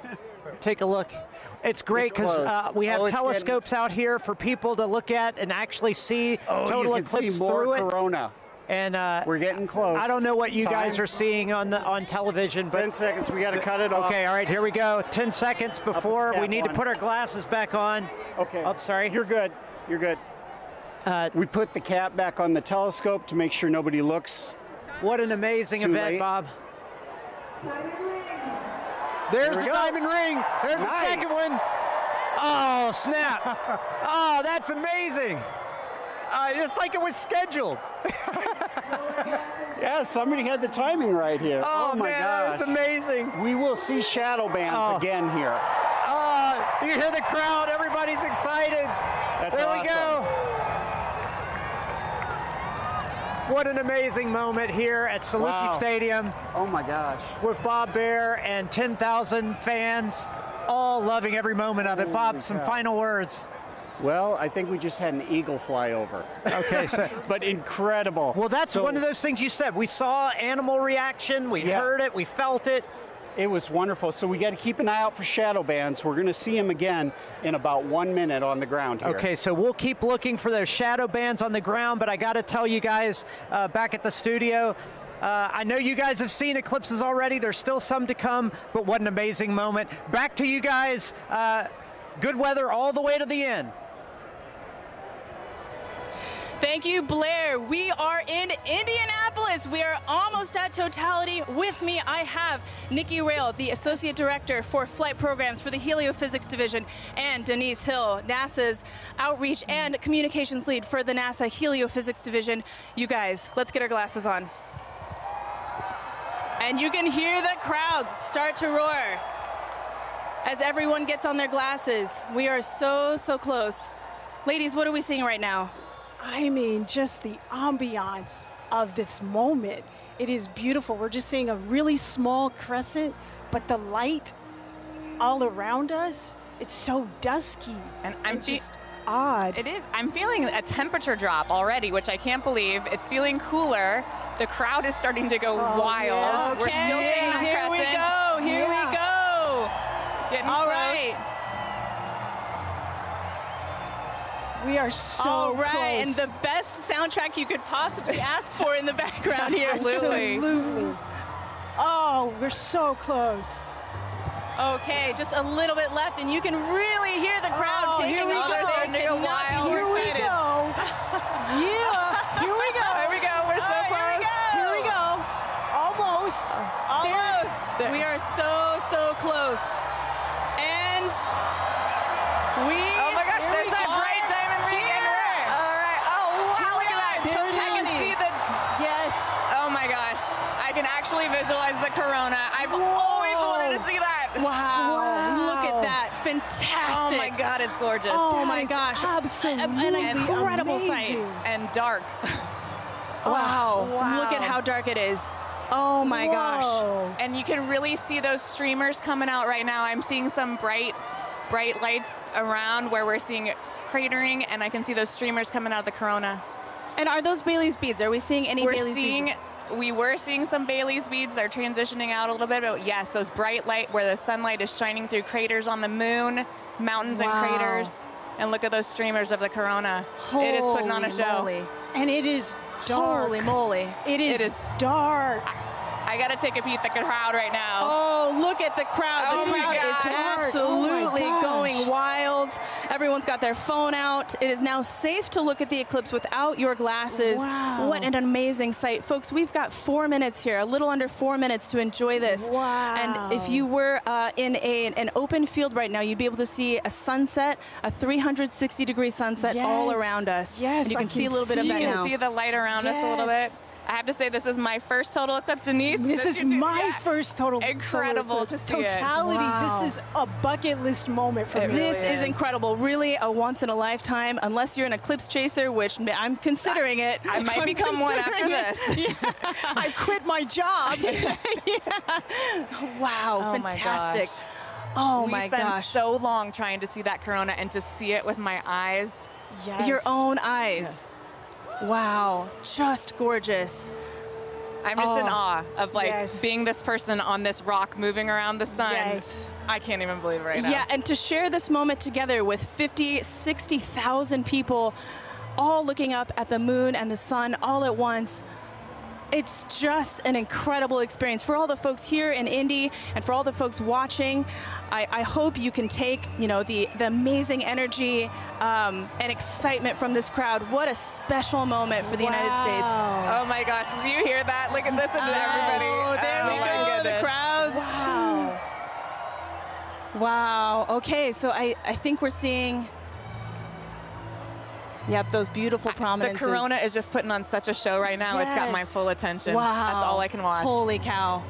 Take a look. It's great because uh, we have Oh, it's getting- telescopes out here for people to look at and actually see Oh, total you can eclipse see more through it. corona. And uh, We're getting close. I don't know what you guys are seeing on the, on television, but 10 seconds. We got to cut it off. okay, all right, here we go. Ten seconds before we need to put our glasses back on. Okay. Oh, sorry. You're good. You're good. Uh, we put the cap back on the telescope to make sure nobody looks. What an amazing event, late. Bob. There's the go. diamond ring. There's the Nice. second one. Oh, snap. [LAUGHS] oh, that's amazing. Uh, it's like it was scheduled. Yeah, somebody had the timing right here. Oh, my man, God. that's amazing. We will see shadow bands Oh. again here. Oh, you hear the crowd. Everybody's excited. That's there we go. What an amazing moment here at Saluki Wow. Stadium Oh my gosh. with Bob Baer and 10,000 fans, all loving every moment of it. Bob, some cow. final words. Well, I think we just had an eagle fly over. Okay, so [LAUGHS] but incredible. well, that's So- one of those things you said. We saw animal reaction, we Yeah. heard it, we felt it. It was wonderful. So we got to keep an eye out for shadow bands. We're going to see them again in about one minute on the ground here. Okay, so we'll keep looking for those shadow bands on the ground, but I got to tell you guys uh, back at the studio, uh, I know you guys have seen eclipses already. There's still some to come, but what an amazing moment. Back to you guys. Uh, good weather all the way to the end. Thank you, Blair. We are in Indianapolis. We are almost at totality. With me, I have Nikki Rail, the Associate Director for Flight Programs for the Heliophysics Division, and Denise Hill, NASA's Outreach and Communications Lead for the NASA Heliophysics Division. You guys, let's get our glasses on. And you can hear the crowds start to roar. as everyone gets on their glasses. We are so, so close. Ladies, what are we seeing right now? I mean, just the ambiance of this moment. It is beautiful. We're just seeing a really small crescent, but the light all around us, it's so dusky. And I'm fe- just odd. It is. I'm feeling a temperature drop already, which I can't believe. It's feeling cooler. The crowd is starting to go oh, wild. yeah. We're still Okay, seeing them here we go, here we go. Getting All close. right. We are so All right, and the best soundtrack you could possibly ask for in the background here. Absolutely. Oh, we're so close. Okay, just a little bit left, and you can really hear the crowd Oh, taking here we off. go. They Starting to go wild. Here we excited. go. Yeah, here we go. There we go. We're so All right, close. Here we go. Almost. Almost. There. We are so, so close. And we. Oh can actually visualize the corona. I've always wanted to see that. Wow. Wow. Look at that. Fantastic. Oh my god, it's gorgeous. Oh That my gosh. absolutely An incredible sight. And dark. [LAUGHS] Wow. Wow. Look at how dark it is. Oh my gosh. And you can really see those streamers coming out right now. I'm seeing some bright, bright lights around where we're seeing cratering, and I can see those streamers coming out of the corona. And are those Baily's beads? Are we seeing any we're Baily's seeing. beads? We were seeing some Baily's beads. They're transitioning out a little bit, but yes, those bright light where the sunlight is shining through craters on the moon, mountains Wow. and craters. And look at those streamers of the corona. Holy it is putting on a show. moly. And it is dark. Holy moly. It is, It is- dark. I gotta take a peek at the crowd right now. Oh, look at the crowd. Oh the crowd gosh. is Oh absolutely gosh. going wild. Everyone's got their phone out. It is now safe to look at the eclipse without your glasses. Wow. What an amazing sight. Folks, we've got four minutes here, a little under four minutes to enjoy this. Wow. And if you were uh, in a, an open field right now, you'd be able to see a sunset, a 360 degree sunset all around us. Yes, And you I can, see a can little bit of see that You it. now. can see the light around us a little bit. Yes. I have to say, this is my first total eclipse, Denise. This is my yeah. first total solar Incredible eclipse. to see it. Totality. Wow. This is a bucket list moment for It me. really This is is. incredible. Really a once in a lifetime, unless you're an eclipse chaser, which I'm considering it. I might I'm become one after considering this. [LAUGHS] it. I quit my job. [LAUGHS] Wow, Oh my fantastic. gosh. Oh we my spent so long trying to see that corona and to see it with my eyes. Yes. Your own eyes. Wow, just gorgeous. I'm just in Oh, awe of like yes. being this person on this rock moving around the sun. Yes. I can't even believe it right now. Yeah, and to share this moment together with 50, 60,000 people all looking up at the moon and the sun all at once. It's just an incredible experience for all the folks here in Indy and for all the folks watching. I, I hope you can take, you know, the, the amazing energy um, and excitement from this crowd. What a special moment for the United States. Oh my gosh, did you hear that? Look at this and everybody. Oh, there oh we my go, the crowds. Wow. Wow. Okay, so I, I think we're seeing. Yep, those beautiful The corona is just putting on such a show right now. It's got my full attention. Wow. That's all I can watch. Holy cow.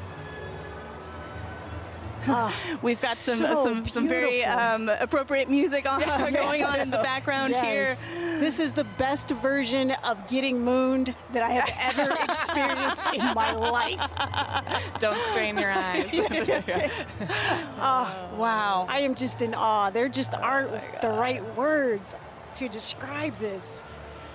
[SIGHS] We've got some so some some very um, appropriate music on, [LAUGHS] going on in the background Yes. here. This is the best version of getting mooned that I have ever [LAUGHS] experienced in my life. [LAUGHS] Don't strain your eyes. Oh, Wow. I am just in awe. There just Oh aren't the right words to describe this.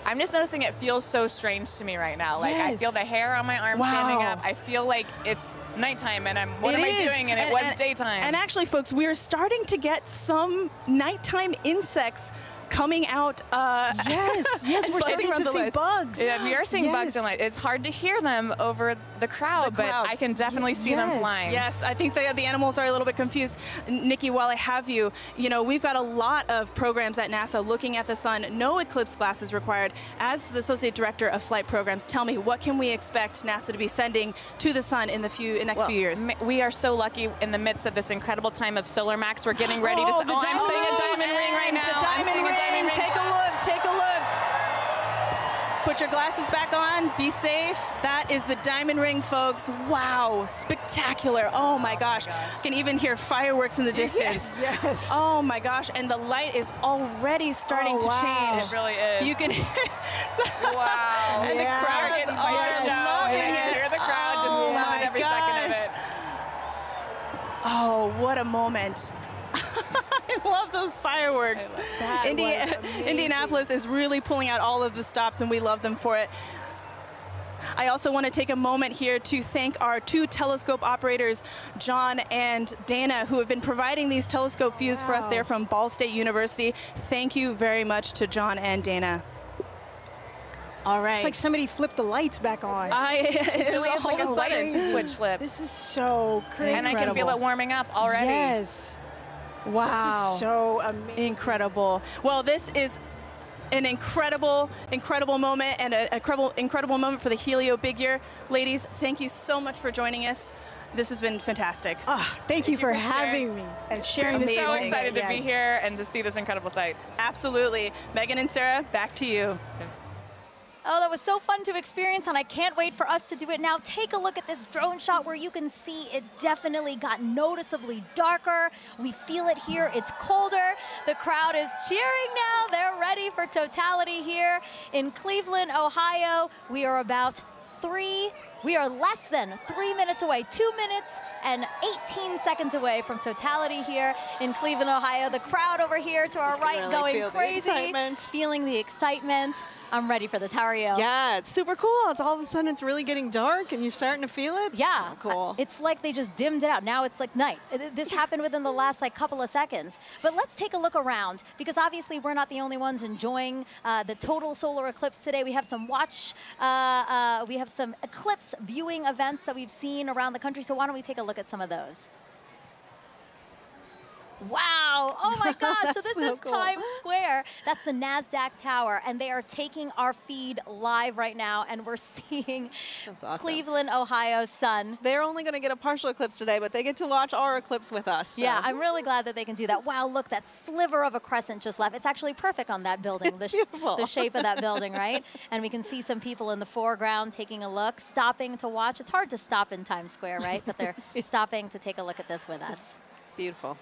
I'm just noticing it feels so strange to me right now. Like I feel the hair on my arm standing up. I feel like it's nighttime and I'm what It am I doing? And, it was daytime. And actually, folks, we're starting to get some nighttime insects coming out. Uh, Yes, [LAUGHS] yes, we're buzzing starting to see lights. bugs. yeah, we are seeing bugs Yes. in light. It's hard to hear them over the crowd, The crowd. but I can definitely see them flying. Yes, I think the, the animals are a little bit confused. Nikki, while I have you, you know, we've got a lot of programs at NASA looking at the sun. No eclipse glasses required. As the Associate Director of Flight Programs, tell me, what can we expect NASA to be sending to the sun in the few in next Well, few years? We are so lucky in the midst of this incredible time of Solar Max. We're getting ready to. Oh, s- the oh, I'm seeing a diamond diamond ring right now. The diamond ring. Diamond ring. Take a look. Take a look. Put your glasses back on. Be safe. That is the diamond ring, folks. Wow, spectacular. Oh my oh gosh. You can even hear fireworks in the [LAUGHS] distance. Yes. Oh my gosh. And the light is already oh, starting Oh, to wow. change. It really is. You can [LAUGHS] Wow. [LAUGHS] and the Yes. crowds Getting are fired up. loving You it. can hear the crowd just oh loving my every second of gosh. it. Oh, what a moment. I love those fireworks. That Indi- Indianapolis is really pulling out all of the stops, and we love them for it. I also want to take a moment here to thank our two telescope operators, John and Dana, who have been providing these telescope views for us Wow. there from Ball State University. Thank you very much to John and Dana. All right. It's like somebody flipped the lights back on. [LAUGHS] I, It really is like a so sudden switch flip. This is so crazy. And I can feel it warming up already. Yes. Wow. This is so amazing. Incredible. Well, this is an incredible, incredible moment and an incredible, incredible moment for the Helio Big Year. Ladies, thank you so much for joining us. This has been fantastic. Ah, thank, you for, for sharing. having me and sharing I'm this. so amazing- excited to be here and to see this incredible sight. Absolutely. Megan and Sarah, back to you. Oh, that was so fun to experience, and I can't wait for us to do it now. Take a look at this drone shot where you can see it definitely got noticeably darker. We feel it here, it's colder. The crowd is cheering now. They're ready for totality here in Cleveland, Ohio. We are about three, we are less than three minutes away, two minutes and 18 seconds away from totality here in Cleveland, Ohio. The crowd over here to our right really going feel the crazy, excitement. feeling the excitement. I'm ready for this. How are you? Yeah, it's super cool. It's all of a sudden it's really getting dark and you're starting to feel it. Yeah, So cool. It's like they just dimmed it out. Now it's like night. This happened within the last like couple of seconds. But let's take a look around because obviously we're not the only ones enjoying uh, the total solar eclipse today. We have some watch, uh, uh, we have some eclipse viewing events that we've seen around the country. So why don't we take a look at some of those? Wow. Oh my [LAUGHS] gosh. so this so is cool. Times Square. That's the NASDAQ Tower. And they are taking our feed live right now. And we're [LAUGHS] seeing awesome. Cleveland, Ohio sun. They're only going to get a partial eclipse today, but they get to watch our eclipse with us. so. Yeah, I'm really glad that they can do that. Wow, look, that sliver of a crescent just left. It's actually perfect on that building. [LAUGHS] It's the, beautiful. the shape of that building, right? And we can see some people in the foreground taking a look, stopping to watch. It's hard to stop in Times Square, right? But they're stopping to take a look at this with us. Beautiful.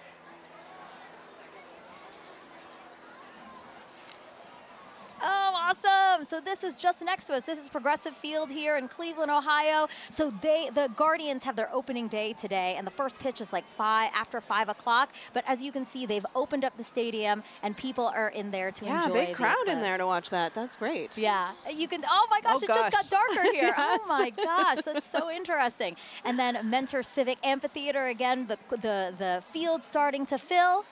Oh, awesome! So this is just next to us. This is Progressive Field here in Cleveland, Ohio. So they, the Guardians, have their opening day today, and the first pitch is like five after five o'clock. But as you can see, they've opened up the stadium, and people are in there to Yeah, enjoy big the crowd in there to watch that. That's great. Yeah, you can. Oh my gosh, Oh, it just got darker [LAUGHS] here. Oh yes. Oh my gosh, that's so interesting. And then Mentor Civic Amphitheater again. The the the field starting to fill,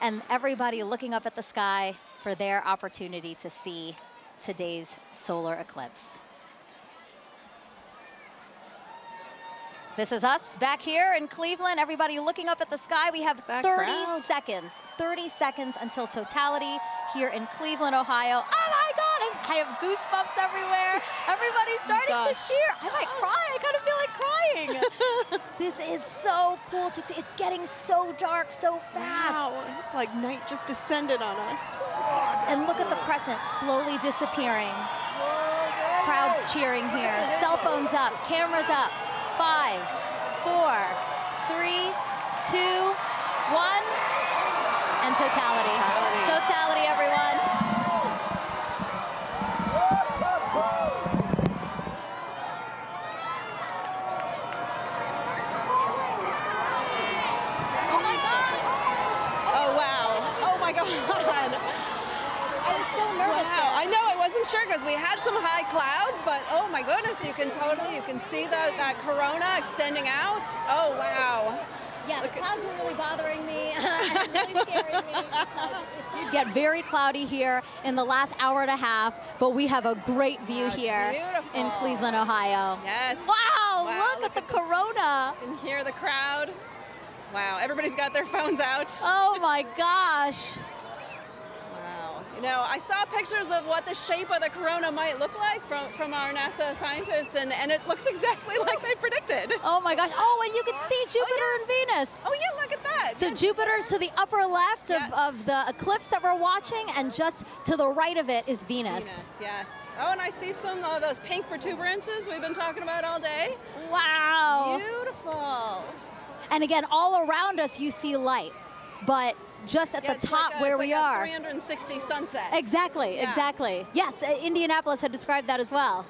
and everybody looking up at the sky for their opportunity to see today's solar eclipse. This is us back here in Cleveland. Everybody looking up at the sky. We have That 30 crowd. seconds. 30 seconds until totality here in Cleveland, Ohio. Oh my God, I, I have goosebumps everywhere. Everybody's oh starting to cheer. I might cry. I kind of feel like crying. this is so cool to. It's getting so dark so fast. Wow, it's like night just descended on us. And look at the crescent slowly disappearing. Crowds cheering here. Cell phones up, cameras up. Five, four, three, two, one, and totality. Totality. Totality, everyone. Oh my God! Oh, wow. Oh, my God. I was so nervous. Wow, I know I wasn't sure because we had some high clouds, but oh my goodness, you can totally you can see the, that corona extending out. Oh wow. Yeah, the clouds were really bothering me and [LAUGHS] [LAUGHS] really scaring me. did get very cloudy here in the last hour and a half, but we have a great view That's here in. Cleveland, Ohio. Yes. Wow, Wow, look, at the this. corona. You can hear the crowd. Wow, everybody's got their phones out. Oh my gosh. You know, I saw pictures of what the shape of the corona might look like from, from our NASA scientists, and, and it looks [LAUGHS] exactly like they predicted. Oh my gosh. Oh, and you can oh, see Jupiter oh, and Venus. Oh, yeah, look at that. So Jupiter's to the upper left of, of the eclipse that we're watching, and just to the right of it is Venus. Venus, yes. Oh, and I see some of those pink protuberances we've been talking about all day. Wow. Beautiful. And again, all around us you see light, but just at Yeah, the top like a- where we like are. 360 sunset. Exactly, Yeah. exactly. Yes, uh, Indianapolis had described that as well.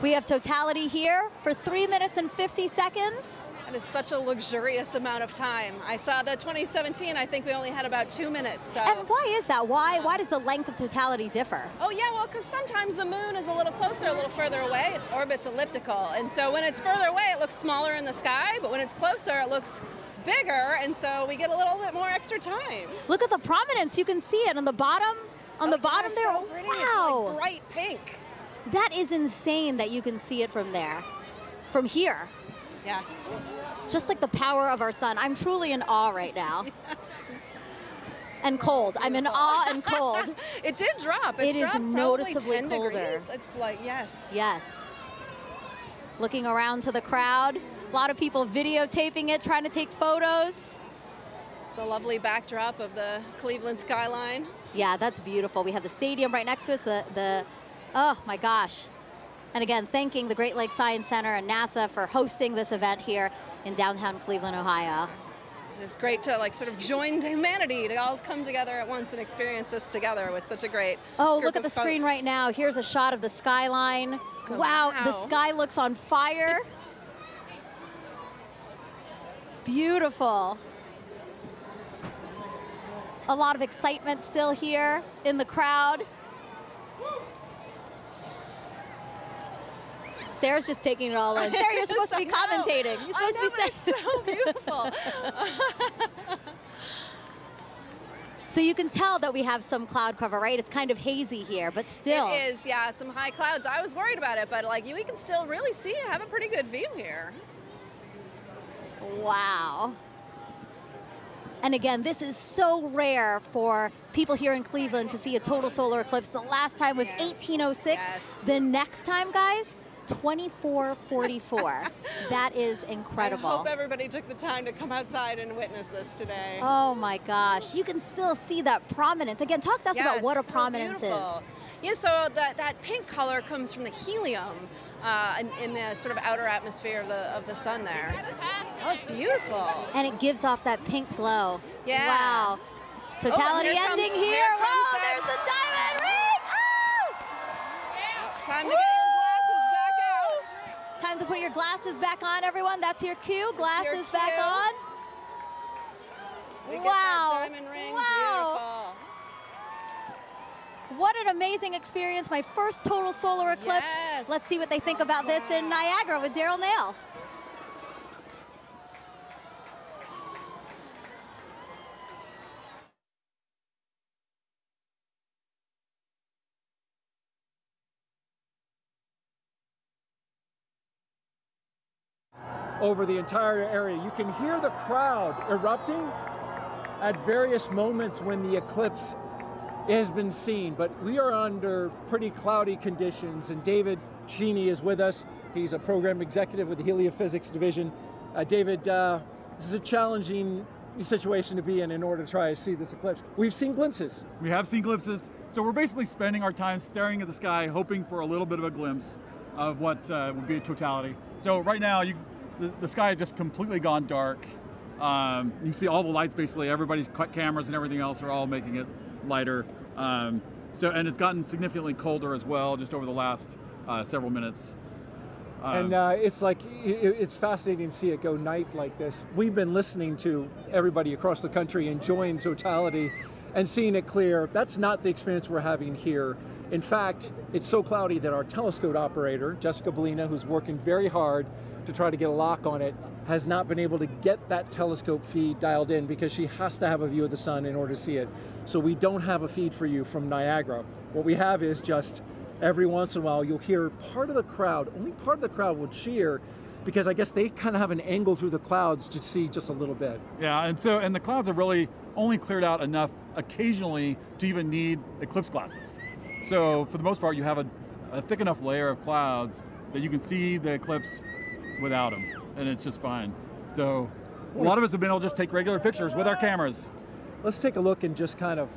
We have totality here for three minutes and 50 seconds. That is such a luxurious amount of time. I saw the 2017, I think we only had about two minutes. So. And why is that? Why why does the length of totality differ? Oh yeah, well, because sometimes the moon is a little closer, a little further away. Its orbit's elliptical, and so when it's further away, it looks smaller in the sky. But when it's closer, it looks bigger, and so we get a little bit more extra time. Look at the prominence. You can see it on the bottom. On the oh, bottom there. so pretty. It's Wow. like bright pink. That is insane that you can see it from there. From here. Yes. Just like the power of our sun. I'm truly in awe right now. [LAUGHS] [LAUGHS] and cold. I'm in awe and cold. [LAUGHS] it did drop. It's It is noticeably 10 colder. degrees. It's like yes. Yes. Looking around to the crowd. A lot of people videotaping it, trying to take photos. It's the lovely backdrop of the Cleveland skyline. Yeah, that's beautiful. We have the stadium right next to us. The, the oh my gosh. And again, thanking the Great Lakes Science Center and NASA for hosting this event here in downtown Cleveland, Ohio. And it's great to like sort of join humanity to all come together at once and experience this together with such a great. Oh, look at the screen right now. Here's a shot of the skyline. Oh, wow, the sky looks on fire. Beautiful. A lot of excitement still here in the crowd. Sarah's just taking it all in. Sarah, you're [LAUGHS] supposed to be commentating. You're supposed to be saying. so [LAUGHS] beautiful. [LAUGHS] So you can tell that we have some cloud cover, right? It's kind of hazy here, but still. It is, yeah, some high clouds. I was worried about it, but like you, we can still really see, have a pretty good view here. Wow. And again, this is so rare for people here in Cleveland to see a total solar eclipse. The last time was 1806. Yes. The next time, guys, 2444. that is incredible. I hope everybody took the time to come outside and witness this today. Oh my gosh. You can still see that prominence. Again, talk to us Yeah, about what a so prominence beautiful. Yeah, so that, that pink color comes from the helium uh, in, in the sort of outer atmosphere of the of the sun there. Oh, it's beautiful. And it gives off that pink glow. Yeah. Wow. Totality here comes- ending here. here comes Wow, there's the diamond ring. Oh! Time to get your glasses back out. Time to put your glasses back on, everyone. That's your cue. Glasses back cue. on. We get wow. that diamond ring. Wow. What an amazing experience. My first total solar eclipse. Yes. Let's see what they think about this in Niagara with Derrol Nail. Over the entire area. You can hear the crowd erupting at various moments when the eclipse has been seen, but we are under pretty cloudy conditions, and David Sheeny is with us. He's a program executive with the Heliophysics Division. Uh, David, uh, this is a challenging situation to be in in order to try to see this eclipse. We've seen glimpses. We have seen glimpses. So we're basically spending our time staring at the sky, hoping for a little bit of a glimpse of what uh, would be a totality. So right now, you, the, the sky has just completely gone dark. Um, you see all the lights basically, everybody's cut cameras and everything else are all making it lighter. Um, so and it's gotten significantly colder as well, just over the last uh, several minutes. Um, and uh, it's like i- i- it's fascinating to see it go night like this. We've been listening to everybody across the country enjoying totality and seeing it clear. That's not the experience we're having here. In fact, it's so cloudy that our telescope operator, Jessica Bellina, who's working very hard to try to get a lock on it, has not been able to get that telescope feed dialed in because she has to have a view of the sun in order to see it. So we don't have a feed for you from Niagara. What we have is just every once in a while you'll hear part of the crowd, only part of the crowd will cheer because I guess they kind of have an angle through the clouds to see just a little bit. Yeah, and so and the clouds are really only cleared out enough occasionally to even need eclipse glasses. So for the most part, you have a, a thick enough layer of clouds that you can see the eclipse without them, and it's just fine. So a lot of us have been able to just take regular pictures with our cameras. Let's take a look and just kind of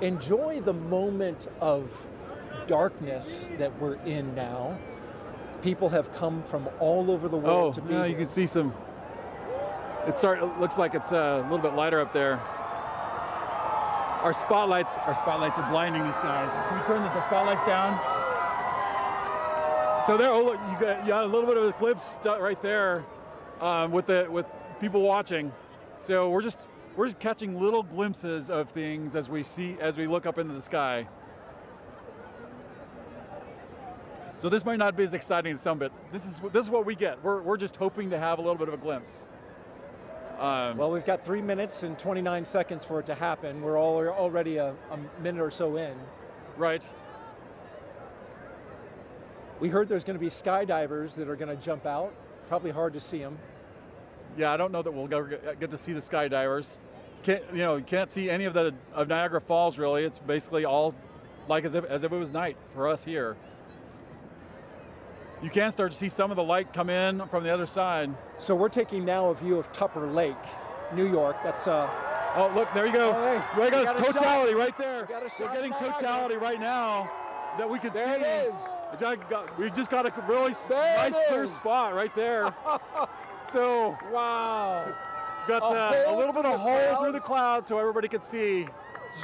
enjoy the moment of darkness that we're in now. People have come from all over the Oh, world to be yeah, you can see some. It start. It looks like it's uh, a little bit lighter up there. Our spotlights, our spotlights are blinding these guys. Can we turn the, the spotlights down? So there, oh look, you got, you got a little bit of eclipse stu- right there, um, with the with people watching. So we're just we're just catching little glimpses of things as we see as we look up into the sky. So this might not be as exciting as some, but this is this is what we get. We're we're just hoping to have a little bit of a glimpse. Um, well, we've got three minutes and 29 seconds for it to happen. We're all already a, a minute or so in. Right. We heard there's going to be skydivers that are going to jump out. Probably hard to see them. Yeah, I don't know that we'll get to see the skydivers. Can't you know? You can't see any of the of Niagara Falls really. It's basically all like as if as if it was night for us here. You can start to see some of the light come in from the other side. So we're taking now a view of Tupper Lake, New York. That's uh. Oh, look, there you go. Oh, hey, got, got a totality shot. right there. We got a We're getting totality right now that we can There see. it is. It's like got- we just got a really There nice clear spot right there. [LAUGHS] so wow, got A a little bit of hole through the clouds. clouds so everybody could see.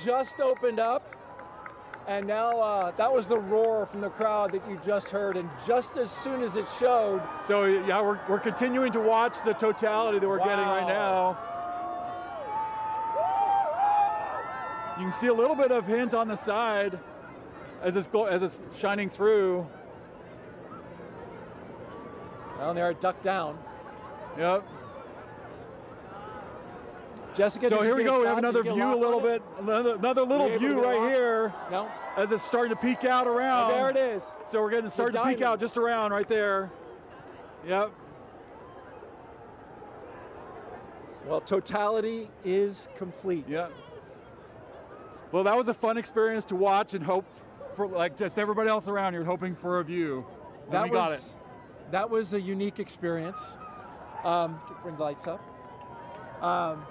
just opened up. And now uh, that was the roar from the crowd that you just heard. And just as soon as it showed, So yeah, we're, we're continuing to watch the totality that we're getting right now. You can see a little bit of hint on the side as it's go, as it's shining through. well, there it ducked down. Yep. Jessica, So here we go. We have another view, a little bit, another, another little Were you able to view right here No. as it's starting to peek out around. Oh, there it is. So we're getting starting to peek out just around right there. Yep. Well, totality is complete. Yeah. Well, that was a fun experience to watch and hope for, like just everybody else around here, hoping for a view. That we was got it. that was a unique experience. Um, bring the lights up. Um,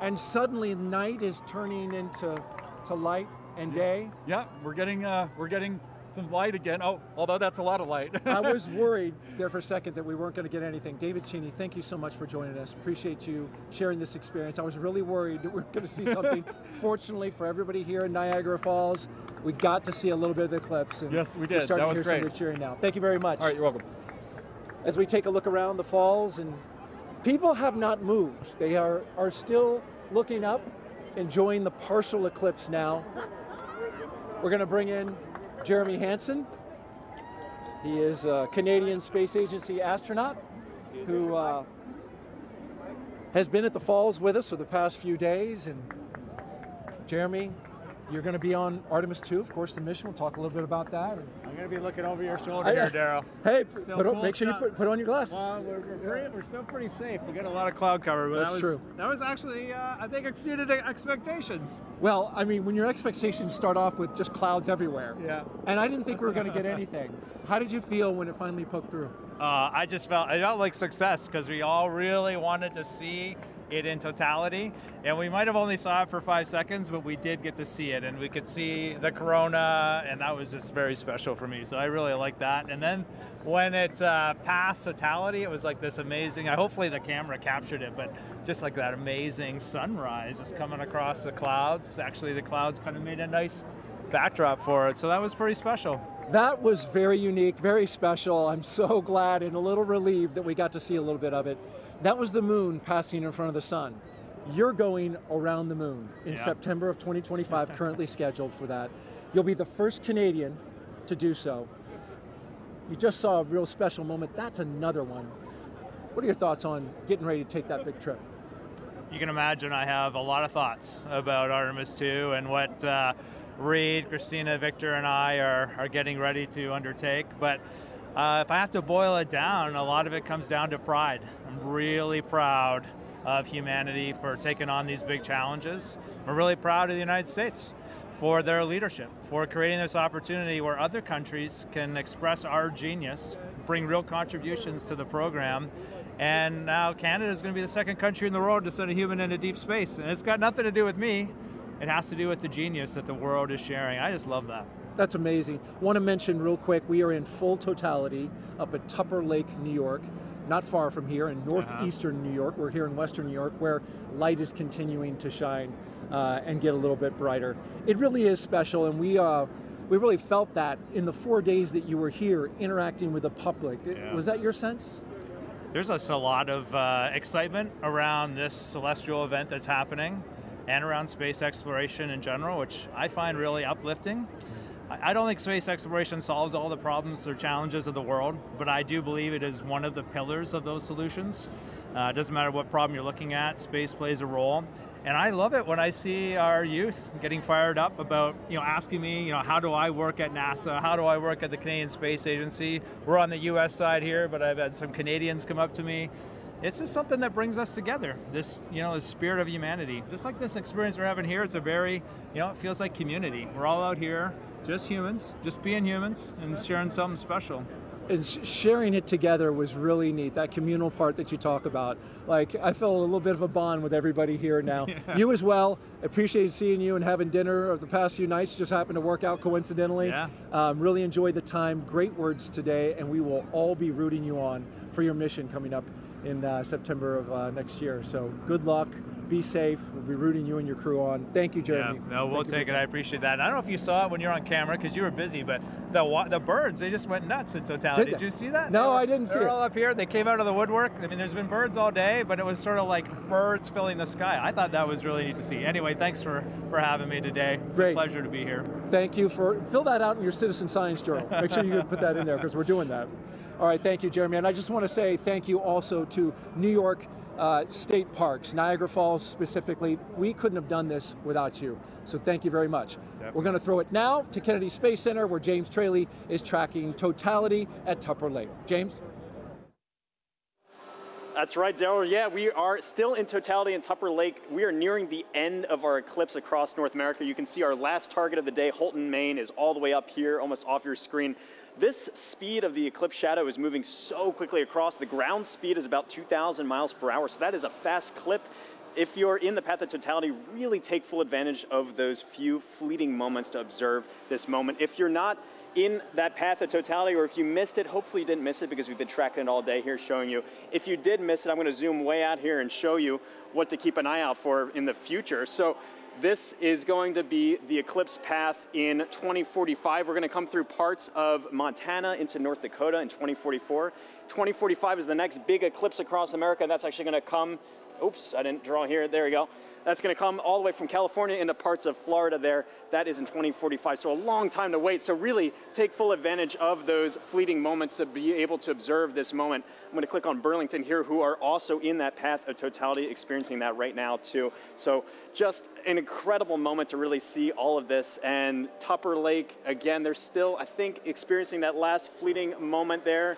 and suddenly, night is turning into to light and day. Yeah, we're getting uh, we're getting some light again. Oh, although that's a lot of light. I [LAUGHS] was worried there for a second that we weren't going to get anything. David Cheney, thank you so much for joining us. Appreciate you sharing this experience. I was really worried that we were going to see something. [LAUGHS] Fortunately for everybody here in Niagara Falls, we got to see a little bit of the eclipse. And Yes, we did. we're starting That to was hear some great. of cheering now. Thank you very much. All right, you're welcome. As we take a look around the falls, and people have not moved. They are are still looking up, enjoying the partial eclipse now. We're going to bring in Jeremy Hansen. He is a Canadian Space Agency astronaut who uh, has been at the falls with us for the past few days. And Jeremy, you're going to be on Artemis 2, of course, the mission. We'll talk a little bit about that. I'm going to be looking over your shoulder I- here, Derrol. Hey, put cool make sure you put, put on your glasses. Well, we're, we're, pretty, we're still pretty safe. We got a lot of cloud cover, but That's that was, true. That was actually, uh, I think, exceeded expectations. Well, I mean, when your expectations start off with just clouds everywhere, Yeah. and I didn't think we were going to get anything. How did you feel when it finally poked through? Uh, I just felt I felt like success because we all really wanted to see it in totality, and we might have only saw it for five seconds, but we did get to see it, and we could see the corona, and that was just very special for me. So I really like that. And then when it uh, passed totality, it was like this amazing. I hopefully the camera captured it, but just like that amazing sunrise just coming across the clouds. Actually, the clouds kind of made a nice backdrop for it, so that was pretty special. That was very unique, very special. I'm so glad and a little relieved that we got to see a little bit of it. That was the moon passing in front of the sun. You're going around the moon in Yeah. September of 2025, [LAUGHS] currently scheduled for that. You'll be the first Canadian to do so. You just saw a real special moment. That's another one. What are your thoughts on getting ready to take that big trip? you can imagine I have a lot of thoughts about Artemis 2 and what uh, Reid, Christina, Victor, and I are, are getting ready to undertake. But Uh, if I have to boil it down, a lot of it comes down to pride. I'm really proud of humanity for taking on these big challenges. We're really proud of the United States for their leadership, for creating this opportunity where other countries can express our genius, bring real contributions to the program, and now Canada is going to be the second country in the world to send a human into deep space. And it's got nothing to do with me. It has to do with the genius that the world is sharing. I just love that. That's amazing. Want to mention real quick, we are in full totality up at Tupper Lake, New York, not far from here in northeastern uh-huh. New York. We're here in western New York where light is continuing to shine uh, and get a little bit brighter. It really is special, and we uh, we really felt that in the four days that you were here interacting with the public. Yeah. Was that your sense? There's a, a lot of uh, excitement around this celestial event that's happening and around space exploration in general, which I find really uplifting. I don't think space exploration solves all the problems or challenges of the world, but I do believe it is one of the pillars of those solutions. Uh, it doesn't matter what problem you're looking at, space plays a role. And I love it when I see our youth getting fired up about, you know, asking me, you know, how do I work at NASA? How do I work at the Canadian Space Agency? We're on the US side here, but I've had some Canadians come up to me. It's just something that brings us together. This, you know, the spirit of humanity. Just like this experience we're having here, it's a very, you know, it feels like community. We're all out here just humans, just being humans and sharing something special. And sh sharing it together was really neat. That communal part that you talk about, like I feel a little bit of a bond with everybody here now. [LAUGHS] yeah. You as well. Appreciated seeing you and having dinner of the past few nights. Just happened to work out coincidentally. Yeah. Um, really enjoyed the time. Great words today, and we will all be rooting you on for your mission coming up in uh, September of uh, next year. So good luck be safe. We'll be rooting you and your crew on. Thank you, Jeremy. Yeah, no, we'll Thank take it. I appreciate that. And I don't know if you saw it when you're on camera because you were busy, but the the birds they just went nuts in totality. Did, Did you see that? No, were, I didn't see it. They're it. all up here. They came out of the woodwork. I mean, there's been birds all day, but it was sort of like birds filling the sky. I thought that was really neat to see. Anyway, thanks for for having me today. It's Great. a pleasure to be here. Thank you for fill that out in your Citizen Science Journal. Make sure you put that in there because we're doing that. All right, thank you, Jeremy. And I just want to say thank you also to New York uh, state parks, Niagara Falls specifically. We couldn't have done this without you. So thank you very much. Definitely. We're going to throw it now to Kennedy Space Center where James Tralie is tracking totality at Tupper Lake. James? That's right, Derrol. Yeah, we are still in totality in Tupper Lake. We are nearing the end of our eclipse across North America. You can see our last target of the day, Houlton, Maine, is all the way up here, almost off your screen. This speed of the eclipse shadow is moving so quickly across. The ground speed is about 2,000 miles per hour, so that is a fast clip. If you're in the path of totality, really take full advantage of those few fleeting moments to observe this moment. If you're not in that path of totality, or if you missed it, hopefully you didn't miss it because we've been tracking it all day here showing you. If you did miss it, I'm gonna zoom way out here and show you what to keep an eye out for in the future. So this is going to be the eclipse path in 2045. We're going to come through parts of Montana into North Dakota in 2044. 2045 is the next big eclipse across America. That's actually going to come, oops, I didn't draw here. There we go. That's going to come all the way from California into parts of Florida there. That is in 2045, so a long time to wait. So really take full advantage of those fleeting moments to be able to observe this moment. I'm going to click on Burlington here, who are also in that path of totality, experiencing that right now too. So just an incredible moment to really see all of this. And Tupper Lake, again, they're still, I think, experiencing that last fleeting moment there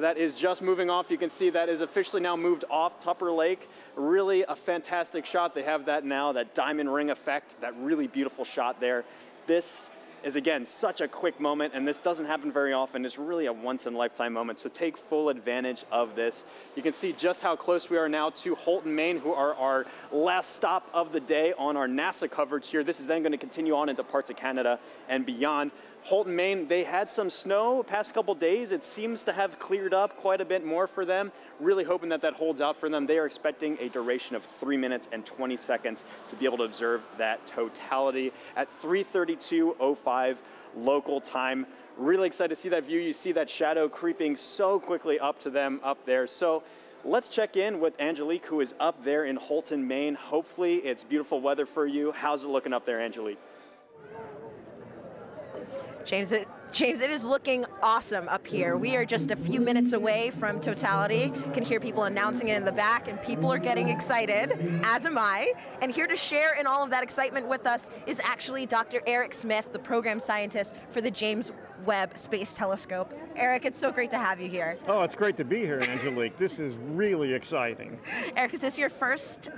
that is just moving off. You can see that is officially now moved off Tupper Lake. Really a fantastic shot. They have that now, that diamond ring effect, that really beautiful shot there. This is again such a quick moment and this doesn't happen very often. It's really a once in a lifetime moment. So take full advantage of this. You can see just how close we are now to Houlton, Maine, who are our last stop of the day on our NASA coverage here. This is then going to continue on into parts of Canada and beyond. Houlton, Maine, they had some snow past couple days. It seems to have cleared up quite a bit more for them. Really hoping that that holds out for them. They are expecting a duration of three minutes and 20 seconds to be able to observe that totality at 332.05 local time. Really excited to see that view. You see that shadow creeping so quickly up to them up there. So let's check in with Angelique, who is up there in Houlton, Maine. Hopefully it's beautiful weather for you. How's it looking up there, Angelique? James, it, James, it is looking awesome up here. We are just a few minutes away from totality. Can hear people announcing it in the back, and people are getting excited, as am I. And here to share in all of that excitement with us is actually Dr. Eric Smith, the program scientist for the James Webb Space Telescope. Eric, it's so great to have you here. Oh, it's great to be here, Angelique. this is really exciting. Eric, is this your first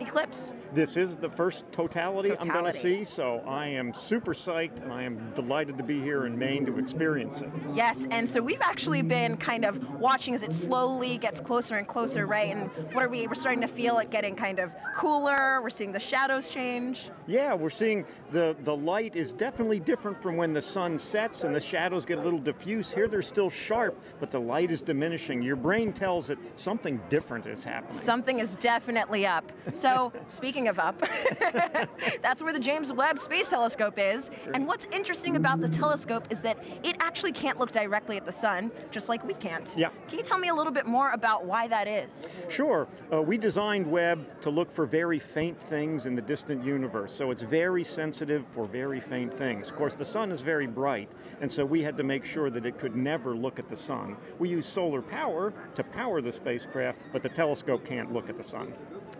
eclipse? This is the first totality, I'm going to see, so I am super psyched and I am delighted to be here in Maine to experience it. Yes, and so we've actually been kind of watching as it slowly gets closer and closer, right? And what are we? We're starting to feel it getting kind of cooler. We're seeing the shadows change. Yeah, we're seeing the, the light is definitely different from when the sun sets and the shadows get a little diffuse. Here they're still sharp, but the light is diminishing. Your brain tells that something different is happening. Something is definitely up. So, [LAUGHS] speaking of up, [LAUGHS] that's where the James Webb Space Telescope is. And what's interesting about the telescope is that it actually can't look directly at the sun, just like we can't. Yeah. Can you tell me a little bit more about why that is? Sure. Uh, we designed Webb to look for very faint things in the distant universe, so it's very sensitive for very faint things. Of course, the sun is very bright, and so we had to make sure that it could never look at the sun. We use solar power to power the spacecraft, but the telescope can't look at the sun.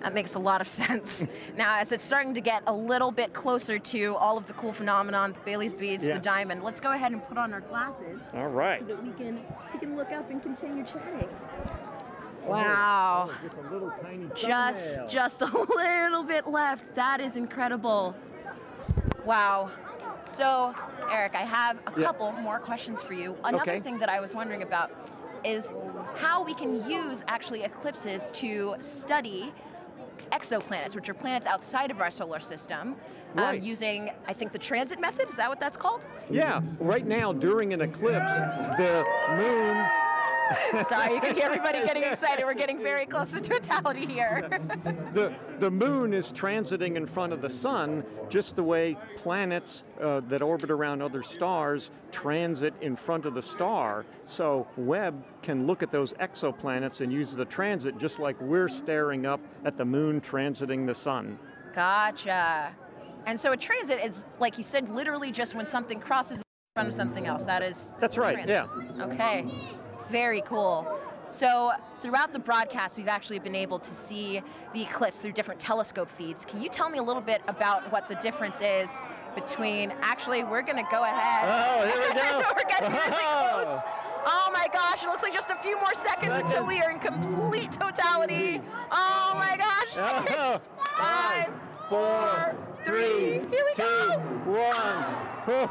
That makes a lot of [LAUGHS] sense. now, as it's starting to get a little bit closer to all of the cool phenomenon, the Baily's beads, Yeah. the diamond, let's go ahead and put on our glasses. All right. So that we can we can look up and continue chatting. Oh, wow. Oh, just a little tiny Just just a [LAUGHS] little bit left. That is incredible. Wow. So, Eric, I have a Yeah. couple more questions for you. Another Okay. thing that I was wondering about is how we can use actually eclipses to study exoplanets, which are planets outside of our solar system, um, using, I think, the transit method. Is that what that's called? Yeah, right now during an eclipse, the moon. [LAUGHS] Sorry, you can hear everybody getting [LAUGHS] excited. We're getting very close to totality here. [LAUGHS] the, the moon is transiting in front of the sun just the way planets uh, that orbit around other stars transit in front of the star. So Webb can look at those exoplanets and use the transit just like we're staring up at the moon transiting the sun. Gotcha. And so a transit is, like you said, literally just when something crosses in front of something else. That is. That's right, transit. yeah. Okay. Very cool. So throughout the broadcast, we've actually been able to see the eclipse through different telescope feeds. Can you tell me a little bit about what the difference is between? Actually, we're going to go ahead. Oh, here we [LAUGHS] go. we're getting really Oh. close. Oh my gosh! It looks like just a few more seconds until we are in complete totality. Oh my gosh! Oh. [LAUGHS] Five, Four, three, Here we two, go. one. [LAUGHS]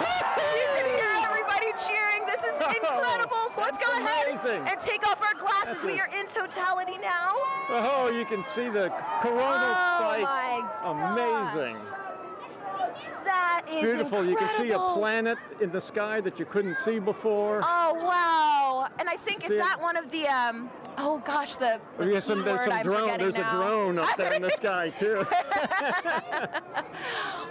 You can hear everybody cheering. This is [LAUGHS] incredible. So let's go ahead amazing. and take off our glasses. That's we are in totality now. Oh, you can see the coronal Oh spikes. Amazing. That is Beautiful. You can see a planet in the sky that you couldn't see before. Oh wow! And I think is See it? that one of the um. Oh gosh, the, the Yeah, some, there's some drone. There's now. a drone up [LAUGHS] there in the sky too. [LAUGHS]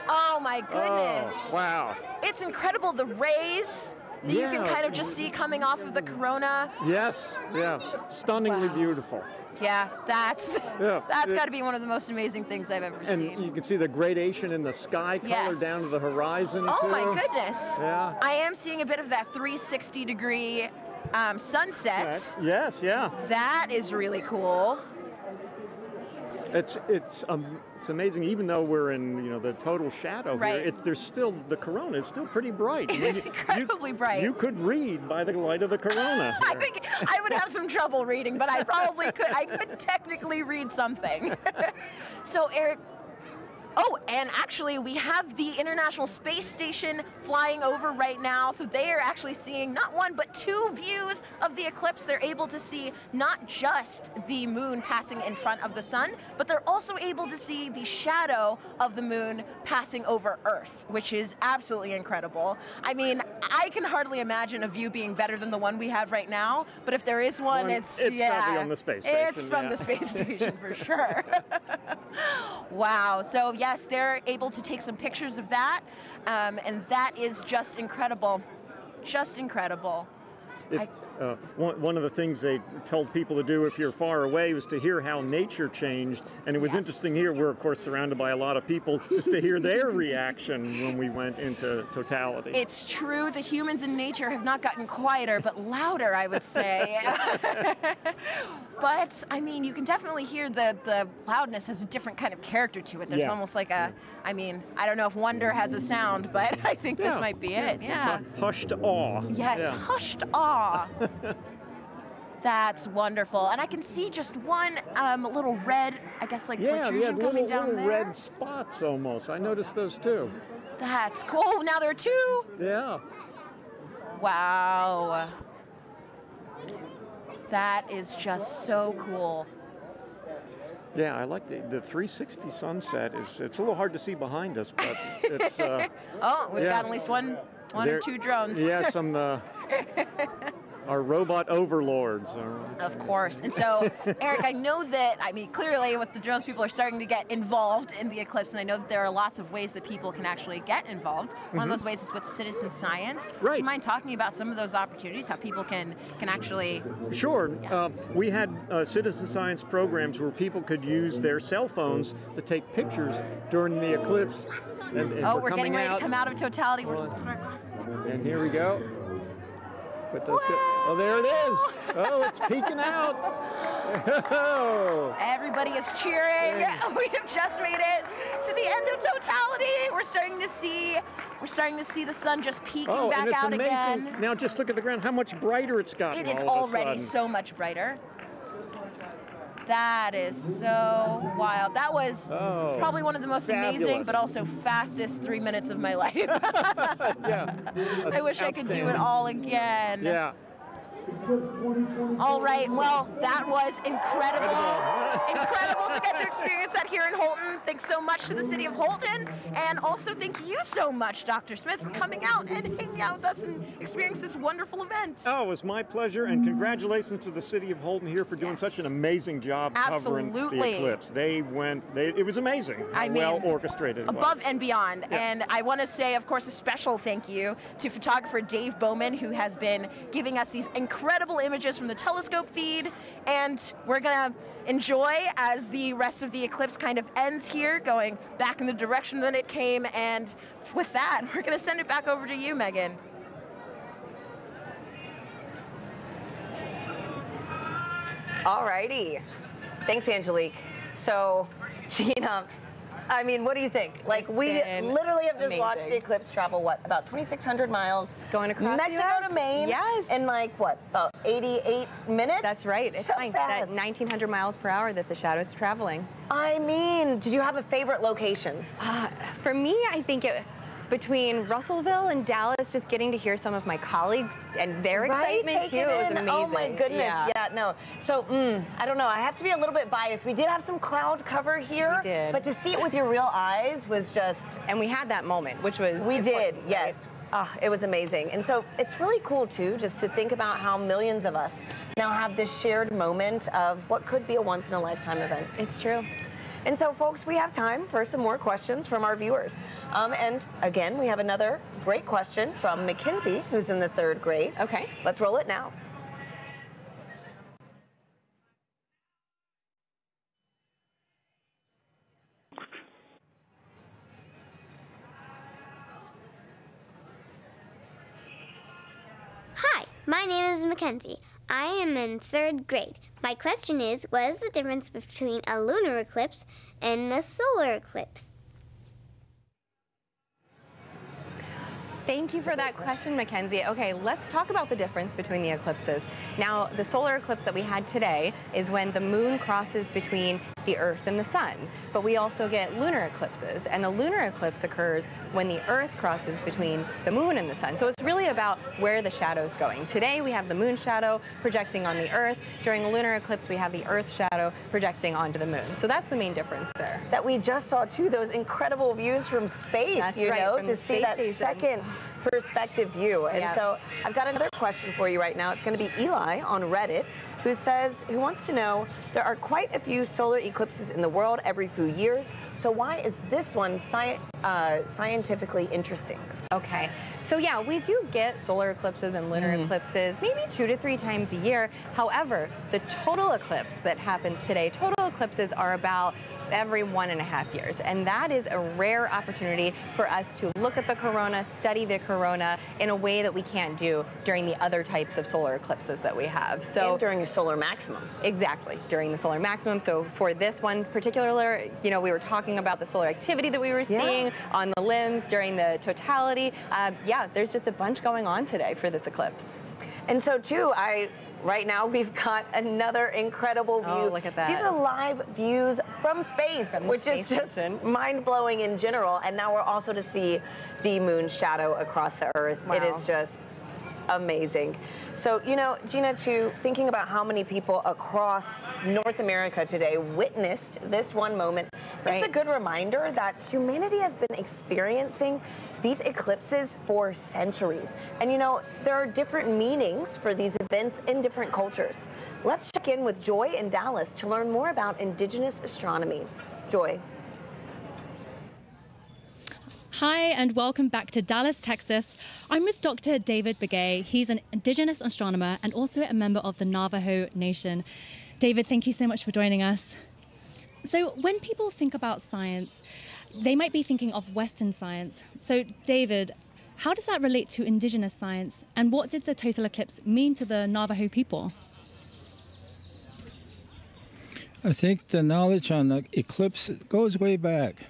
Oh my goodness! Oh, wow. It's incredible the rays that you can kind of just see coming off of the corona. Yes. Yeah. Stunningly beautiful. Yeah, that's Yeah, [LAUGHS] that's got to be one of the most amazing things I've ever And seen. And you can see the gradation in the sky color Yes. down to the horizon Oh too. my goodness! Yeah. I am seeing a bit of that 360 degree um, sunset. Yes. Yeah. That is really cool. It's it's um, it's amazing. Even though we're in you know the total shadow Right. here, it's there's still the corona is still pretty bright. I mean, you- incredibly bright. You could read by the light of the corona. [LAUGHS] I think I would have some trouble reading, but I probably could. I could technically read something. [LAUGHS] so, Eric. Oh, and actually, we have the International Space Station flying over right now. So they are actually seeing not one, but two views of the eclipse. They're able to see not just the moon passing in front of the sun, but they're also able to see the shadow of the moon passing over Earth, which is absolutely incredible. I mean, I can hardly imagine a view being better than the one we have right now. But if there is one, it's it's yeah, probably on the space It's from yeah. the space station for sure. [LAUGHS] wow. So yes, they're able to take some pictures of that, um, and that is just incredible, just incredible. It, uh, one, one of the things they told people to do if you're far away was to hear how nature changed. And it was interesting here, we're of course surrounded by a lot of people, just to hear their reaction when we went into totality. It's true, the humans in nature have not gotten quieter, but louder, I would say. [LAUGHS] but, I mean, you can definitely hear the, the loudness has a different kind of character to it. There's Yeah. almost like a, I mean, I don't know if wonder has a sound, but [LAUGHS] I think this might be it. Yeah. Hushed awe. Yes, Yeah. hushed awe. That's wonderful. And I can see just one um, little red, I guess, like Yeah, protrusion coming little, down little there. red spots almost. I noticed those too. That's cool. Now there are two. Yeah. Wow. That is just so cool. Yeah, I like the, the 360 sunset. Is It's a little hard to see behind us, but it's. Uh, [LAUGHS] Oh, we've yeah. got at least one, one or two drones. Yeah, some. Uh, [LAUGHS] our robot overlords. Of course. And so, Eric, I know that, I mean, clearly with the drones, people are starting to get involved in the eclipse, and I know that there are lots of ways that people can actually get involved. One Mhm. of those ways is with citizen science. Do Right. you mind talking about some of those opportunities, how people can, can actually. Sure. Uh, we had uh, citizen science programs where people could use their cell phones to take pictures during the eclipse. And, and oh, we're, we're getting ready out, to come out of totality. We're just putting our glasses on. And here we go. Put those good. Oh, there it is. Oh, it's peeking out. Oh. [LAUGHS] Everybody is cheering. [LAUGHS] We have just made it to the end of totality. We're starting to see, we're starting to see the sun just peeking Oh, back out amazing. again. Now just look at the ground. How much brighter it's gotten. It is all of a already so much brighter. That is so wild. That was Oh, probably one of the most amazing, but also fastest three minutes of my life. [LAUGHS] yeah. [LAUGHS] I wish I could do it all again. Yeah. All right. Well, that was incredible. incredible to get to [LAUGHS] experience that here in Houlton. Thanks so much to the city of Houlton. And also thank you so much, Dr. Smith, for coming out and hanging out with us and experiencing this wonderful event. Oh, it was my pleasure, and congratulations to the city of Houlton here for doing such an amazing job covering the Absolutely. eclipse. They went, they, it was amazing I mean, well orchestrated above and beyond. Yeah. And I want to say, of course, a special thank you to photographer Dave Bowman, who has been giving us these incredible images from the telescope feed. And we're going to enjoy as the rest of the eclipse kind of ends here, going back in the direction that it came. And with that, [LAUGHS] we're going to send it back over to you, Megan. All righty. Thanks, Angelique. So, [LAUGHS] Gina, I mean, what do you think? Like, It's we literally have just watched the eclipse travel, what, about 2,600 miles? going across the Mexico to Maine. Yes. In like, what, about 88 minutes? That's right. It's so fast. That 1900 miles per hour that the shadow's traveling. I mean, did you have a favorite location? Uh, for me, I think it between Russellville and Dallas, just getting to hear some of my colleagues and their Right? excitement Take too it was amazing. Oh my goodness. Yeah. Yeah, no. So, mm, I don't know. I have to be a little bit biased. We did have some cloud cover here. We did. But to see it with your real eyes was just. And we had that moment, which was We did, important, yes. Ah, it was amazing. And so it's really cool, too, just to think about how millions of us now have this shared moment of what could be a once in a lifetime event. It's true. And so, folks, we have time for some more questions from our viewers. Um, and again, we have another great question from Mackenzie, who's in the third grade. Okay. Let's roll it now. Hi, my name is Mackenzie. I am in third grade. My question is what is the difference between a lunar eclipse and a solar eclipse? Thank you for that question, Mackenzie. Okay, let's talk about the difference between the eclipses. Now, the solar eclipse that we had today is when the moon crosses between the Earth and the Sun. But we also get lunar eclipses, and a lunar eclipse occurs when the Earth crosses between the moon and the Sun. So it's really about where the shadow's going. Today we have the moon shadow projecting on the Earth. During a lunar eclipse, we have the Earth shadow projecting onto the moon. So that's the main difference there. That we just saw, too, those incredible views from space, That's you right, know, to see that station. second perspective view. And Yeah. so I've got another question for you right now. It's going to be Eli on Reddit. Who says, who wants to know, there are quite a few solar eclipses in the world every few years. So why is this one sci uh, scientifically interesting? Okay. So yeah, we do get solar eclipses and lunar Mhm. eclipses maybe two to three times a year. However, the total eclipse that happens today, total eclipses are about every one and a half years. And that is a rare opportunity for us to look at the corona, study the corona in a way that we can't do during the other types of solar eclipses that we have. So And during a solar maximum. Exactly, during the solar maximum. So for this one particular, you know, we were talking about the solar activity that we were Yeah. seeing on the limbs during the totality. Uh, yeah, there's just a bunch going on today for this eclipse. And so too, I right now we've got another incredible oh, view. Oh, look at that. These are live views from space, From which space is just mind blowing in general. And now we're also to see the moon's shadow across the Earth. It Wow. is just amazing. So, you know, Gina, too, thinking about how many people across North America today witnessed this one moment, it's a good reminder that humanity has been experiencing these eclipses for centuries. And, you know, there are different meanings for these events in different cultures. Let's check in with Joy in Dallas to learn more about indigenous astronomy. Joy. Hi, and welcome back to Dallas, Texas. I'm with Dr. David Begay. He's an indigenous astronomer and also a member of the Navajo Nation. David, thank you so much for joining us. So, when people think about science, they might be thinking of Western science. So, David, how does that relate to indigenous science, and what did the total eclipse mean to the Navajo people? I think the knowledge on the eclipse goes way back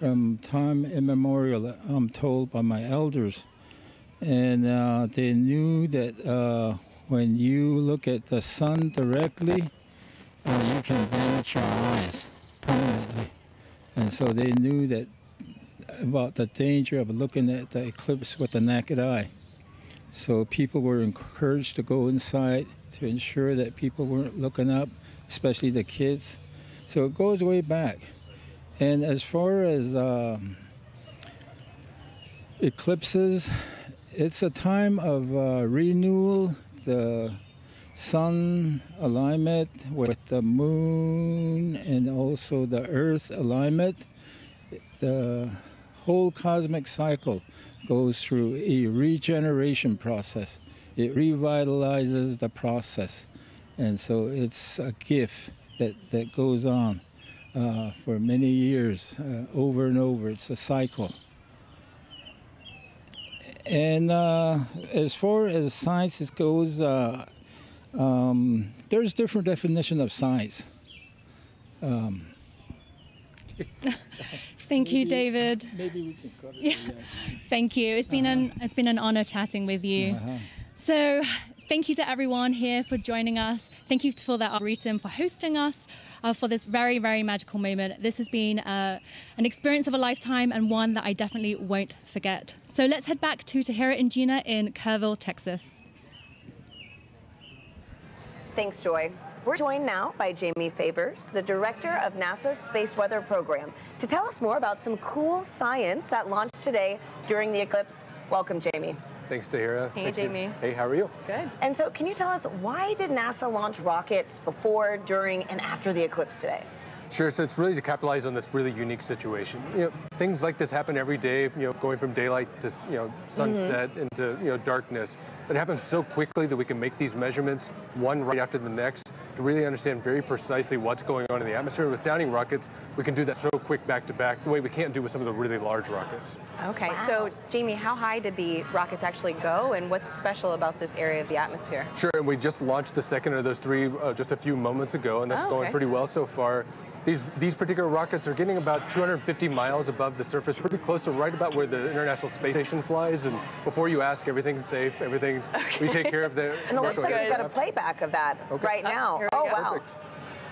from time immemorial, I'm told by my elders. And uh, they knew that uh, when you look at the sun directly, uh, you can damage your eyes permanently. And so they knew that about the danger of looking at the eclipse with the naked eye. So people were encouraged to go inside to ensure that people weren't looking up, especially the kids. So it goes way back. And as far as um, eclipses, it's a time of uh, renewal. The sun alignment with the moon and also the earth alignment. The whole cosmic cycle goes through a regeneration process. It revitalizes the process. And so it's a gift that, that goes on uh, for many years, uh, over and over. It's a cycle. And uh, as far as science goes, uh, um, there's different definition of science. Um, [LAUGHS] Thank you, David. Maybe we can cover [LAUGHS] Yeah. Thank you. It's been an it's been an honor chatting with you. Uh-huh. So, thank you to everyone here for joining us. Thank you for that Arboretum for hosting us uh, for this very very magical moment. This has been uh, an experience of a lifetime and one that I definitely won't forget. So let's head back to Tahira and Gina in Kerrville, Texas. Thanks, Joy. We're joined now by Jamie Favors, the director of NASA's Space Weather Program, to tell us more about some cool science that launched today during the eclipse. Welcome, Jamie. Thanks, Tahira. Hey, Thanks, Jamie. Hey, how are you? Good. And so, can you tell us why did NASA launch rockets before, during, and after the eclipse today? Sure. So it's really to capitalize on this really unique situation. You know, things like this happen every day. You know, going from daylight to you know sunset mm-hmm. into you know darkness. But it happens so quickly that we can make these measurements one right after the next to really understand very precisely what's going on in the atmosphere. With sounding rockets, we can do that so quick back to back, the way we can't do with some of the really large rockets. Okay, so Jamie, how high did the rockets actually go, and what's special about this area of the atmosphere? Sure, and we just launched the second of those three uh, just a few moments ago, and that's Oh, going pretty well so far. These, these particular rockets are getting about 250 miles above the surface, pretty close to right about where the International Space Station flies. And before you ask, everything's safe, everything's, we take care of the. [LAUGHS] And it looks like we've got a playback of that Okay. right now. Oh, wow. Perfect.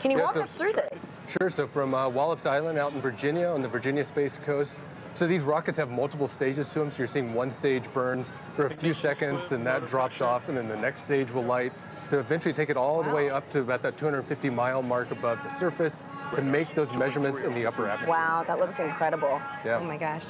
Can you Yeah, walk so- us through this? Sure. So from uh, Wallops Island out in Virginia on the Virginia Space Coast. So these rockets have multiple stages to them. So you're seeing one stage burn for a few seconds, then that drops off, and then the next stage will light to eventually take it all the way up to about that 250 mile mark above the surface to make those measurements in the upper atmosphere. Wow, that looks incredible. Yeah. Oh my gosh.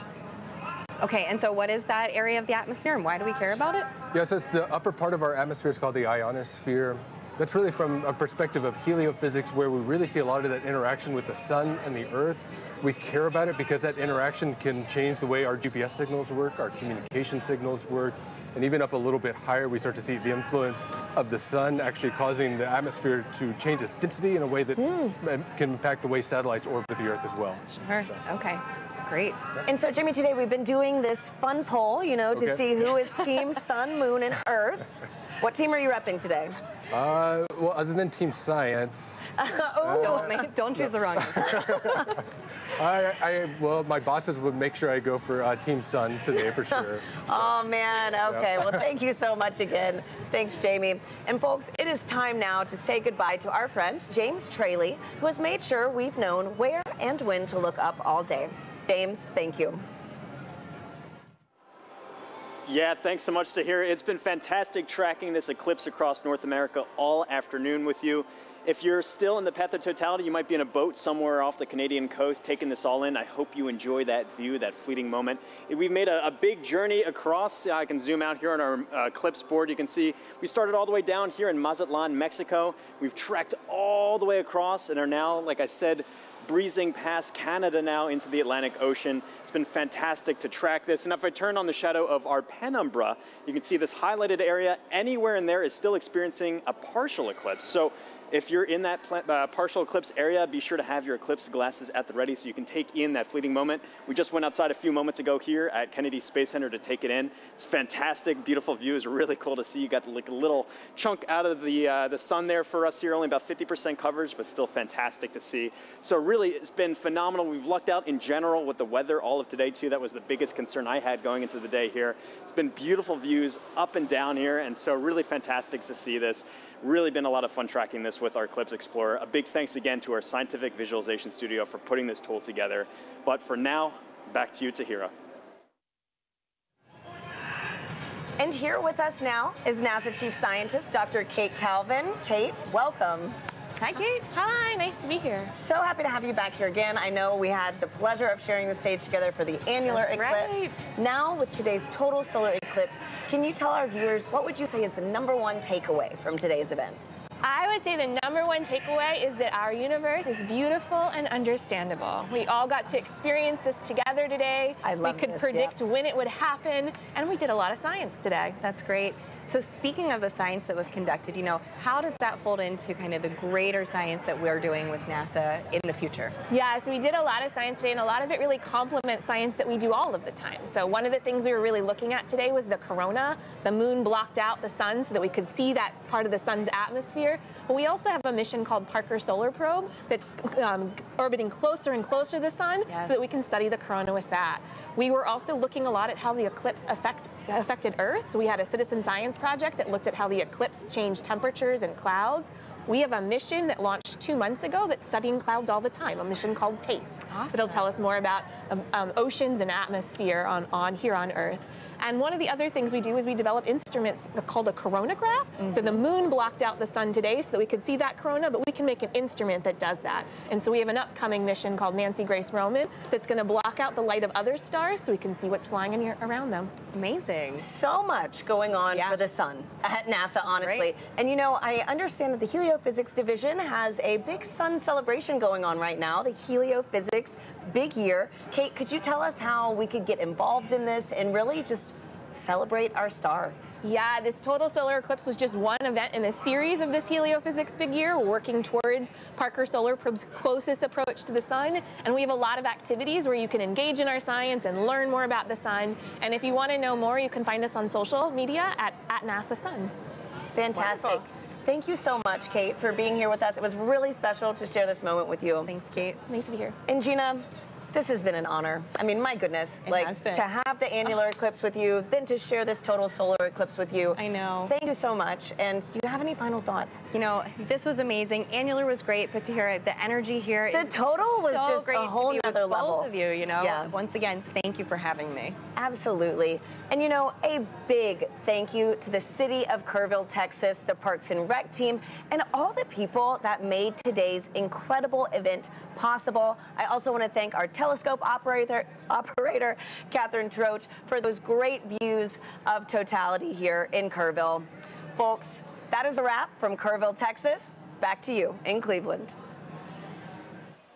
Okay, and so what is that area of the atmosphere, and why do we care about it? Yes, it's the upper part of our atmosphere. It's called the ionosphere. That's really from a perspective of heliophysics where we really see a lot of that interaction with the sun and the earth. We care about it because that interaction can change the way our GPS signals work, our communication signals work, and even up a little bit higher, we start to see the influence of the sun actually causing the atmosphere to change its density in a way that hmm. can impact the way satellites orbit the Earth as well. Sure. Okay. Great. And so, Jimmy, today we've been doing this fun poll, you know, to Okay. see who is Team Sun, Moon, and Earth. [LAUGHS] What team are you repping today? Uh, well, other than Team Science, [LAUGHS] oh, don't, make, don't choose the wrong answer. [LAUGHS] I, I well, my bosses would make sure I go for uh, Team Sun today for sure. [LAUGHS] Oh man, okay. Yeah. Well, thank you so much again. Thanks, Jamie. And folks, it is time now to say goodbye to our friend, James Tralie, who has made sure we've known where and when to look up all day. James, thank you. Yeah, thanks so much Tahira. It's been fantastic tracking this eclipse across North America all afternoon with you. If you're still in the path of totality, you might be in a boat somewhere off the Canadian coast taking this all in. I hope you enjoy that view, that fleeting moment. We've made a, a big journey across. I can zoom out here on our uh, eclipse board. You can see we started all the way down here in Mazatlan, Mexico. We've trekked all the way across and are now, like I said, breezing past Canada now into the Atlantic Ocean. It's been fantastic to track this. And if I turn on the shadow of our penumbra, you can see this highlighted area. Anywhere in there is still experiencing a partial eclipse. So if you're in that uh, partial eclipse area, be sure to have your eclipse glasses at the ready so you can take in that fleeting moment. We just went outside a few moments ago here at Kennedy Space Center to take it in. It's fantastic, beautiful view. It's really cool to see. You got like a little chunk out of the uh, the sun there for us here, only about 50% coverage, but still fantastic to see. So really, it's been phenomenal. We've lucked out in general with the weather all of today too. That was the biggest concern I had going into the day here. It's been beautiful views up and down here, and so really fantastic to see this. Really been a lot of fun tracking this with our Eclipse Explorer. A big thanks again to our scientific visualization studio for putting this tool together. But for now, back to you, Tahira. And here with us now is NASA Chief Scientist Dr. Kate Calvin. Kate, welcome. Hi, Kate. Hi, nice to be here. So happy to have you back here again. I know we had the pleasure of sharing the stage together for the annular That's eclipse. right. Now, with today's total solar eclipse, can you tell our viewers what would you say is the number one takeaway from today's events? I would say the number one takeaway is that our universe is beautiful and understandable. We all got to experience this together today. I love We could this, predict when it would happen, and we did a lot of science today. That's great. So speaking of the science that was conducted, you know, how does that fold into kind of the greater science that we're doing with NASA in the future? Yeah, so we did a lot of science today, and a lot of it really complements science that we do all of the time. So one of the things we were really looking at today was the corona. The moon blocked out the sun so that we could see that part of the sun's atmosphere. But we also have a mission called Parker Solar Probe that's um, orbiting closer and closer to the sun so that we can study the corona with that. We were also looking a lot at how the eclipse affect, affected Earth. So we had a citizen science project that looked at how the eclipse changed temperatures and clouds. We have a mission that launched two months ago that's studying clouds all the time, a mission called PACE. It'll tell us more about um, um, oceans and atmosphere on, on here on Earth. And one of the other things we do is we develop instruments called a coronagraph. So mm-hmm. the moon blocked out the sun today so that we could see that corona, but we can make an instrument that does that. And so we have an upcoming mission called Nancy Grace Roman that's going to block out the light of other stars so we can see what's flying in here around them. Amazing. So much going on for the sun at NASA, honestly. And you know, I understand that the Heliophysics Division has a big sun celebration going on right now, the Heliophysics Big Year. Kate, could you tell us how we could get involved in this and really just celebrate our star? Yeah, this total solar eclipse was just one event in a series of this heliophysics big year, working towards Parker Solar Probe's closest approach to the sun. And we have a lot of activities where you can engage in our science and learn more about the sun. And if you want to know more, you can find us on social media at, at NASA Sun. Fantastic. Thank you so much, Kate, for being here with us. It was really special to share this moment with you. Thanks, Kate. It's nice to be here. And Gina, this has been an honor. I mean, my goodness, It like to have the annular eclipse with you, then to share this total solar eclipse with you. I know. Thank you so much. And do you have any final thoughts? You know, this was amazing. Annular was great, but to hear the energy here, The total was so just a whole with nother both level. of you. You know, Yeah. once again, thank you for having me. Absolutely. And you know, a big thank you to the city of Kerrville, Texas, the Parks and Rec team, and all the people that made today's incredible event possible. I also want to thank our telescope operator, operator Catherine Troach, for those great views of totality here in Kerrville. Folks, That is a wrap from Kerrville, Texas. Back to you in Cleveland.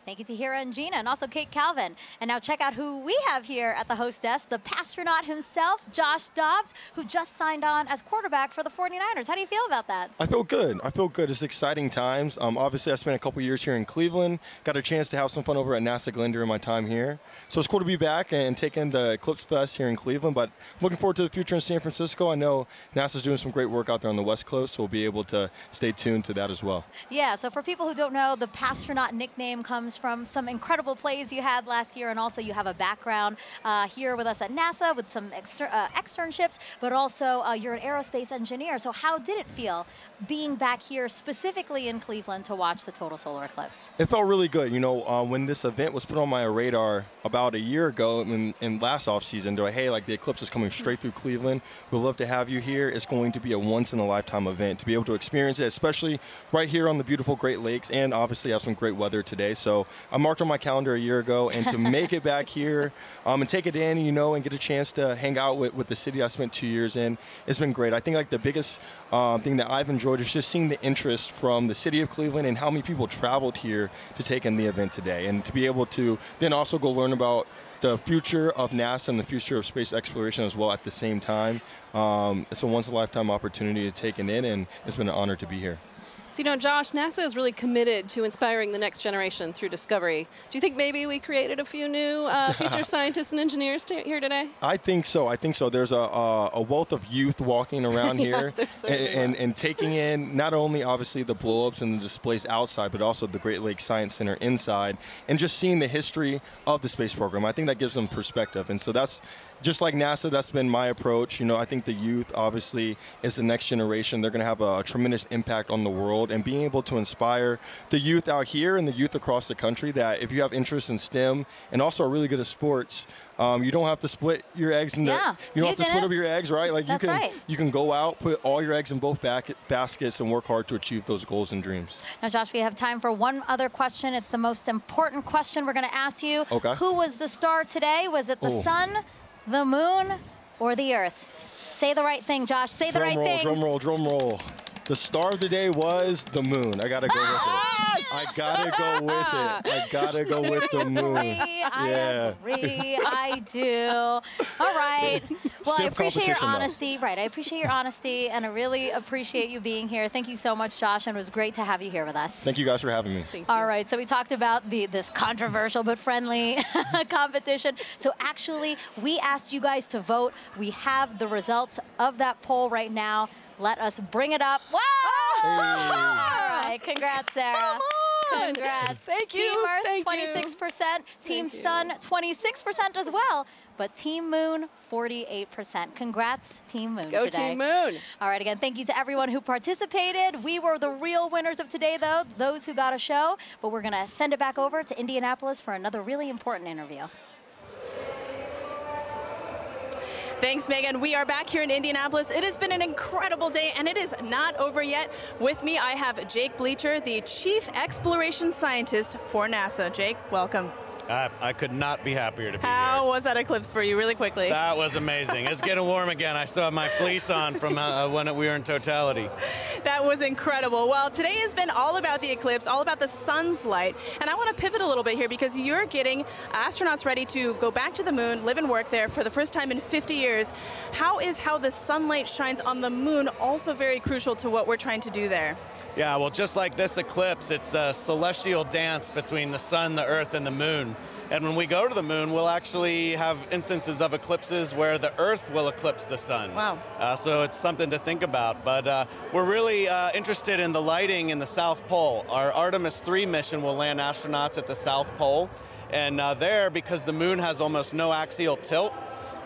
Thank you Tahira and Gina and also Kate Calvin. And now check out who we have here at the host desk, the Passtronaut himself, Josh Dobbs, who just signed on as quarterback for the 49ers. How do you feel about that? I feel good. I feel good. It's exciting times. Um, obviously, I spent a couple years here in Cleveland. Got a chance to have some fun over at NASA Glenn during my time here. So it's cool to be back and taking the Eclipse Fest here in Cleveland. But looking forward to the future in San Francisco. I know NASA's doing some great work out there on the West Coast, so we'll be able to stay tuned to that as well. Yeah, so for people who don't know, the Passtronaut nickname comes from some incredible plays you had last year, and also you have a background uh, here with us at NASA with some exter- uh, externships, but also uh, you're an aerospace engineer. So how did it feel being back here specifically in Cleveland to watch the total solar eclipse? It felt really good. You know, uh, when this event was put on my radar about a year ago in, in last offseason, they're like, hey, like the eclipse is coming straight through Cleveland. We'd love to have you here. It's going to be a once in a lifetime event to be able to experience it, especially right here on the beautiful Great Lakes, and obviously have some great weather today. So I marked on my calendar a year ago, and to make it back [LAUGHS] here um, and take it in, you know, and get a chance to hang out with, with the city I spent two years in, it's been great. I think like the biggest um, thing that I've enjoyed is just seeing the interest from the city of Cleveland and how many people traveled here to take in the event today, and to be able to then also go learn about the future of NASA and the future of space exploration as well at the same time. Um, it's a once in a lifetime opportunity to take it in, and it's been an honor to be here. So, you know, Josh, NASA is really committed to inspiring the next generation through discovery. Do you think maybe we created a few new uh, [LAUGHS] future scientists and engineers to, here today? I think so. I think so. There's a, a, a wealth of youth walking around [LAUGHS] Yeah, here and, and, and taking in not only obviously the blow ups and the displays outside, but also the Great Lakes Science Center inside, and just seeing the history of the space program. I think that gives them perspective. And so that's just like NASA, that's been my approach. You know, I think the youth obviously is the next generation. They're going to have a, a tremendous impact on the world, and being able to inspire the youth out here and the youth across the country that if you have interest in STEM and also are really good at sports, um, you don't have to split your eggs into. Yeah, you don't you have to split it. up your eggs, right? Like That's you can right. you can go out, put all your eggs in both back- baskets, and work hard to achieve those goals and dreams. Now, Josh, we have time for one other question. It's the most important question we're going to ask you. Okay. Who was the star today? Was it the Oh. sun, the moon, or the earth? Say the right thing, Josh. Say the drum right roll, thing. drum roll, drum roll. The star of the day was the moon. I gotta go with it. I gotta go with it. I gotta go with the moon. I yeah. agree. I do. All right. [LAUGHS] Well, I appreciate your competition, though. honesty. Right. I appreciate your honesty, and I really appreciate you being here. Thank you so much, Josh, and it was great to have you here with us. Thank you guys for having me. Thank you. All right, so we talked about the this controversial but friendly [LAUGHS] competition. So actually, we asked you guys to vote. We have the results of that poll right now. Let us bring it up. Whoa! All right, congrats, Sarah. Congrats. Thank you. Team Earth, thank 26%. Team. Sun, 26% as well. But Team Moon, 48%. Congrats, Team Moon. Go today. Team Moon. All right, again, thank you to everyone who participated. We were the real winners of today, though, those who got a show. But we're going to send it back over to Indianapolis for another really important interview. Thanks, Megan. We are back here in Indianapolis. It has been an incredible day, and it is not over yet. With me, I have Jake Bleacher, the Chief Exploration Scientist for NASA. Jake, welcome. I, I could not be happier to be here. How was that eclipse for you, really quickly? That was amazing. It's getting warm again. I still have my fleece on from uh, when we were in totality. That was incredible. Well, today has been all about the eclipse, all about the sun's light. And I want to pivot a little bit here because you're getting astronauts ready to go back to the moon, live and work there for the first time in 50 years. How is how the sunlight shines on the moon also very crucial to what we're trying to do there? Yeah, well, just like this eclipse, it's the celestial dance between the sun, the earth, and the moon. And when we go to the moon, we'll actually have instances of eclipses where the earth will eclipse the sun. Wow. Uh, so it's something to think about. But uh, we're really uh, interested in the lighting in the South Pole. Our Artemis 3 mission will land astronauts at the South Pole. And uh, there, because the moon has almost no axial tilt,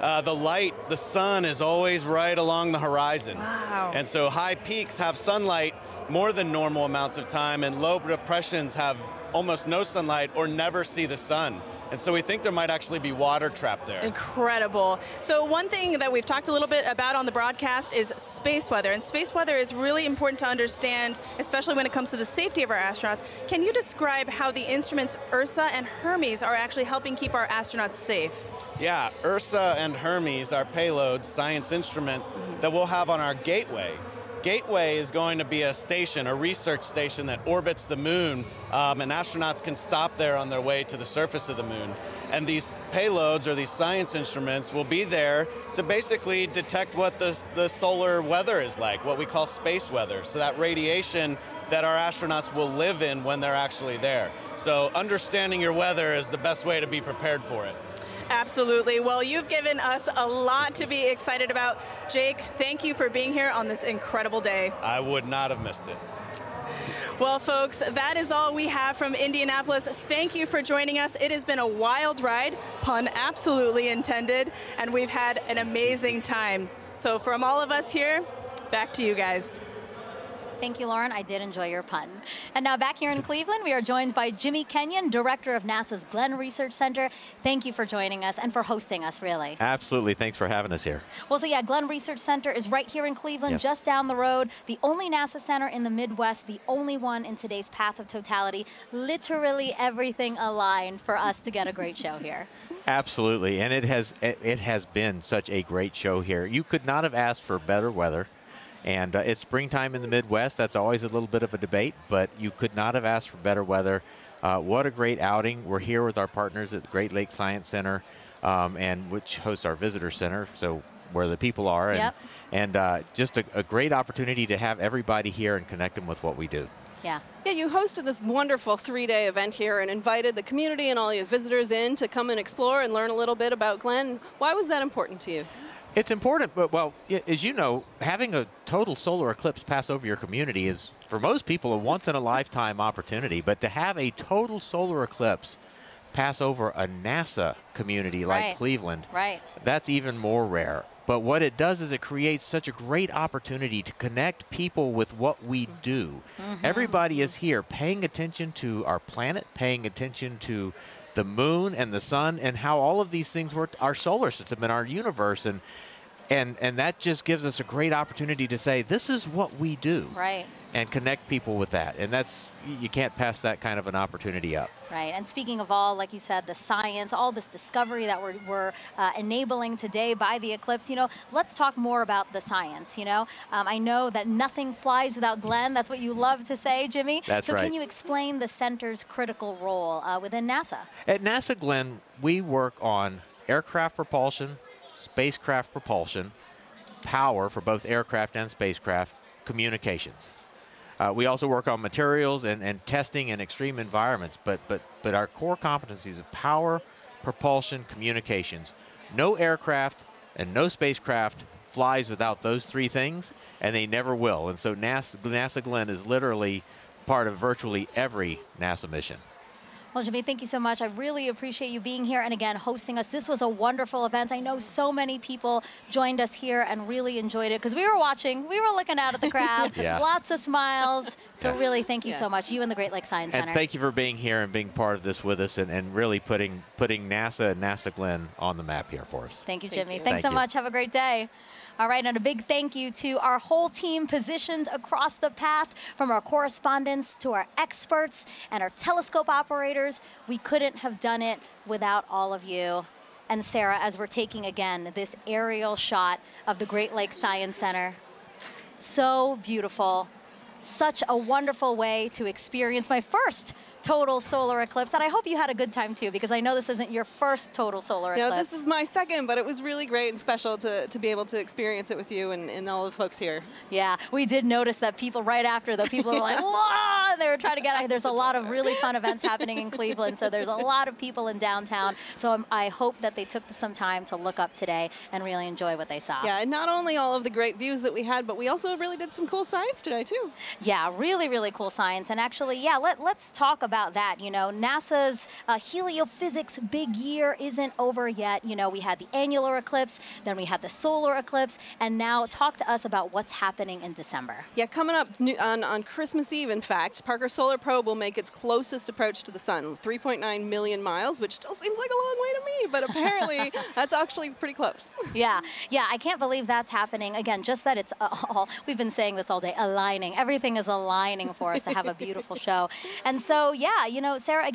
uh, the light, the sun is always right along the horizon. Wow. And so high peaks have sunlight more than normal amounts of time, and low depressions have almost no sunlight or never see the sun. And so we think there might actually be water trapped there. Incredible. So one thing that we've talked a little bit about on the broadcast is space weather. And space weather is really important to understand, especially when it comes to the safety of our astronauts. Can you describe how the instruments ERSA and Hermes are actually helping keep our astronauts safe? Yeah, ERSA and Hermes are payloads, science instruments that we'll have on our Gateway. Gateway is going to be a station, a research station that orbits the moon, um, and astronauts can stop there on their way to the surface of the moon. And these payloads or these science instruments will be there to basically detect what the, the solar weather is like, what we call space weather. So that radiation that our astronauts will live in when they're actually there. So understanding your weather is the best way to be prepared for it. Absolutely. Well, you've given us a lot to be excited about. Jake, thank you for being here on this incredible day. I would not have missed it. Well, folks, that is all we have from Indianapolis. Thank you for joining us. It has been a wild ride, pun absolutely intended, and we've had an amazing time. So, from all of us here, back to you guys. Thank you, Lauren. I did enjoy your pun. And now back here in Cleveland, we are joined by Jimmy Kenyon, director of NASA's Glenn Research Center. Thank you for joining us and for hosting us, really. Absolutely. Thanks for having us here. Well, so yeah, Glenn Research Center is right here in Cleveland, Yep. just down the road. The only NASA center in the Midwest, the only one in today's path of totality. Literally everything aligned for us to get a great show here. Absolutely. And it has it has been such a great show here. You could not have asked for better weather. And uh, it's springtime in the Midwest. That's always a little bit of a debate, but you could not have asked for better weather. Uh, what a great outing. We're here with our partners at the Great Lakes Science Center, um, and which hosts our visitor center, so where the people are. And, Yep. and uh, just a, a great opportunity to have everybody here and connect them with what we do. Yeah. Yeah, you hosted this wonderful three day event here and invited the community and all your visitors in to come and explore and learn a little bit about Glenn. Why was that important to you? It's important, but well, as you know, having a total solar eclipse pass over your community is, for most people, a once in a lifetime opportunity. But to have a total solar eclipse pass over a NASA community like Right. Cleveland, Right. that's even more rare. But what it does is it creates such a great opportunity to connect people with what we do. Mhm. Everybody is here paying attention to our planet, paying attention to the moon and the sun and how all of these things work our solar system and our universe and and and that just gives us a great opportunity to say this is what we do Right. and connect people with that and that's you- can't pass that kind of an opportunity up Right. And speaking of all, like you said, the science, all this discovery that we're, we're uh, enabling today by the eclipse, you know, let's talk more about the science, you know. Um, I know that nothing flies without Glenn. That's what you love to say, Jimmy. That's so right. can you explain the center's critical role uh, within NASA? At NASA Glenn, we work on aircraft propulsion, spacecraft propulsion, power for both aircraft and spacecraft, communications. Uh, we also work on materials and, and testing in extreme environments, but, but, but our core competencies of power, propulsion, communications. No aircraft and no spacecraft flies without those three things, and they never will. And so NASA, NASA Glenn is literally part of virtually every NASA mission. Well, Jimmy, thank you so much. I really appreciate you being here and again hosting us. This was a wonderful event. I know so many people joined us here and really enjoyed it because we were watching, we were looking out at the [LAUGHS] crowd, Yeah. lots of smiles. So, Yeah. really, thank you so much, you and the Great Lakes Science And Center. thank you for being here and being part of this with us and, and really putting putting NASA and NASA Glenn on the map here for us. Thank you, Thank Jimmy. you. Thanks Thank so you. much. Have a great day. All right, and a big thank you to our whole team positioned across the path, from our correspondents to our experts and our telescope operators. We couldn't have done it without all of you. And Sarah, as we're taking again this aerial shot of the Great Lakes Science Center, so beautiful. Such a wonderful way to experience my first total solar eclipse. And I hope you had a good time too, because I know this isn't your first total solar eclipse. No, this is my second, but it was really great and special to, to be able to experience it with you and, and all the folks here. Yeah, we did notice that people right after the people were like, [LAUGHS] "Whoa!" They were trying to get out. There's a lot of really fun events happening in Cleveland, so there's a lot of people in downtown. So um, I hope that they took some time to look up today and really enjoy what they saw. Yeah, and not only all of the great views that we had, but we also really did some cool science today, too. Yeah, really, really cool science. And actually, yeah, let, let's talk about that. You know, NASA's uh, heliophysics big year isn't over yet. You know, we had the annular eclipse, then we had the solar eclipse, and now talk to us about what's happening in December. Yeah, coming up on, on Christmas Eve, in fact, Parker Solar Probe will make its closest approach to the sun, 3.9 million miles, which still seems like a long way to me, but apparently [LAUGHS] that's actually pretty close. Yeah, yeah, I can't believe that's happening. Again, just that it's all, we've been saying this all day, aligning. Everything is aligning for us to have a beautiful show. And so, yeah, you know, Sarah,